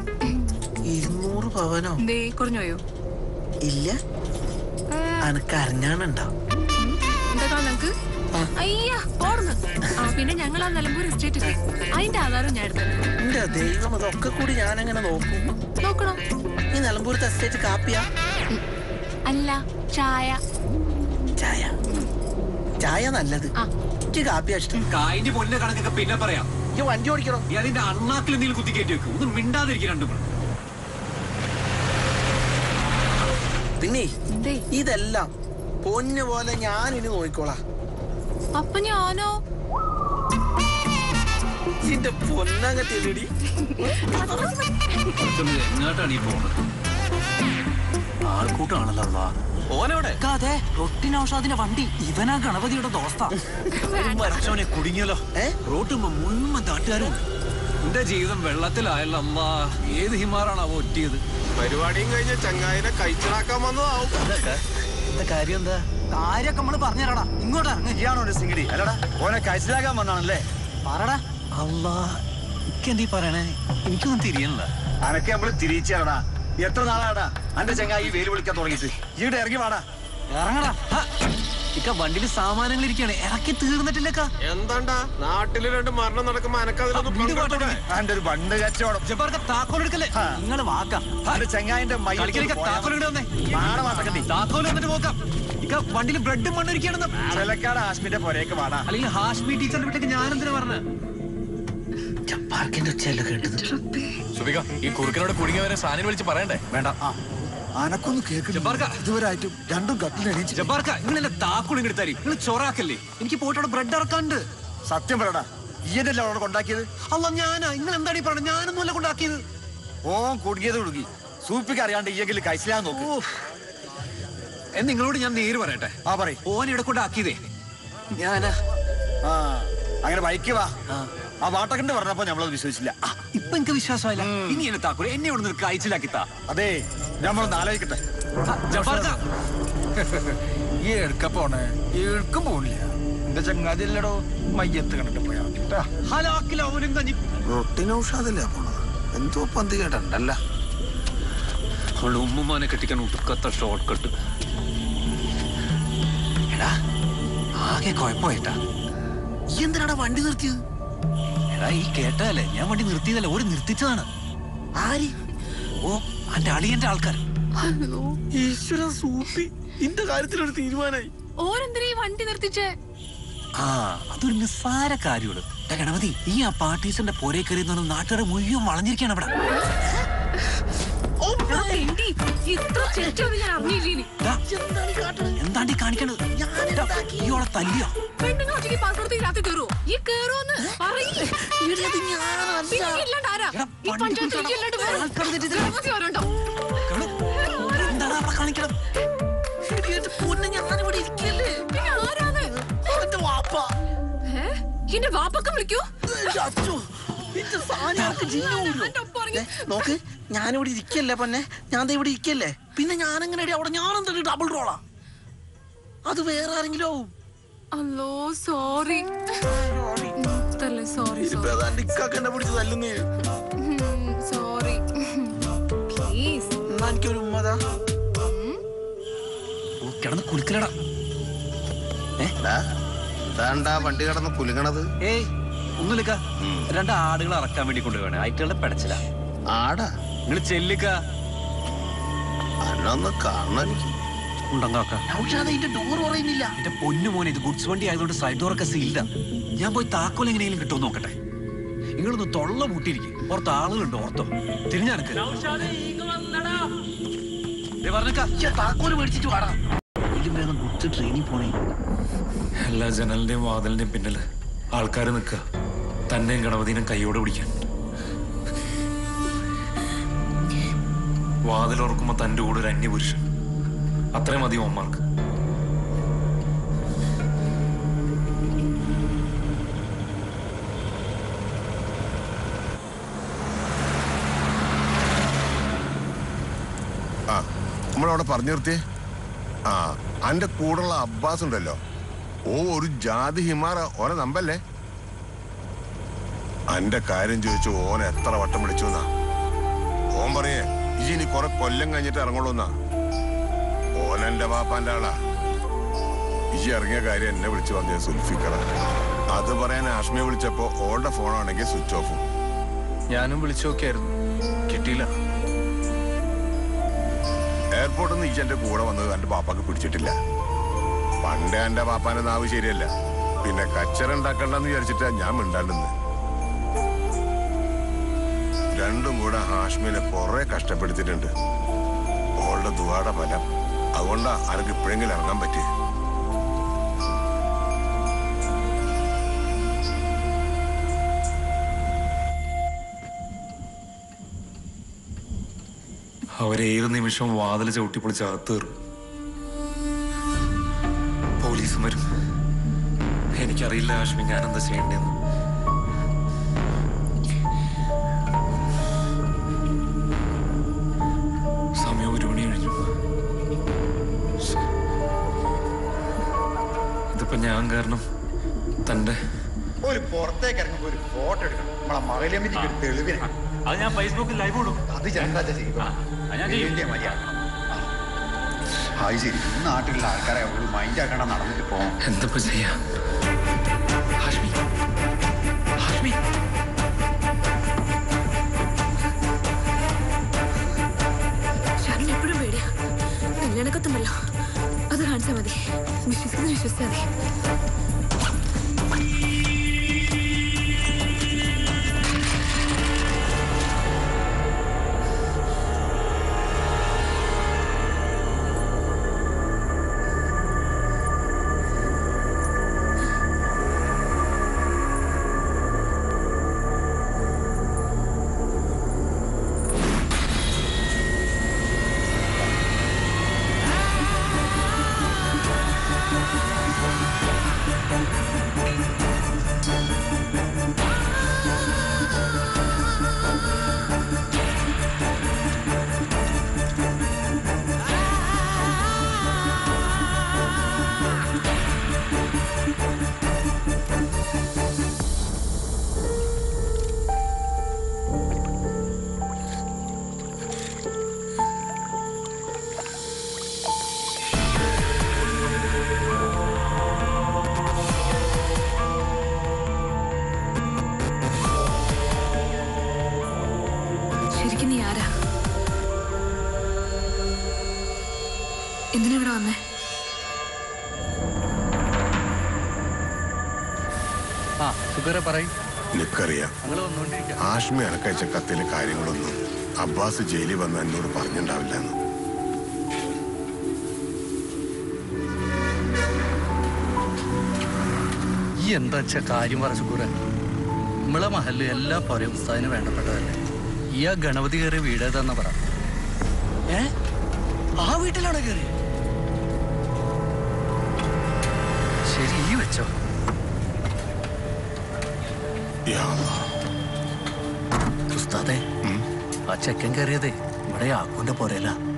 ഇരുന്നൂറ് പവനോ? കുറഞ്ഞോയോ ഇല്ല. അനക്ക് അറിഞ്ഞാണുണ്ടോ എന്താ നിങ്ങക്ക് അയ്യാ ഓർന്ന് ആ പിന്നെ ഞങ്ങൾ ആ നിലമ്പൂർ എസ്റ്റേറ്റ് അതിന്റെ ആധാരം ഞാൻ എടുത്തിട്ടുണ്ട് എന്റെ ദൈവം അതൊക്കെ കൂടി ഞാൻ എങ്ങനെ നോക്കും? നോക്കണം? ഈ നിലമ്പൂരത്തെ എസ്റ്റേറ്റ് കാപ്പിയാ? അല്ല ചായ. ചായ? ചായ നല്ലത്. എനിക്ക് കാപ്പിയാ ഇഷ്ടം. കായിന്റെ പൊന്നെ കണക്കൊക്കെ പിന്നെ പറയാം. ഈ വണ്ടി ഓടിക്കണം? അതിന്റെ അണ്ണാക്കിൽ എന്തെങ്കിലും കുത്തി കയറ്റി വെക്കും. ഒന്നും മിണ്ടാതിരിക്കും രണ്ടും കൂടെ. പിന്നെ ഇതെല്ലാം പൊന്നു പോലെ ഞാൻ ഇനി നോക്കിക്കോളാം. അപ്പൊ ഞാനോ? നിന്റെ പൊന്നങ്ങത്തില്ലടി കുറച്ചൊന്ന് എങ്ങോട്ടാണ് ഈ പോണത്? ആൾക്കൂട്ടാണല്ലോ അള്ളാ. ഓനെവിടെ? അതെ റൊട്ടിനൌഷാദിന്റെ വണ്ടി. ഇവനാ ഗണപതിയുടെ ദോസ്ത. മരച്ചോനെ കുടുങ്ങിയല്ലോ. റോട്ടുമ്പോ മുഴുവൻ നാട്ടുകാരും എന്റെ ജീവിതം വെള്ളത്തിലായല്ലോ അമ്മ ഏത് ഹിമാറാണ് അവ ഒറ്റിയത്? പരിപാടിയും കഴിഞ്ഞ ചങ്ങായിനെ കഴിച്ചിടാക്കാൻ വന്നതാവും. എന്താ കാര്യം എന്താ? കാര്യമൊക്കെ നമ്മൾ പറഞ്ഞുതരാടാ ഇങ്ങോട്ട് ഇറങ്ങ്. ഇയാണോ ഒരു സിംഗിടി. അല്ലടാ ഓനെ കഴിച്ചിലാക്കാൻ വന്നാണല്ലേ? പറടാ. അല്ലാ എനിക്കെന്തീ പറയണേ? എനിക്കൊന്നും തിരിയണില്ല. അനക്ക് നമ്മൾ തിരിച്ചാടാ എത്ര നാളാടാ? അന്റെ ചങ്ങായി വെയിൽ വിളിക്കാൻ തുടങ്ങിയിട്ട്. ഇവിടെ ഇറങ്ങി വാടാ. ഇറങ്ങടാ. ഇക്ക വണ്ടിയിൽ സാമാനങ്ങൾ ഇരിക്കാണ് ഇറക്കി തീർന്നിട്ടില്ല എന്താണ്ടാ? നാട്ടിൽ രണ്ട് മരണം നടക്കുമ്പോ അനക്കതിലൊന്നും ബണ്ട് കച്ചവടം. എടുക്കല്ലേ നിങ്ങൾ വാക്ക. ചെങ്ങായന്റെ താക്കോൽ വന്നിട്ട് നോക്കാം. ഇക്ക വണ്ടിയിൽ ബ്രെഡും മണ്ണും ഇരിക്കണെന്ന് ചിലക്കാട് ഹാഷ്മിന്റെ പുരയൊക്കെ വാടാ. അല്ലെങ്കിൽ ഹാഷ്മി ടീച്ചറിന്റെ വീട്ടിലേക്ക് ഞാൻ എന്തിനാ പറഞ്ഞ ചപ്പാർക്കിന്റെ ഉച്ചയല്ലോ കേട്ടത്? ഈ കുറുക്കനോട് കുടുങ്ങിയവരെ സാധനം വിളിച്ച് പറയണ്ടേ? വേണ്ട. അനക്കൊന്ന് ഇതുവരായിട്ടും രണ്ടും കട്ടിലെണീച്ച് നിങ്ങൾ തരി. നിങ്ങൾ ചൊറാക്കല്ലേ. എനിക്ക് പോയിട്ട് അവിടെ ബ്രെഡ് ഇറക്കാണ്ട് സത്യം പറയടാ ഈയനല്ലേ അവിടെ കൊണ്ടാക്കിയത്? അല്ല ഞാനാ. നിങ്ങൾ എന്താണ് ഈ പറഞ്ഞത് ഞാനൊന്നുമല്ല കൊണ്ടാക്കിയത്. ഓ കുടുങ്ങിയത് കുടുങ്ങി. സൂപ്പിക്ക് അറിയാണ്ട് ഈയെങ്കിലും കഴിച്ചില്ലാന്ന് നോക്കൂ. നിങ്ങളോട് ഞാൻ നേര് പറയട്ടെ. ആ പറയും. ഓനെ ഇവിടെ കൊണ്ടാക്കിയതേ. ഞാനാ ആ അങ്ങനെ ബൈക്ക് വാ. ആ വാട്ടകന്റെ പറഞ്ഞപ്പോ നമ്മളത് വിശ്വസിച്ചില്ല. ഇപ്പൊ എനിക്ക് വിശ്വാസമായില്ല. ഇനി എന്നെ താക്കൂർ എന്നെ ഇവിടെ നിന്ന് കഴിച്ചിലാക്കി താ അതെ നമ്മളൊന്ന് ആലോചിക്കട്ടെ. ഈ എടുക്ക പോണേ എടുക്കും പോണില്ല. എന്റെ ചങ്ങാതില്ലടോ മയ്യത്ത് കണ്ടിട്ട് പോയാ പോണത്? എന്തോ പന്തി കേട്ടണ്ടല്ല അവളുടെ ഉമ്മുമാനെ കെട്ടിക്കാൻ ഉടുക്കത്ത ഷോർട്ട് കട്ട് എടാ ആകെ കുഴപ്പമായിട്ടാ. എന്തിനാടാ വണ്ടി നിർത്തിയത്? ഈ കേട്ടതല്ലേ? ഞാൻ വണ്ടി നിർത്തിയതല്ല? ഒരു നിർത്തിച്ചതാണ്. ആര്? ഓ അന്റെ അളിയന്റെ ആൾക്കാർ ഈശ്വര സൂപ്പി. ഇന്റെ കാര്യത്തിലൊരു തീരുമാനമായി ഓരെന്തിനാ ഈ വണ്ടി നിർത്തിച്ചേ? ആ അതൊരു നിസ്സാര കാര്യമുള്ളൂ ഗണപതി ഈ ആ പാർട്ടീസിന്റെ പോരേ കയറി നാട്ടുകാരെ മുഴുവൻ വളഞ്ഞിരിക്കുകയാണ് അവിടെ എന്താണ്ടി കാണിക്കണത്? ഇയോളെ തല്ലിയോ? പെണ്ണുങ്ങൾ ഒറ്റയ്ക്ക് പാസ്പോർട്ട് ഇതിനകത്ത് കയറുമോ ഈ ഏ? എന്റെ വാപ്പൊക്കെ വിളിക്കൂ? നോക്ക് ഞാനിവിടെ ഇരിക്കല്ലേ പൊന്നെ. ഞാൻ ദേ ഇവിടെ ഇരിക്കല്ലേ. പിന്നെ ഞാനെങ്ങനെ അവിടെ ഞാനെന്താ ഡബിൾ റോളാ അത് വേറെ ആരെങ്കിലും ആവും. അല്ലോ സോറി സോറി സോറി പ്ലീസ് എന്നാ എനിക്കൊരു ഉമ്മതാ കിടന്ന് കുലുക്കലടാ. ഇതാണ്ടാ വണ്ടി കടന്ന് കുലുങ്ങണത്. ഏയ് ഒന്നുമില്ലക്ക രണ്ട് ആടുകളെ ഇറക്കാൻ വേണ്ടി കൊണ്ടുപോവാണ് ആയിട്ടുള്ള പെടച്ചില്ല ആടാ? നിങ്ങൾ ചെല്ലിക്ക അന്നൊന്ന് പറയുന്നില്ല. എന്റെ പൊന്നു മോനെ ഇത് ഗുഡ്സ് വണ്ടി ആയതുകൊണ്ട് സൈഡ് ഡോറൊക്കെ സീൽഡ ഞാൻ പോയി താക്കോൽ എങ്ങനെയെങ്കിലും കിട്ടുമോ നോക്കട്ടെ. നിങ്ങളൊന്ന് തൊള്ള പൂട്ടിയിരിക്കും. പുറത്ത് ആളുകളുണ്ട് ഓർത്തോ. തിരിഞ്ഞെടുക്ക്. താക്കോൽ മേടിച്ചിട്ട് വാടാ. ഇതിലും വേഗം ഗുഡ്സ് ട്രെയിനിൽ പോണേ. എല്ലാ ജനലിന്റെയും വാതിലിന്റെയും പിന്നിൽ. ആൾക്കാർ നിൽക്കുക. തന്നെയും ഗണപതിനും കൈയോടെ പിടിക്കാൻ. വാതിൽ തന്റെ കൂടെ ഒരു അന്യപുരുഷൻ. അത്രയും മതി അമ്മമാർക്ക് പറഞ്ഞു നിർത്തിയേ. ആ അന്റെ കൂടെയുള്ള അബ്ബാസ് ഉണ്ടല്ലോ ഓ ഒരു ജാതി ഹിമാറ. ഓനെ നമ്പല്ലേ? അന്റെ കാര്യം ചോദിച്ചു ഓൻ എത്ര വട്ടം വിളിച്ചു എന്നാ? ഓൻ പറയേ ഇനി കുറെ കൊല്ലം കഴിഞ്ഞിട്ട് ഇറങ്ങുള്ളൂ എന്നാ. ഓൻ എന്റെ പാപ്പാന്റെ ആളാ. ഈ ഇറങ്ങിയ കാര്യം എന്നെ വിളിച്ചു പറഞ്ഞ സുൽഫിക്കറ. അത് പറയാൻ ആഷ്മിയെ വിളിച്ചപ്പോ ഓളുടെ ഫോണാണെങ്കിൽ സ്വിച്ച് ഓഫ്. ഞാനും വിളിച്ചു നോക്കിയായിരുന്നു. കിട്ടിയില്ല. എയർപോർട്ടിൽ നിന്ന് ഈ എന്റെ കൂടെ വന്നത് എന്റെ പാപ്പാക്ക് പിടിച്ചിട്ടില്ല. പണ്ടേ എന്റെ പാപ്പാന്റെ നാവ് ശരിയല്ല. പിന്നെ കച്ചറ ഉണ്ടാക്കണ്ടെന്ന് വിചാരിച്ചിട്ടാ ഞാൻ മിണ്ടാണ്ടെന്ന് രണ്ടും കൂടെ ഹാഷ്മിനെ കുറെ കഷ്ടപ്പെടുത്തിയിട്ടുണ്ട്. ഓളുടെ ദുവാട ഫലം. അതുകൊണ്ടാ ആർക്ക് ഇപ്പോഴെങ്കിലും ഇറങ്ങാൻ പറ്റി. അവരേത് നിമിഷം വാതിൽ ചവിട്ടിപ്പൊളിച്ച് അകത്ത് കയറും. എനിക്കറിയില്ല ലക്ഷ്മി ഞാൻ എന്താ ചെയ്യേണ്ടതെന്ന്? സമയം ഒരു മണി കഴിഞ്ഞു. ഇതിപ്പോ ഞാൻ കാരണം തന്റെ ഒരു പുറത്തേക്ക് ഇറങ്ങുമ്പോ ഒരു ഫോട്ടോ എടുക്കണം. നമ്മളെ മകലമ്മിക്ക് ഒരു തെളിവിന്. അത് ഞാൻ ഫേസ്ബുക്കിൽ ലൈവ് ഇടും. അത് ഞാൻ ചെയ്യും. വലിയ മര്യാദ. അത് ശരി. നാട്ടിലുള്ള ആൾക്കാരെ ഒരു മൈൻഡ് ആക്കണം നടന്നിട്ട് പോകാം എന്തപ്പോ ചെയ്യാ? ഹാഷ്മി ഹാഷ്മി ഷാനിന് എപ്പോഴും പേടിയാ കല്യാണക്കത്തുണ്ടല്ലോ അത് കാണിച്ചാൽ മതി വിശ്വസിക്കുന്ന ആഷ്മി അനക്കയച്ച കത്തിലെ കാര്യങ്ങളൊന്നും അബ്ബാസ് ജയിലിൽ വന്ന് എന്നോട് പറഞ്ഞിട്ടുണ്ടാവില്ല എന്ന്. ഈ എന്താ കാര്യം പറഞ്ഞു കൂടെ നമ്മളെ മഹൽ എല്ലാ പൊരേ വേണ്ടപ്പെട്ടതല്ലേ? ഈ ആ ഗണപതി കയറിയ വീടേതാന്നാ പറ? ഏ? ആ വീട്ടിലാണ് കയറി ചെക്കൻ കയറിയതേ. ഇവിടെ ആക്കൂന്റെ പോരല്ല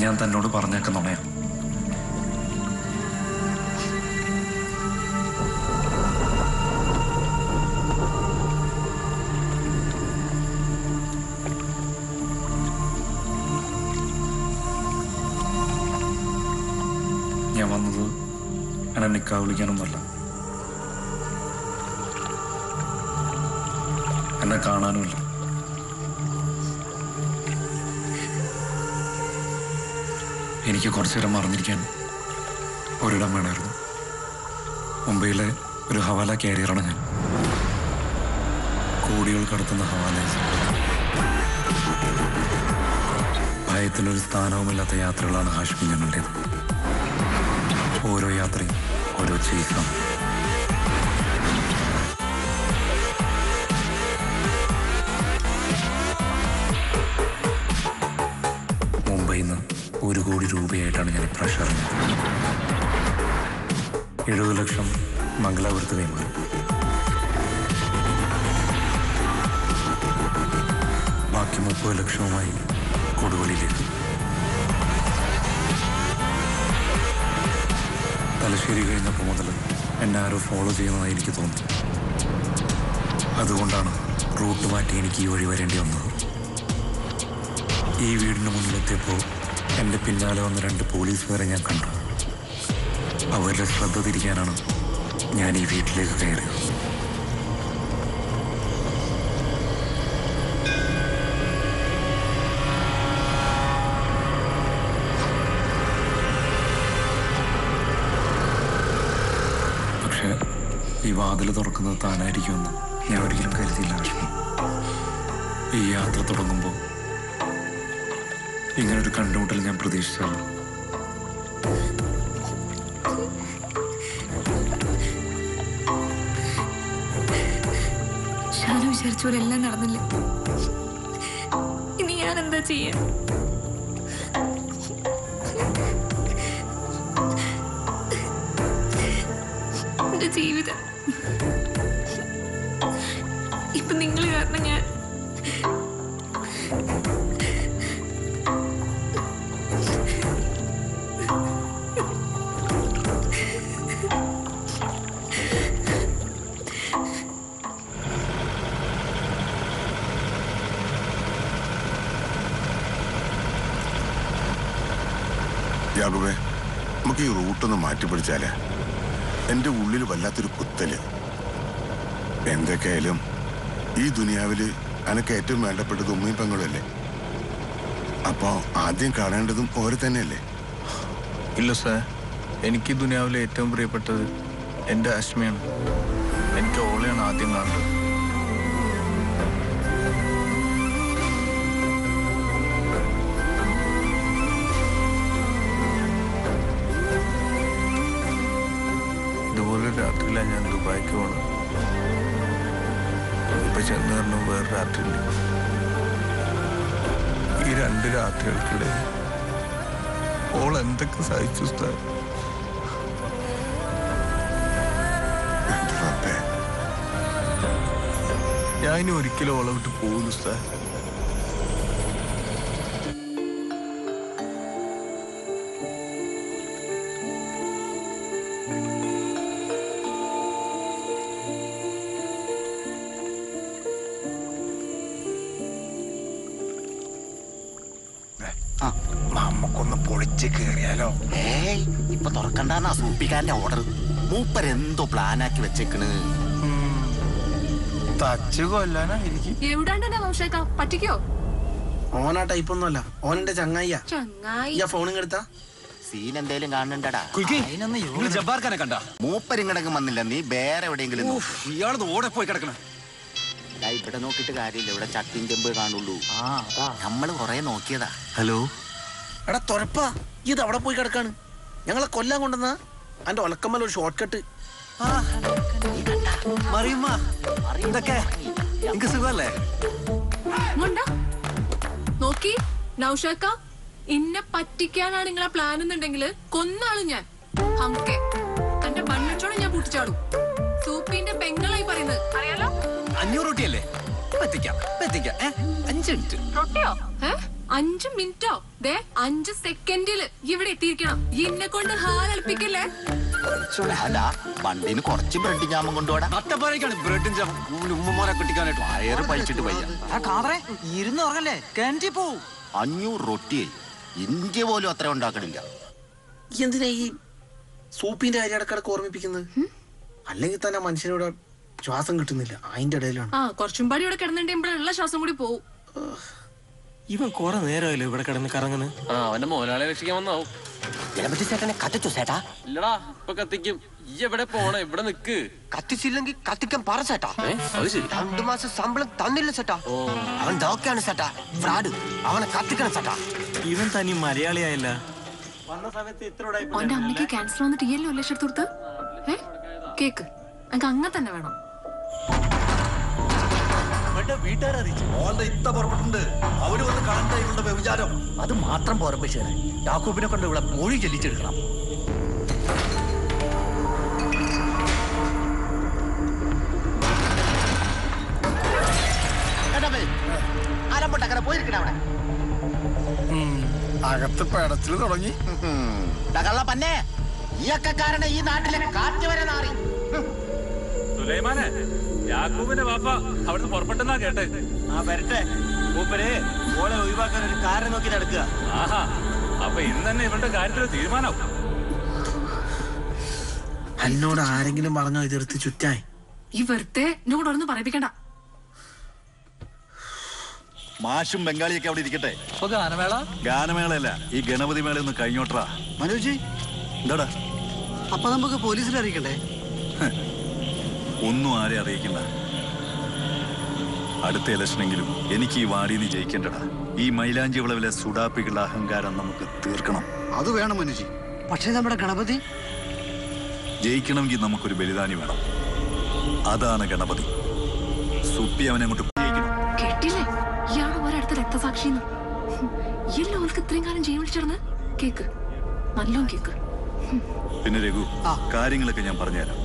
ഞാൻ തന്നോട് പറഞ്ഞേക്ക നുണയാ ഞാൻ വന്നത് എന്നെ നിക്കാ വിളിക്കാനൊന്നുമല്ല. എന്നെ കാണാനുമില്ല. എനിക്ക് കുറച്ചു നേരം മറന്നിരിക്കാൻ ഒരിടം വേണമായിരുന്നു മുംബൈയിലെ ഒരു ഹവാല കാരിയറാണ് ഞാൻ. കോടികൾ കടത്തുന്ന ഹവാല ഭയത്തിനൊരു സ്ഥാനവുമില്ലാത്ത യാത്രകളാണ് ഹാഷ്മി ഞങ്ങളുടേത്. ഓരോ യാത്രയും ഓരോ ചേസാണ് എഴുപത് ലക്ഷം മംഗലാപുരത്ത് കൈമാറി ബാക്കി മുപ്പത് ലക്ഷവുമായി കൊടുവള്ളിയിലേക്ക്. തലശ്ശേരി കഴിഞ്ഞപ്പോൾ മുതൽ എന്നെ ആരോ ഫോളോ ചെയ്യുന്നതായി എനിക്ക് തോന്നി അതുകൊണ്ടാണ് റൂട്ട് മാറ്റി എനിക്ക് ഈ വഴി വരേണ്ടി വന്നത്. ഈ വീടിന് മുന്നിലെത്തിയപ്പോൾ എന്റെ പിന്നാലെ വന്ന രണ്ട് പോലീസുകാരെ ഞാൻ കണ്ടു. അവരുടെ ശ്രദ്ധ തിരിക്കാനാണ് ഞാൻ ഈ വീട്ടിലേക്ക് കയറിയത്. പക്ഷേ ഈ വാതിൽ തുറക്കുന്നത് താനായിരിക്കുമെന്ന് ഞാൻ ഒരിക്കലും കരുതിയില്ല ലക്ഷ്മി. ഈ യാത്ര തുടങ്ങുമ്പോൾ ഇങ്ങനൊരു കണ്ടുമുട്ടൽ ഞാൻ പ്രതീക്ഷിച്ചല്ല ഷാനു വിചാരിച്ച നടന്നില്ല. ഇനി ഞാൻ എന്താ ചെയ്യാ? റൂട്ടൊന്ന് മാറ്റി പിടിച്ചാലേ എന്റെ ഉള്ളിൽ വല്ലാത്തൊരു കുത്തൽ. എന്തൊക്കെയായാലും ഈ ദുനിയാവിൽ അനക്ക് ഏറ്റവും വേണ്ടപ്പെട്ടത് ഉമ്മയും പെങ്ങളുമല്ലേ? അപ്പോ ആദ്യം കാണേണ്ടതും ഓരെ തന്നെയല്ലേ? ഇല്ല സാർ. എനിക്ക് ദുനിയാവിലെ ഏറ്റവും പ്രിയപ്പെട്ടത് എന്റെ അശ്മയാണ്. എനിക്ക് ഓളെയാണ് ആദ്യം കാണേണ്ടത് രാത്രിയിലാണ് ഞാൻ ദുബായിക്ക് പോകണം ഇപ്പൊ ചെന്ന് പറഞ്ഞു വേറെ രാത്രിയില്ല. ഈ രണ്ട് രാത്രികൾക്കിടെ ഓൾ എന്തൊക്കെ സഹിച്ചു റബ്ബേ. ഞാൻ ഒരിക്കലും ഓളെ വിട്ട് പോകുന്നു ഉസ്താദ്. ഇപ്പൊ തുറക്കണ്ടെന്നാ സൂപ്പിക്കാരന്റെ ഓർഡർ മൂപ്പരെന്തോ പ്ലാനാക്കി വെച്ചേക്കണ്. തച്ച് കൊല്ലാനായിരിക്കും എവിടാണ്ടാ വംശേക്ക പറ്റിക്കോ? ഓനാ ടൈപ്പ് ഒന്നുമല്ല. ഓന്റെ ചങ്ങായിയാ. ചങ്ങായി. ഈ ഫോണും എടുത്താ. സീൻ എന്തേലും കാണണ്ടടാ കണ്ട? വന്നില്ല. നീ വേറെ എവിടെയെങ്കിലും നോക്ക്. ഇയാളത് ഓടെ പോയി കിടക്കണം ഇവിടെ നോക്കിട്ട് കാര്യമില്ല. ഇവിടെ ചട്ടിൻ ചെമ്പ് കാണുള്ളൂ. നമ്മൾ കൊറേ നോക്കിയതാ. ഹലോ? എടാ തുറപ്പാ ഇത് അവിടെ പോയി കിടക്കാണ്. ഞങ്ങളെ കൊല്ലാൻ കൊണ്ടുവന്ന അന്റെ ഒലക്കമ്മൽ ഒരു ഷോർട്ട് കട്ട് മറിയമ്മ സുഖല്ലേ. നോക്കി നൗഷാക്ക ഇന്നെ പറ്റിക്കാനാണ് നിങ്ങളെ പ്ലാൻ എന്നുണ്ടെങ്കിൽ കൊന്നാളും ഞാൻ. ഹംകെ തന്റെ മണ്ണിച്ചോടെ ഞാൻ പൊട്ടിച്ചാടും. സൂപ്പിന്റെ പെങ്ങളായി പറയുന്നത്. അറിയാലോ? അഞ്ഞൂറ് റൊട്ടിയല്ലേ പറ്റിക്കാം പറ്റിക്കാം. ഏ അഞ്ച് മിനിറ്റ്. റൊട്ടിയോ? ഏ? അഞ്ച് മിനിറ്റോ? ദേ അഞ്ച് സെക്കൻഡിൽ ഇവിടെ എത്തിയിരിക്കണം. എന്നെ കൊണ്ട് ഹാലൽപ്പിക്കല്ലേ വണ്ടിന് കുറച്ച് ബ്രെഡ് ജാമം കൊണ്ടുപോടാ ബ്രെഡും ബ്രെഡും ഉമ്മമാരെ കിട്ടിക്കാനായിട്ട് വയറ് പഴിച്ചിട്ട് വയ്യ. ഇരുന്ന് ഉറങ്ങല്ലേ? കിണറ്റി പോവും അഞ്ഞൂറ് റൊട്ടിയെ ഇന്ത്യ പോലും അത്ര ഉണ്ടാക്കണില്ല. ഈ എന്തിനാ ഈ സൂപ്പിന്റെ കാര്യം ഇടക്കിടക്ക് ഓർമ്മിപ്പിക്കുന്നത്? അല്ലെങ്കിൽ തന്നെ മനുഷ്യനോട് ശ്വാസം കിട്ടുന്നില്ല. അതിന്റെ ഇടയിലാണ്. ആ കുറച്ചും പാടി ഇവിടെ കിടന്നിട്ടുണ്ടെങ്കിൽ ശ്വാസം കൂടി പോവും. ഇവൻ കുറെ നേരമല്ലോ ഇവിടെ കിടന്ന് കറങ്ങുന്നത് ആ അവന്റെ മോനാളെ രക്ഷിക്കാൻ വന്നാവും. ഗണപതി ചേട്ടനെ കത്തിച്ചു ചേട്ടാ? ഇല്ലടാ ഇപ്പൊ കത്തിക്കും. ഈ എവിടെ പോണ? ഇവിടെ നിക്ക്. കത്തിച്ചില്ലെങ്കിൽ കത്തിക്കാൻ പറ ചേട്ടാ. ഏ, അത് ശരി. രണ്ടു മാസം ശമ്പളം തന്നില്ല ചേട്ടാ. അവൻ ഡോക്കാണ് ചേട്ടാ. ഫ്രാഡ്. അവനെ കത്തിക്കണം ചേട്ടാ. ഇവൻ തനി മലയാളിയായല്ല. ഓന്റെ അമ്മയ്ക്ക് ക്യാൻസർ വന്നിട്ട് ഈ ലക്ഷം എടുത്ത് ഏ? കേക്ക്. എനിക്ക് അങ്ങനെ തന്നെ വേണം. ഓളുടെ ഇത്ത പുറപ്പെട്ടുണ്ട്. അവർ വന്ന് കാണണ്ട ഇവളുടെ വിചാരം. അത് മാത്രം പോരാ ബഷീറെ യാക്കൂബിനെ കൊണ്ട് ഇവിടെ മൊഴി ചെല്ലിച്ചെടുക്കണം. അകത്ത് പെടച്ചിൽ തുടങ്ങി. പന്നെ. ഈ ഒക്കെ ഈ നാട്ടിലെ കാറ്റ് വരെ നാറി. സുലൈമാനെ യാക്കൂബിന്റെ വാപ്പ അവിടുന്ന് പുറപ്പെട്ടെന്നാ കേട്ടെ. ആ വരട്ടെ. മൂപ്പരെ ഓളെ ഒഴിവാക്കാൻ ഒരു കാരണം നോക്കി നടക്കുക. ആഹാ അപ്പൊ ഇന്ന് തന്നെ ഇവരുടെ കാര്യത്തിൽ തീരുമാനം എന്നോട് ആരെങ്കിലും പറഞ്ഞോ ഇതെടുത്ത് ചുറ്റായി ഈ വെറുതെ എന്നോട് ഒന്ന് പറയിപ്പിക്കണ്ട. മാഷും ബംഗാളിയൊക്കെ അവിടെ ഇരിക്കട്ടെ. ഗാനമേള? ഗാനമേളയല്ല ഈ ഗണപതി മേള ഒന്ന് കഴിഞ്ഞോട്ടാ മനോജി എന്താടാ? അപ്പൊ നമുക്ക് പോലീസിൽ അറിയിക്കണ്ടേ? ഒന്നും ആരെ അറിയിക്കണ്ട. അടുത്ത ഇലക്ഷനെങ്കിലും എനിക്ക് ഈ വാടിന്ന് ജയിക്കേണ്ടടാ. ഈ മൈലാഞ്ചി വിളവിലെ സുഡാപ്പികളുടെ അഹങ്കാരം നമുക്ക് തീർക്കണം. അത് വേണം മനുജി. പക്ഷേ നമ്മുടെ ഗണപതി? ജയിക്കണമെങ്കിൽ നമുക്കൊരു ബലിദാനി വേണം. അതാണ് ഗണപതി. സുപ്പി അവനെ അങ്ങോട്ട് കേട്ടില്ലേ ഇയാൾ ഒരടുത്ത രക്തസാക്ഷിന്ന് എല്ലാവർക്കും ഇത്രയും കാലം ജയിൽ കേക്ക്. നല്ലോം കേക്ക്. പിന്നെ രഘു കാര്യങ്ങളൊക്കെ ഞാൻ പറഞ്ഞുതരാം.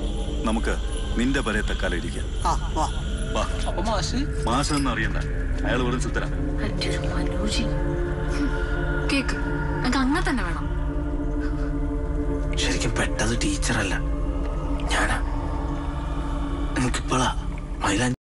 നമുക്ക് നിന്റെ പരേ തക്കാലം ഇരിക്കാം. ആ വാ. വാ. അപ്പൊ മാഷ്? മാസം അറിയണ്ട. അയാൾ വെറും സുത്തര. എന്റെ മനോജി. കേക്ക്. എനിക്ക് അങ്ങനെ തന്നെ വേണം. ശരിക്കും പെട്ടത് ടീച്ചറല്ല. ഞാനാ. എനിക്കിപ്പോഴാ മൈലാഞ്ചി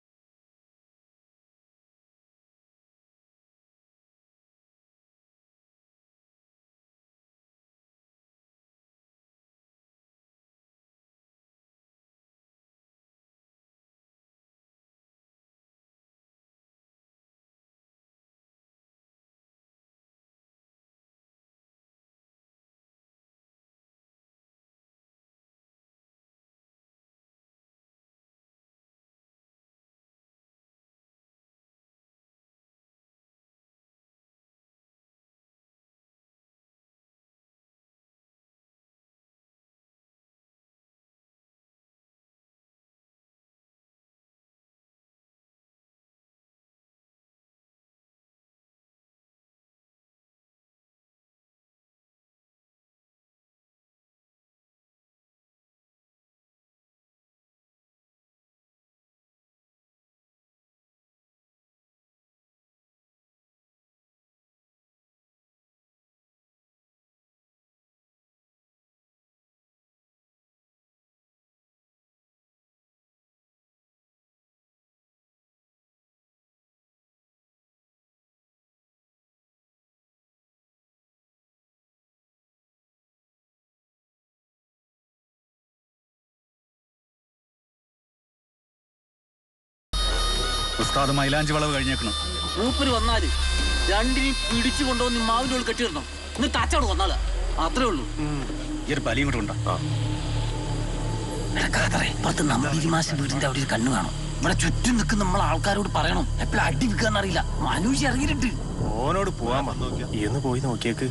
ഉസ്താദ് മൈലാഞ്ചി വളവ് കഴിഞ്ഞേക്കണം. മൂപ്പര് വന്നാൽ രണ്ടിനെയും പിടിച്ചു കൊണ്ടുവന്ന് മാവിന്റെ ഉള്ളിൽ കെട്ടിയിടണം. എന്നിട്ട് അച്ചോട് വന്നാൽ. അത്രേ ഉള്ളൂ. ഈ ഒരു ബലിയും കൂടെ ഉണ്ടോ പുറത്ത് വീടിന്റെ അവിടെ ഒരു കണ്ണു കാണും. ഇവിടെ ചുറ്റും നിൽക്കുന്ന നമ്മൾ ആൾക്കാരോട് പറയണം. എപ്പോഴും അടി വിൽക്കാന്നറിയില്ല മനൂഷ് ഇറങ്ങിയിട്ടുണ്ട്. ഓനോട് പോവാൻ എന്ന് പോയി നോക്കിയേക്ക്.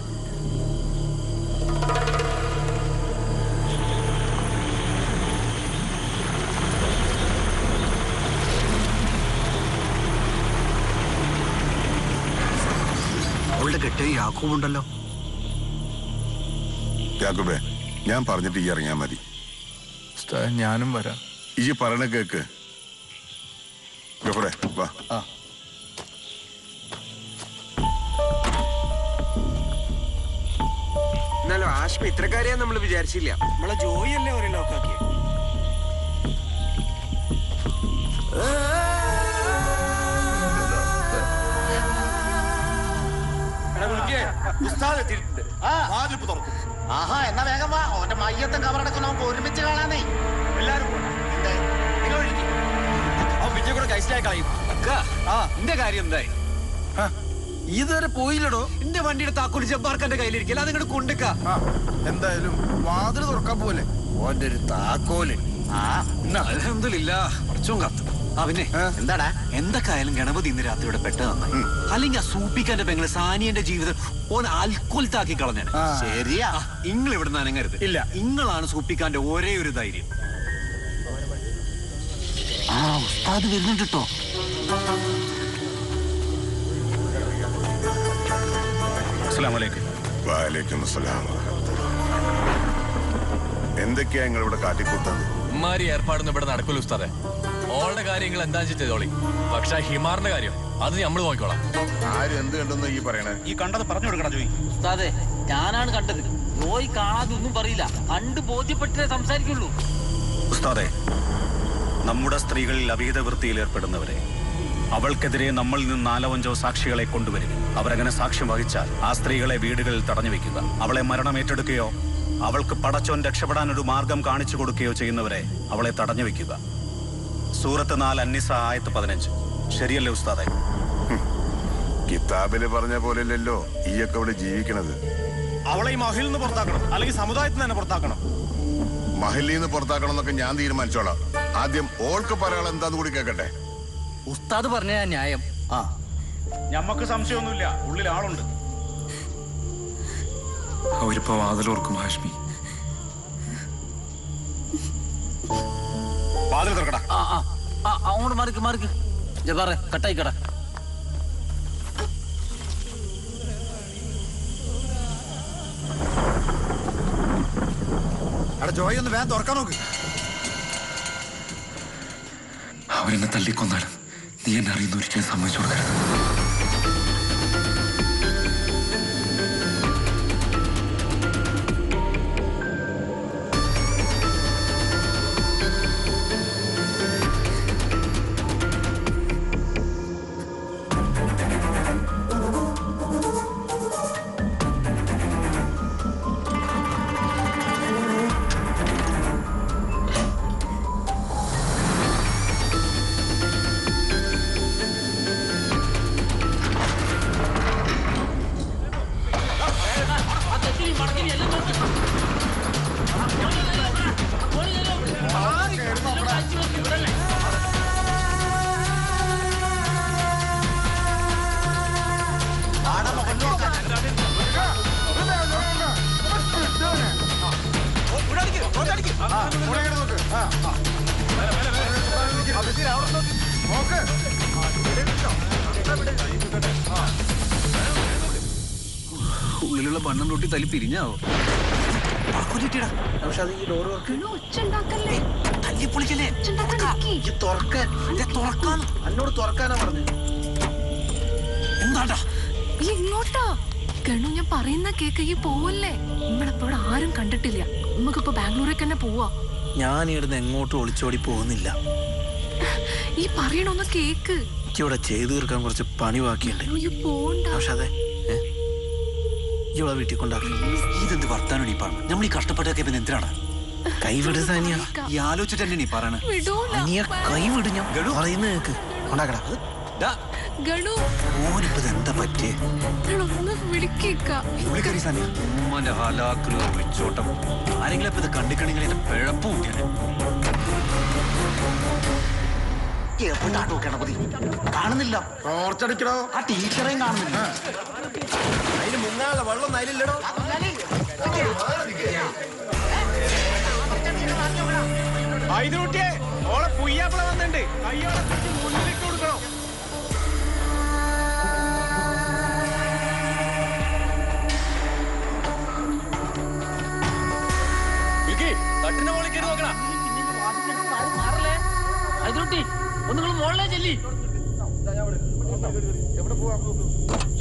കെട്ടേ യാക്കൂബുണ്ടല്ലോ യാക്കൂബേ ഞാൻ പറഞ്ഞിട്ട് ഈ ഇറങ്ങിയാ മതി. ഞാനും വരാം. ഈ പറയണ കേക്ക്. ഗഫറെ വാ. എന്നാലും കാര്യം ഇത്രക്കാരെയാ നമ്മൾ വിചാരിച്ചില്ല. നമ്മളെ ജോയി അല്ലേ ഒരു ലോക്കാക്കിയ ആഹാ എന്നാ വേഗം വാ. ഓന്റെ മയ്യത്തും കവറടക്കം നമുക്ക് ഒരുമിച്ച് കാണാനേ എല്ലാരും കൂടെ കാര്യം എന്തായി? ഇതുവരെ പോയില്ലടോ. എന്റെ വണ്ടിയുടെ താക്കോൽ ജബ്ബാർക്കന്റെ കയ്യിലിരിക്കില്ല അത് ഇങ്ങോട്ട് കൊണ്ടുക്ക. എന്തായാലും വാതിൽ തുറക്കാൻ പോലെ. ഓന്റെ ഒരു താക്കോൽ. ആ അലഹമില്ല കുറച്ചും കാത്തു. പിന്നെ. എന്താടാ? എന്തൊക്കെ ആയാലും ഗണപതി ഇന്ന് രാത്രി ഇവിടെ പെട്ട അല്ലെങ്കിൽ ആ സൂപ്പിക്കാന്റെ പെങ്ങൾ സാനിയന്റെ ജീവിതം ഓൻ ആൽക്കൊലത്താക്കി കളഞ്ഞാണ്. ശരിയാ. നിങ്ങൾ ഇവിടെ നിന്ന് അനങ്ങരുത്. ഇല്ല. നിങ്ങളാണ് സൂപ്പിക്കാന്റെ ഒരേ ഒരു ധൈര്യം. ആ ഉസ്താദ് വരുന്നുണ്ട് കേട്ടോ എന്തൊക്കെയാ നിങ്ങൾ ഇവിടെ കാട്ടിക്കൂട്ടുന്നത്? ഉമ്മാരി ഏർപ്പാടൊന്നും ഇവിടെ നടക്കൂല ഉസ്താദെ. ഓളുടെ കാര്യങ്ങൾ എന്താ ചെയ്തോളി. പക്ഷെ ഹിമാറിന്റെ കാര്യം അത് നമ്മൾ നോക്കിക്കോളാം. ആരും എന്ത് കണ്ടെന്ന് ഈ പറയണേ? ഈ കണ്ടത് പറഞ്ഞു കൊടുക്കണം ജോയി. ഉസ്താദേ ഞാനാണ് കണ്ടത്. ജോയി കാണാതൊന്നും പറയില്ല. കണ്ട് ബോധ്യപ്പെട്ടേ സംസാരിക്കുള്ളൂ. ഉസ്താദെ നമ്മുടെ സ്ത്രീകളിൽ അവിഹിത വൃത്തിയിൽ ഏർപ്പെടുന്നവരെ അവൾക്കെതിരെ നമ്മളിൽ നിന്ന് നാലോ അഞ്ചോ സാക്ഷികളെ കൊണ്ടുവരും. അവരങ്ങനെ സാക്ഷ്യം വഹിച്ചാൽ ആ സ്ത്രീകളെ വീടുകളിൽ തടഞ്ഞു വെക്കുക. അവളെ മരണം ഏറ്റെടുക്കുകയോ അവൾക്ക് പടച്ചോൻ രക്ഷപ്പെടാൻ ഒരു മാർഗം കാണിച്ചു കൊടുക്കുകയോ ചെയ്യുന്നവരെ അവളെ തടഞ്ഞു വെക്കുക. സൂറത്ത് നാല് അന്നിസ ആയത്ത് പതിനഞ്ച്. ശരിയല്ലേ ഉസ്താദെ? കിതാബിൽ പറഞ്ഞ പോലെയല്ലോ ഈയൊക്കെ ഇവിടെ ജീവിക്കണത്. അവളെ ഈ മഹിൽ നിന്ന് പുറത്താക്കണം. അല്ലെങ്കിൽ സമുദായത്തിൽ നിന്ന് തന്നെ പുറത്താക്കണം. മഹലിൽ നിന്ന് പുറത്താക്കണം എന്നൊക്കെ ഞാൻ തീരുമാനിച്ചോളാം. ആദ്യം ഓൾക്ക് പറയാൻ എന്താന്ന് കൂടി കേക്കട്ടെ? ഉസ്താദ് പറഞ്ഞ ന്യായം. ആ. ഞമ്മക്ക് സംശയമൊന്നുമില്ല. ഉള്ളിൽ ആളുണ്ട്. അവരിപ്പോ വാതിലോർക്കും ഹാഷ്മി. വാതിൽ തുറക്കടാ. ആ ആ. അങ്ങോട്ട് മാറിക്ക് മാറിക്ക്. ജബാറെ കട്ടായിക്കട. ജോയി ഒന്ന് വേഗം തുറക്കാൻ നോക്ക്. അവരെന്നെ തല്ലിക്കൊന്നാലും നീ എന്നെ അറിയുന്ന ഒരിക്കലും സമ്മതിച്ചു കൊടുക്കരുത്. ഒളിച്ചോടി പോകുന്നില്ല. ഈ പറയണൊന്ന് കേക്ക്. എനിക്കിവിടെ ചെയ്തു തീർക്കാൻ കുറച്ച് പണി ബാക്കിയുണ്ട്. പോണ്ട. പക്ഷെ അതെ ഇവിടെ വീട്ടിൽ കൊണ്ടാക്കി. ഇതെന്ത് വർത്താനം നീ പറഞ്ഞു നമ്മൾ ഈ കഷ്ടപ്പെട്ടൊക്കെ പിന്നെ എന്തിനാണ്? കൈവിട് സാനിയ. ഈ ആലോചിച്ചിട്ട് തന്നെ നീ പറയണ. വിടൂല. അനിയ കൈവിട് ഞാൻ പറയുന്ന കേക്ക്. ഉണ്ടാക്കടാ ആരെങ്കിലും ഇപ്പൊ ഇത് കണ്ടിക്കണെങ്കിൽ എന്റെ പിഴപ്പ് കൂട്ടിയാണ് ഗണപതി? കാണുന്നില്ല. ആ ടീച്ചറേയും കാണുന്നില്ല. അതിന് മുങ്ങാനുള്ള വെള്ളം നയിലില്ലടോ ഇതിനൂട്ടിയെ ഓളെ പുയ്യാപ്പിള വന്നിട്ടുണ്ട്. പിടിച്ച് മുന്നിലിട്ട് ഒന്ന് നിങ്ങൾ ചെല്ലി. ചെല്ലി ആലം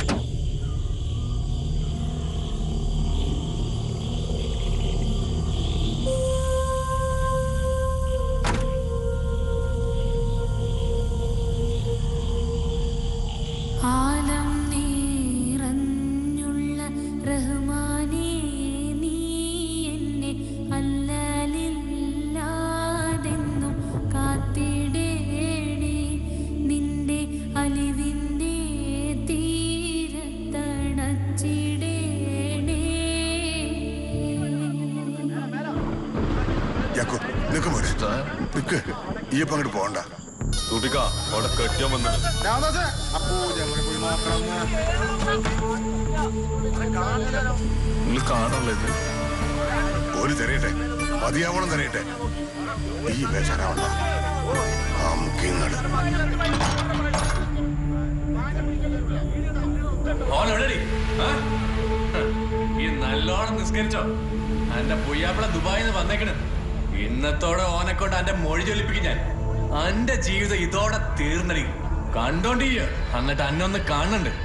തീർന്നടി. കണ്ടോണ്ടിയ എന്നിട്ട് അന്നൊന്ന് കാണുന്നുണ്ട്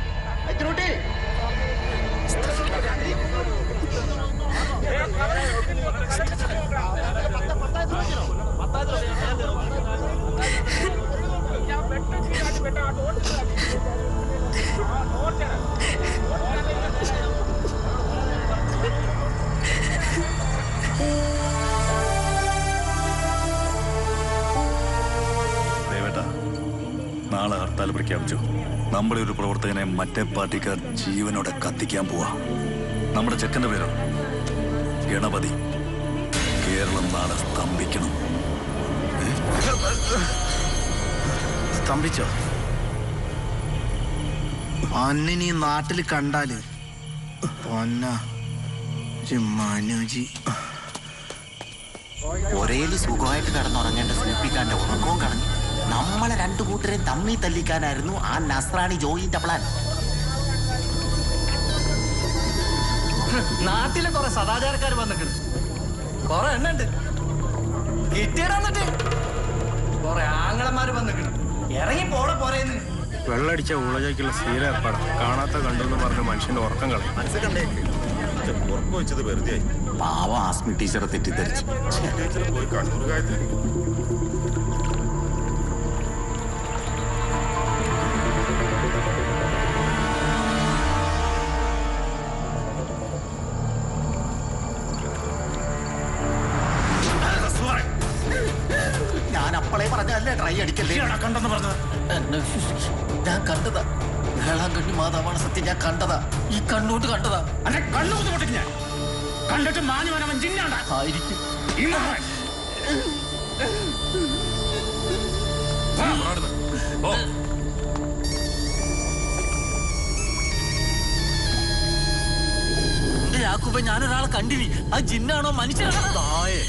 ജീവനോടെ കത്തിക്കാൻ പോവാ. നമ്മുടെ ചെക്കന്റെ പേരോ ഗണപതി. കേരളം നാളെ സ്തംഭിക്കണം. സ്തംഭിച്ചോ? അന്നിനി നാട്ടിൽ കണ്ടാൽ പൊന്ന? മനോജി ഒരേ സുഖമായിട്ട് കിടന്നുറങ്ങേണ്ട സൂപ്പിക്കാന്റെ ഉറക്കവും കളഞ്ഞു നമ്മളെ രണ്ടു കൂട്ടരെ തമ്മി തല്ലിക്കാനായിരുന്നു ആ നസ്രാണി ജോയിന്റെ പ്ലാൻ നാട്ടിലെ കുറെ സദാചാരക്കാർ വന്നിട്ടുണ്ട്. കുറെ എണ്ണുണ്ട്. കിട്ടിയടാന്നിട്ട് കുറെ ആങ്ങളമാര് വന്നിട്ടുണ്ട്. ഇറങ്ങി പോടെ പോരേന്ന്. വെള്ളടിച്ച ഉളജയ്ക്കുള്ള സ്ഥിര ഏർപ്പാടാ. കാണാത്ത കണ്ടെന്ന് പറഞ്ഞ മനുഷ്യന്റെ ഉറക്കം കളയും. മനസ്സിലുണ്ടേക്ക് ഉറക്കം വെച്ചത് വെറുതെ പാവം ആസ്മി ടീച്ചറെ തെറ്റിദ്ധരിച്ചു. ടീച്ചർ പോയി കണ്ണൂർ കാര്യത്തിൽ കണ്ടിനി ആ ജിന്നാണോ മനുഷ്യനാണോ? തായേ.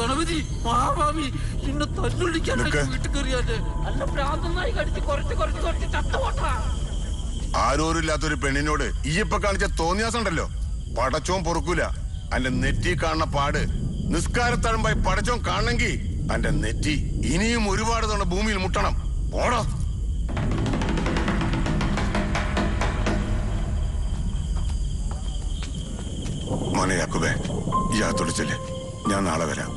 ഗണപതി മഹാഭാവി നിന്നെ തല്ലുള്ളിക്കാൻ നിക്ക്. വീട്ടിൽ കയറിയാൽ അല്ല ഭ്രാന്തനായി കടിച്ച് കുറച്ച് കുറച്ച് കുറച്ച് ചത്തുപോട്ടാ ആരോരില്ലാത്തൊരു പെണ്ണിനോട് ഈ ഇപ്പൊ കാണിച്ച തോന്നിയാസം ഉണ്ടല്ലോ. പടച്ചോൻ പൊറുക്കൂല. അന്റെ നെറ്റി കാണുന്ന പാട്. നിസ്കാരത്തഴമ്പായി പടച്ചോൻ കാണണമെങ്കിൽ അന്റെ നെറ്റി ഇനിയും ഒരുപാട് തവണ ഭൂമിയിൽ മുട്ടണം. പോടോ. മോനെ യാക്കുബേ യാത്തോട് ഞാൻ നാളെ വരാം.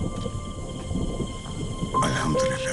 അലഹമില്ല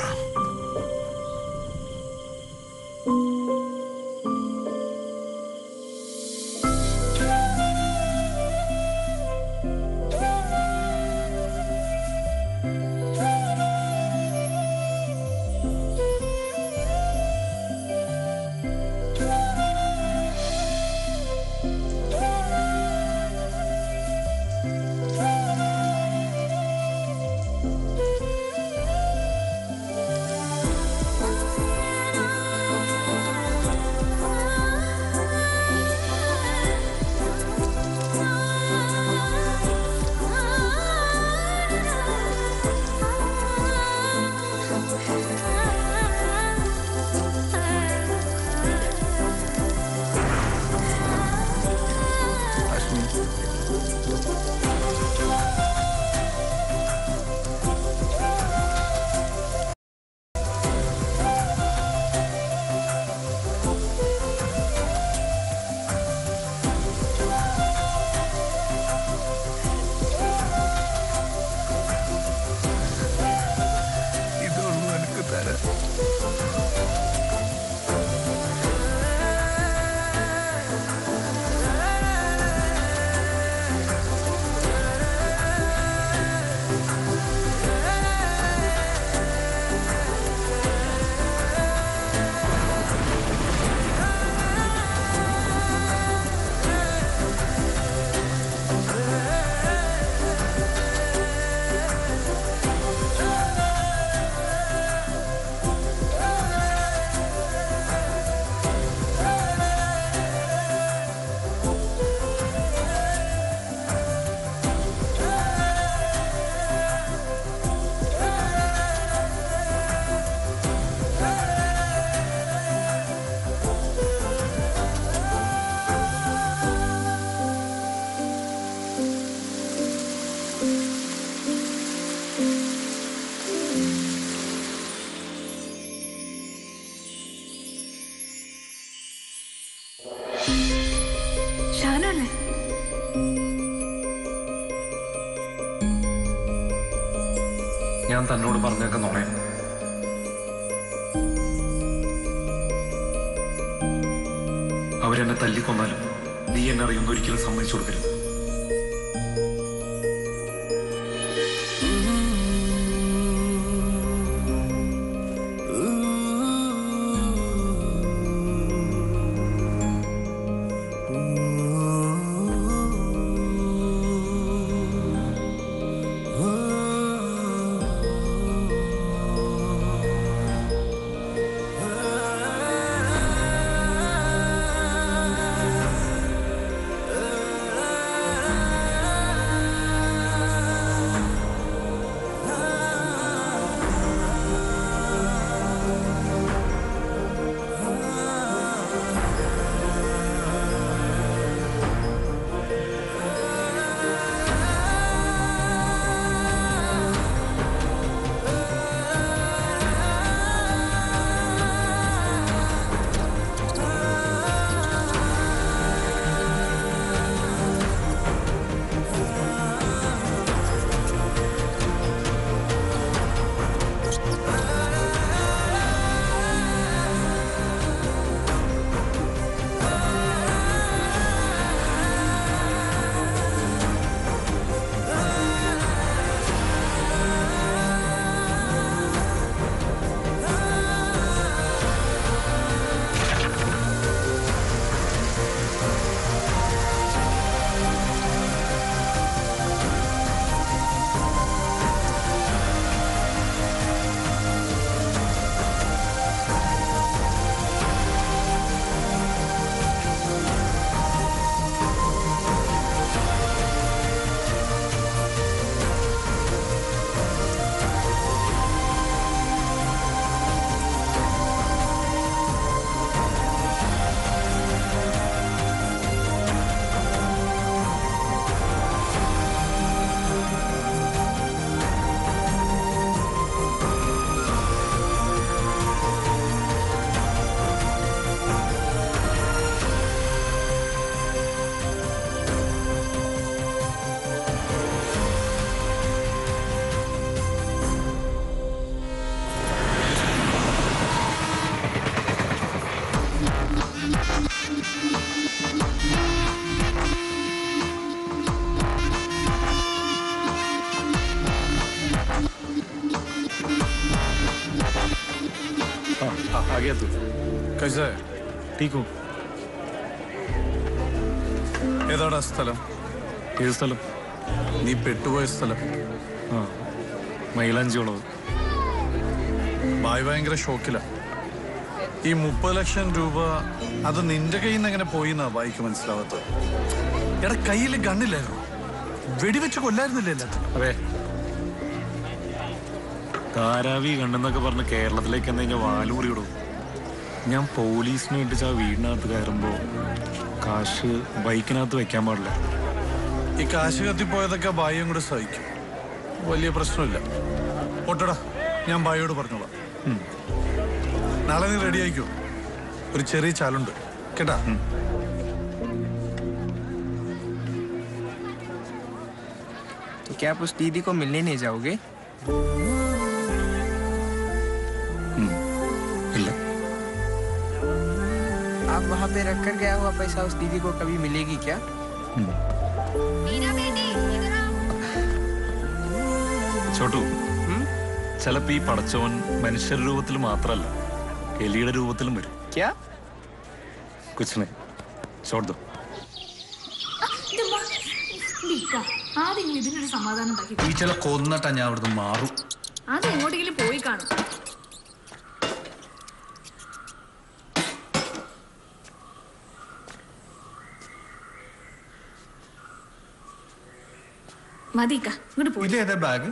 कैसा है ठीक हूँ ഏതാടാ സ്ഥലം ഏത് സ്ഥലം നീ പെട്ടുപോയ സ്ഥലം ആ മൈലാഞ്ചിയുള്ളത് ബായ് ഭയങ്കര ഷോക്കില ഈ മുപ്പത് ലക്ഷം രൂപ അത് നിന്റെ കയ്യിൽ നിന്ന് എങ്ങനെ പോയി എന്നാ ബായിക്ക് മനസ്സിലാവാത്തത് എടാ കയ്യിൽ ഗണ്ണില്ലായിരുന്നു വെടിവെച്ച് കൊല്ലായിരുന്നില്ല എല്ലാത്തിനും അതെ ധാരാവി കണ്ടെന്നൊക്കെ പറഞ്ഞ് കേരളത്തിലേക്ക് എന്തെങ്കിലും വാലൂറി ഇടും ഞാൻ പോലീസിനെ ഇട്ടിച്ച് ആ വീടിനകത്ത് കയറുമ്പോൾ കാശ് ബൈക്കിനകത്ത് വെക്കാൻ പാടില്ല ഈ കാശ് കത്തിപ്പോയതൊക്കെ ബായും കൂടെ സഹിക്കും വലിയ പ്രശ്നമില്ല പൊട്ടടാ ഞാൻ ബായോട് പറഞ്ഞോളാം ഉം. നാളെ നീ റെഡി ആയിക്കോ ഒരു ചെറിയ ചാലുണ്ട് കേട്ടാ तो क्या आप उस दीदी को मिलने नहीं जाओगे आप वहाँ पे रख कर गया हुआ पैसा उस दीदी को कभी मिलेगी क्या ചോട്ടു ചിലപ്പോ ഈ പടച്ചവൻ മനുഷ്യരുടെ രൂപത്തിൽ മാത്രമല്ല എലിയുടെ രൂപത്തിലും വരും क्या കുച്ചിനെ ചോട്ടു ആദ്യം ഇതിനൊരു സമാധാനം ഉണ്ടാക്കി ഈ ചില കൊന്നിട്ടാ ഞാൻ അവിടുന്ന് മാറും അത് എങ്ങോട്ടെങ്കിലും ഇങ്ങോട്ട് പോയി ഇതേതാ ബാഗ്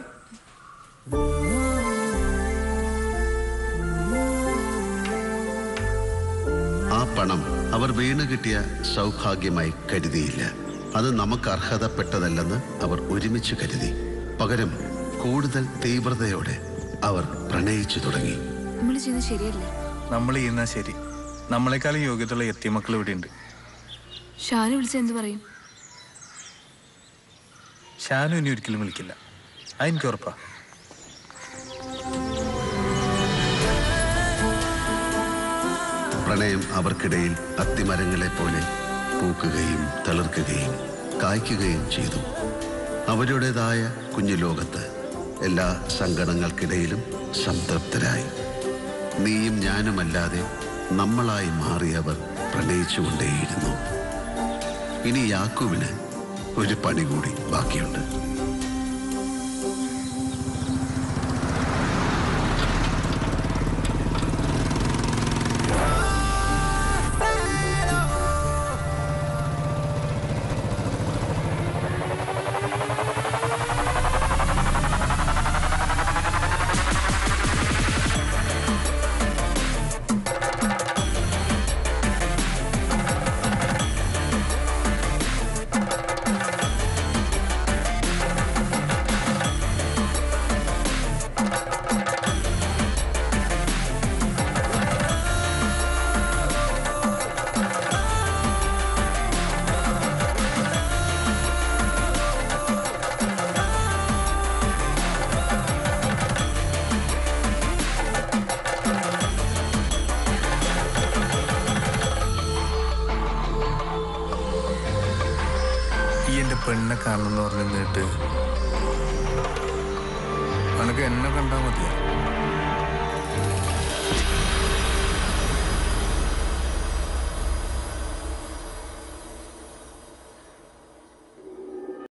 ആ പണം അവർ വീണ് കിട്ടിയ സൗഭാഗ്യമായി കരുതിയില്ല. അത് നമുക്ക് അർഹതപ്പെട്ടതല്ലെന്ന് അവർ ഒരുമിച്ച് കരുതി. പകരം കൂടുതൽ തീവ്രതയോടെ അവർ പ്രണയിച്ചു തുടങ്ങി. നമ്മൾ ചെയ്യുന്നത് ശരിയല്ലേ? നമ്മൾ ചെയ്യുന്ന ശരി. നമ്മളെക്കാളും യോഗ്യതയുള്ള എത്തിമക്കൾ ഇവിടെ ഉണ്ട് ഷാനു വിളിച്ച എന്ത് പറയും? ഷാനു ഇനി ഒരിക്കലും വിളിക്കില്ല. അതെനിക്ക് ഉറപ്പാ. പ്രണയം അവർക്കിടയിൽ അത്തിമരങ്ങളെ പോലെ പൂക്കുകയും തളിർക്കുകയും കായ്ക്കുകയും ചെയ്തു. അവരുടേതായ കുഞ്ഞു ലോകത്ത് എല്ലാ സങ്കടങ്ങൾക്കിടയിലും സംതൃപ്തരായി. നീയും ഞാനുമല്ലാതെ നമ്മളായി മാറിയവർ പ്രണയിച്ചുകൊണ്ടേയിരുന്നു. ഇനി യാക്കുവിന് ഒരു പണി കൂടി ബാക്കിയുണ്ട്.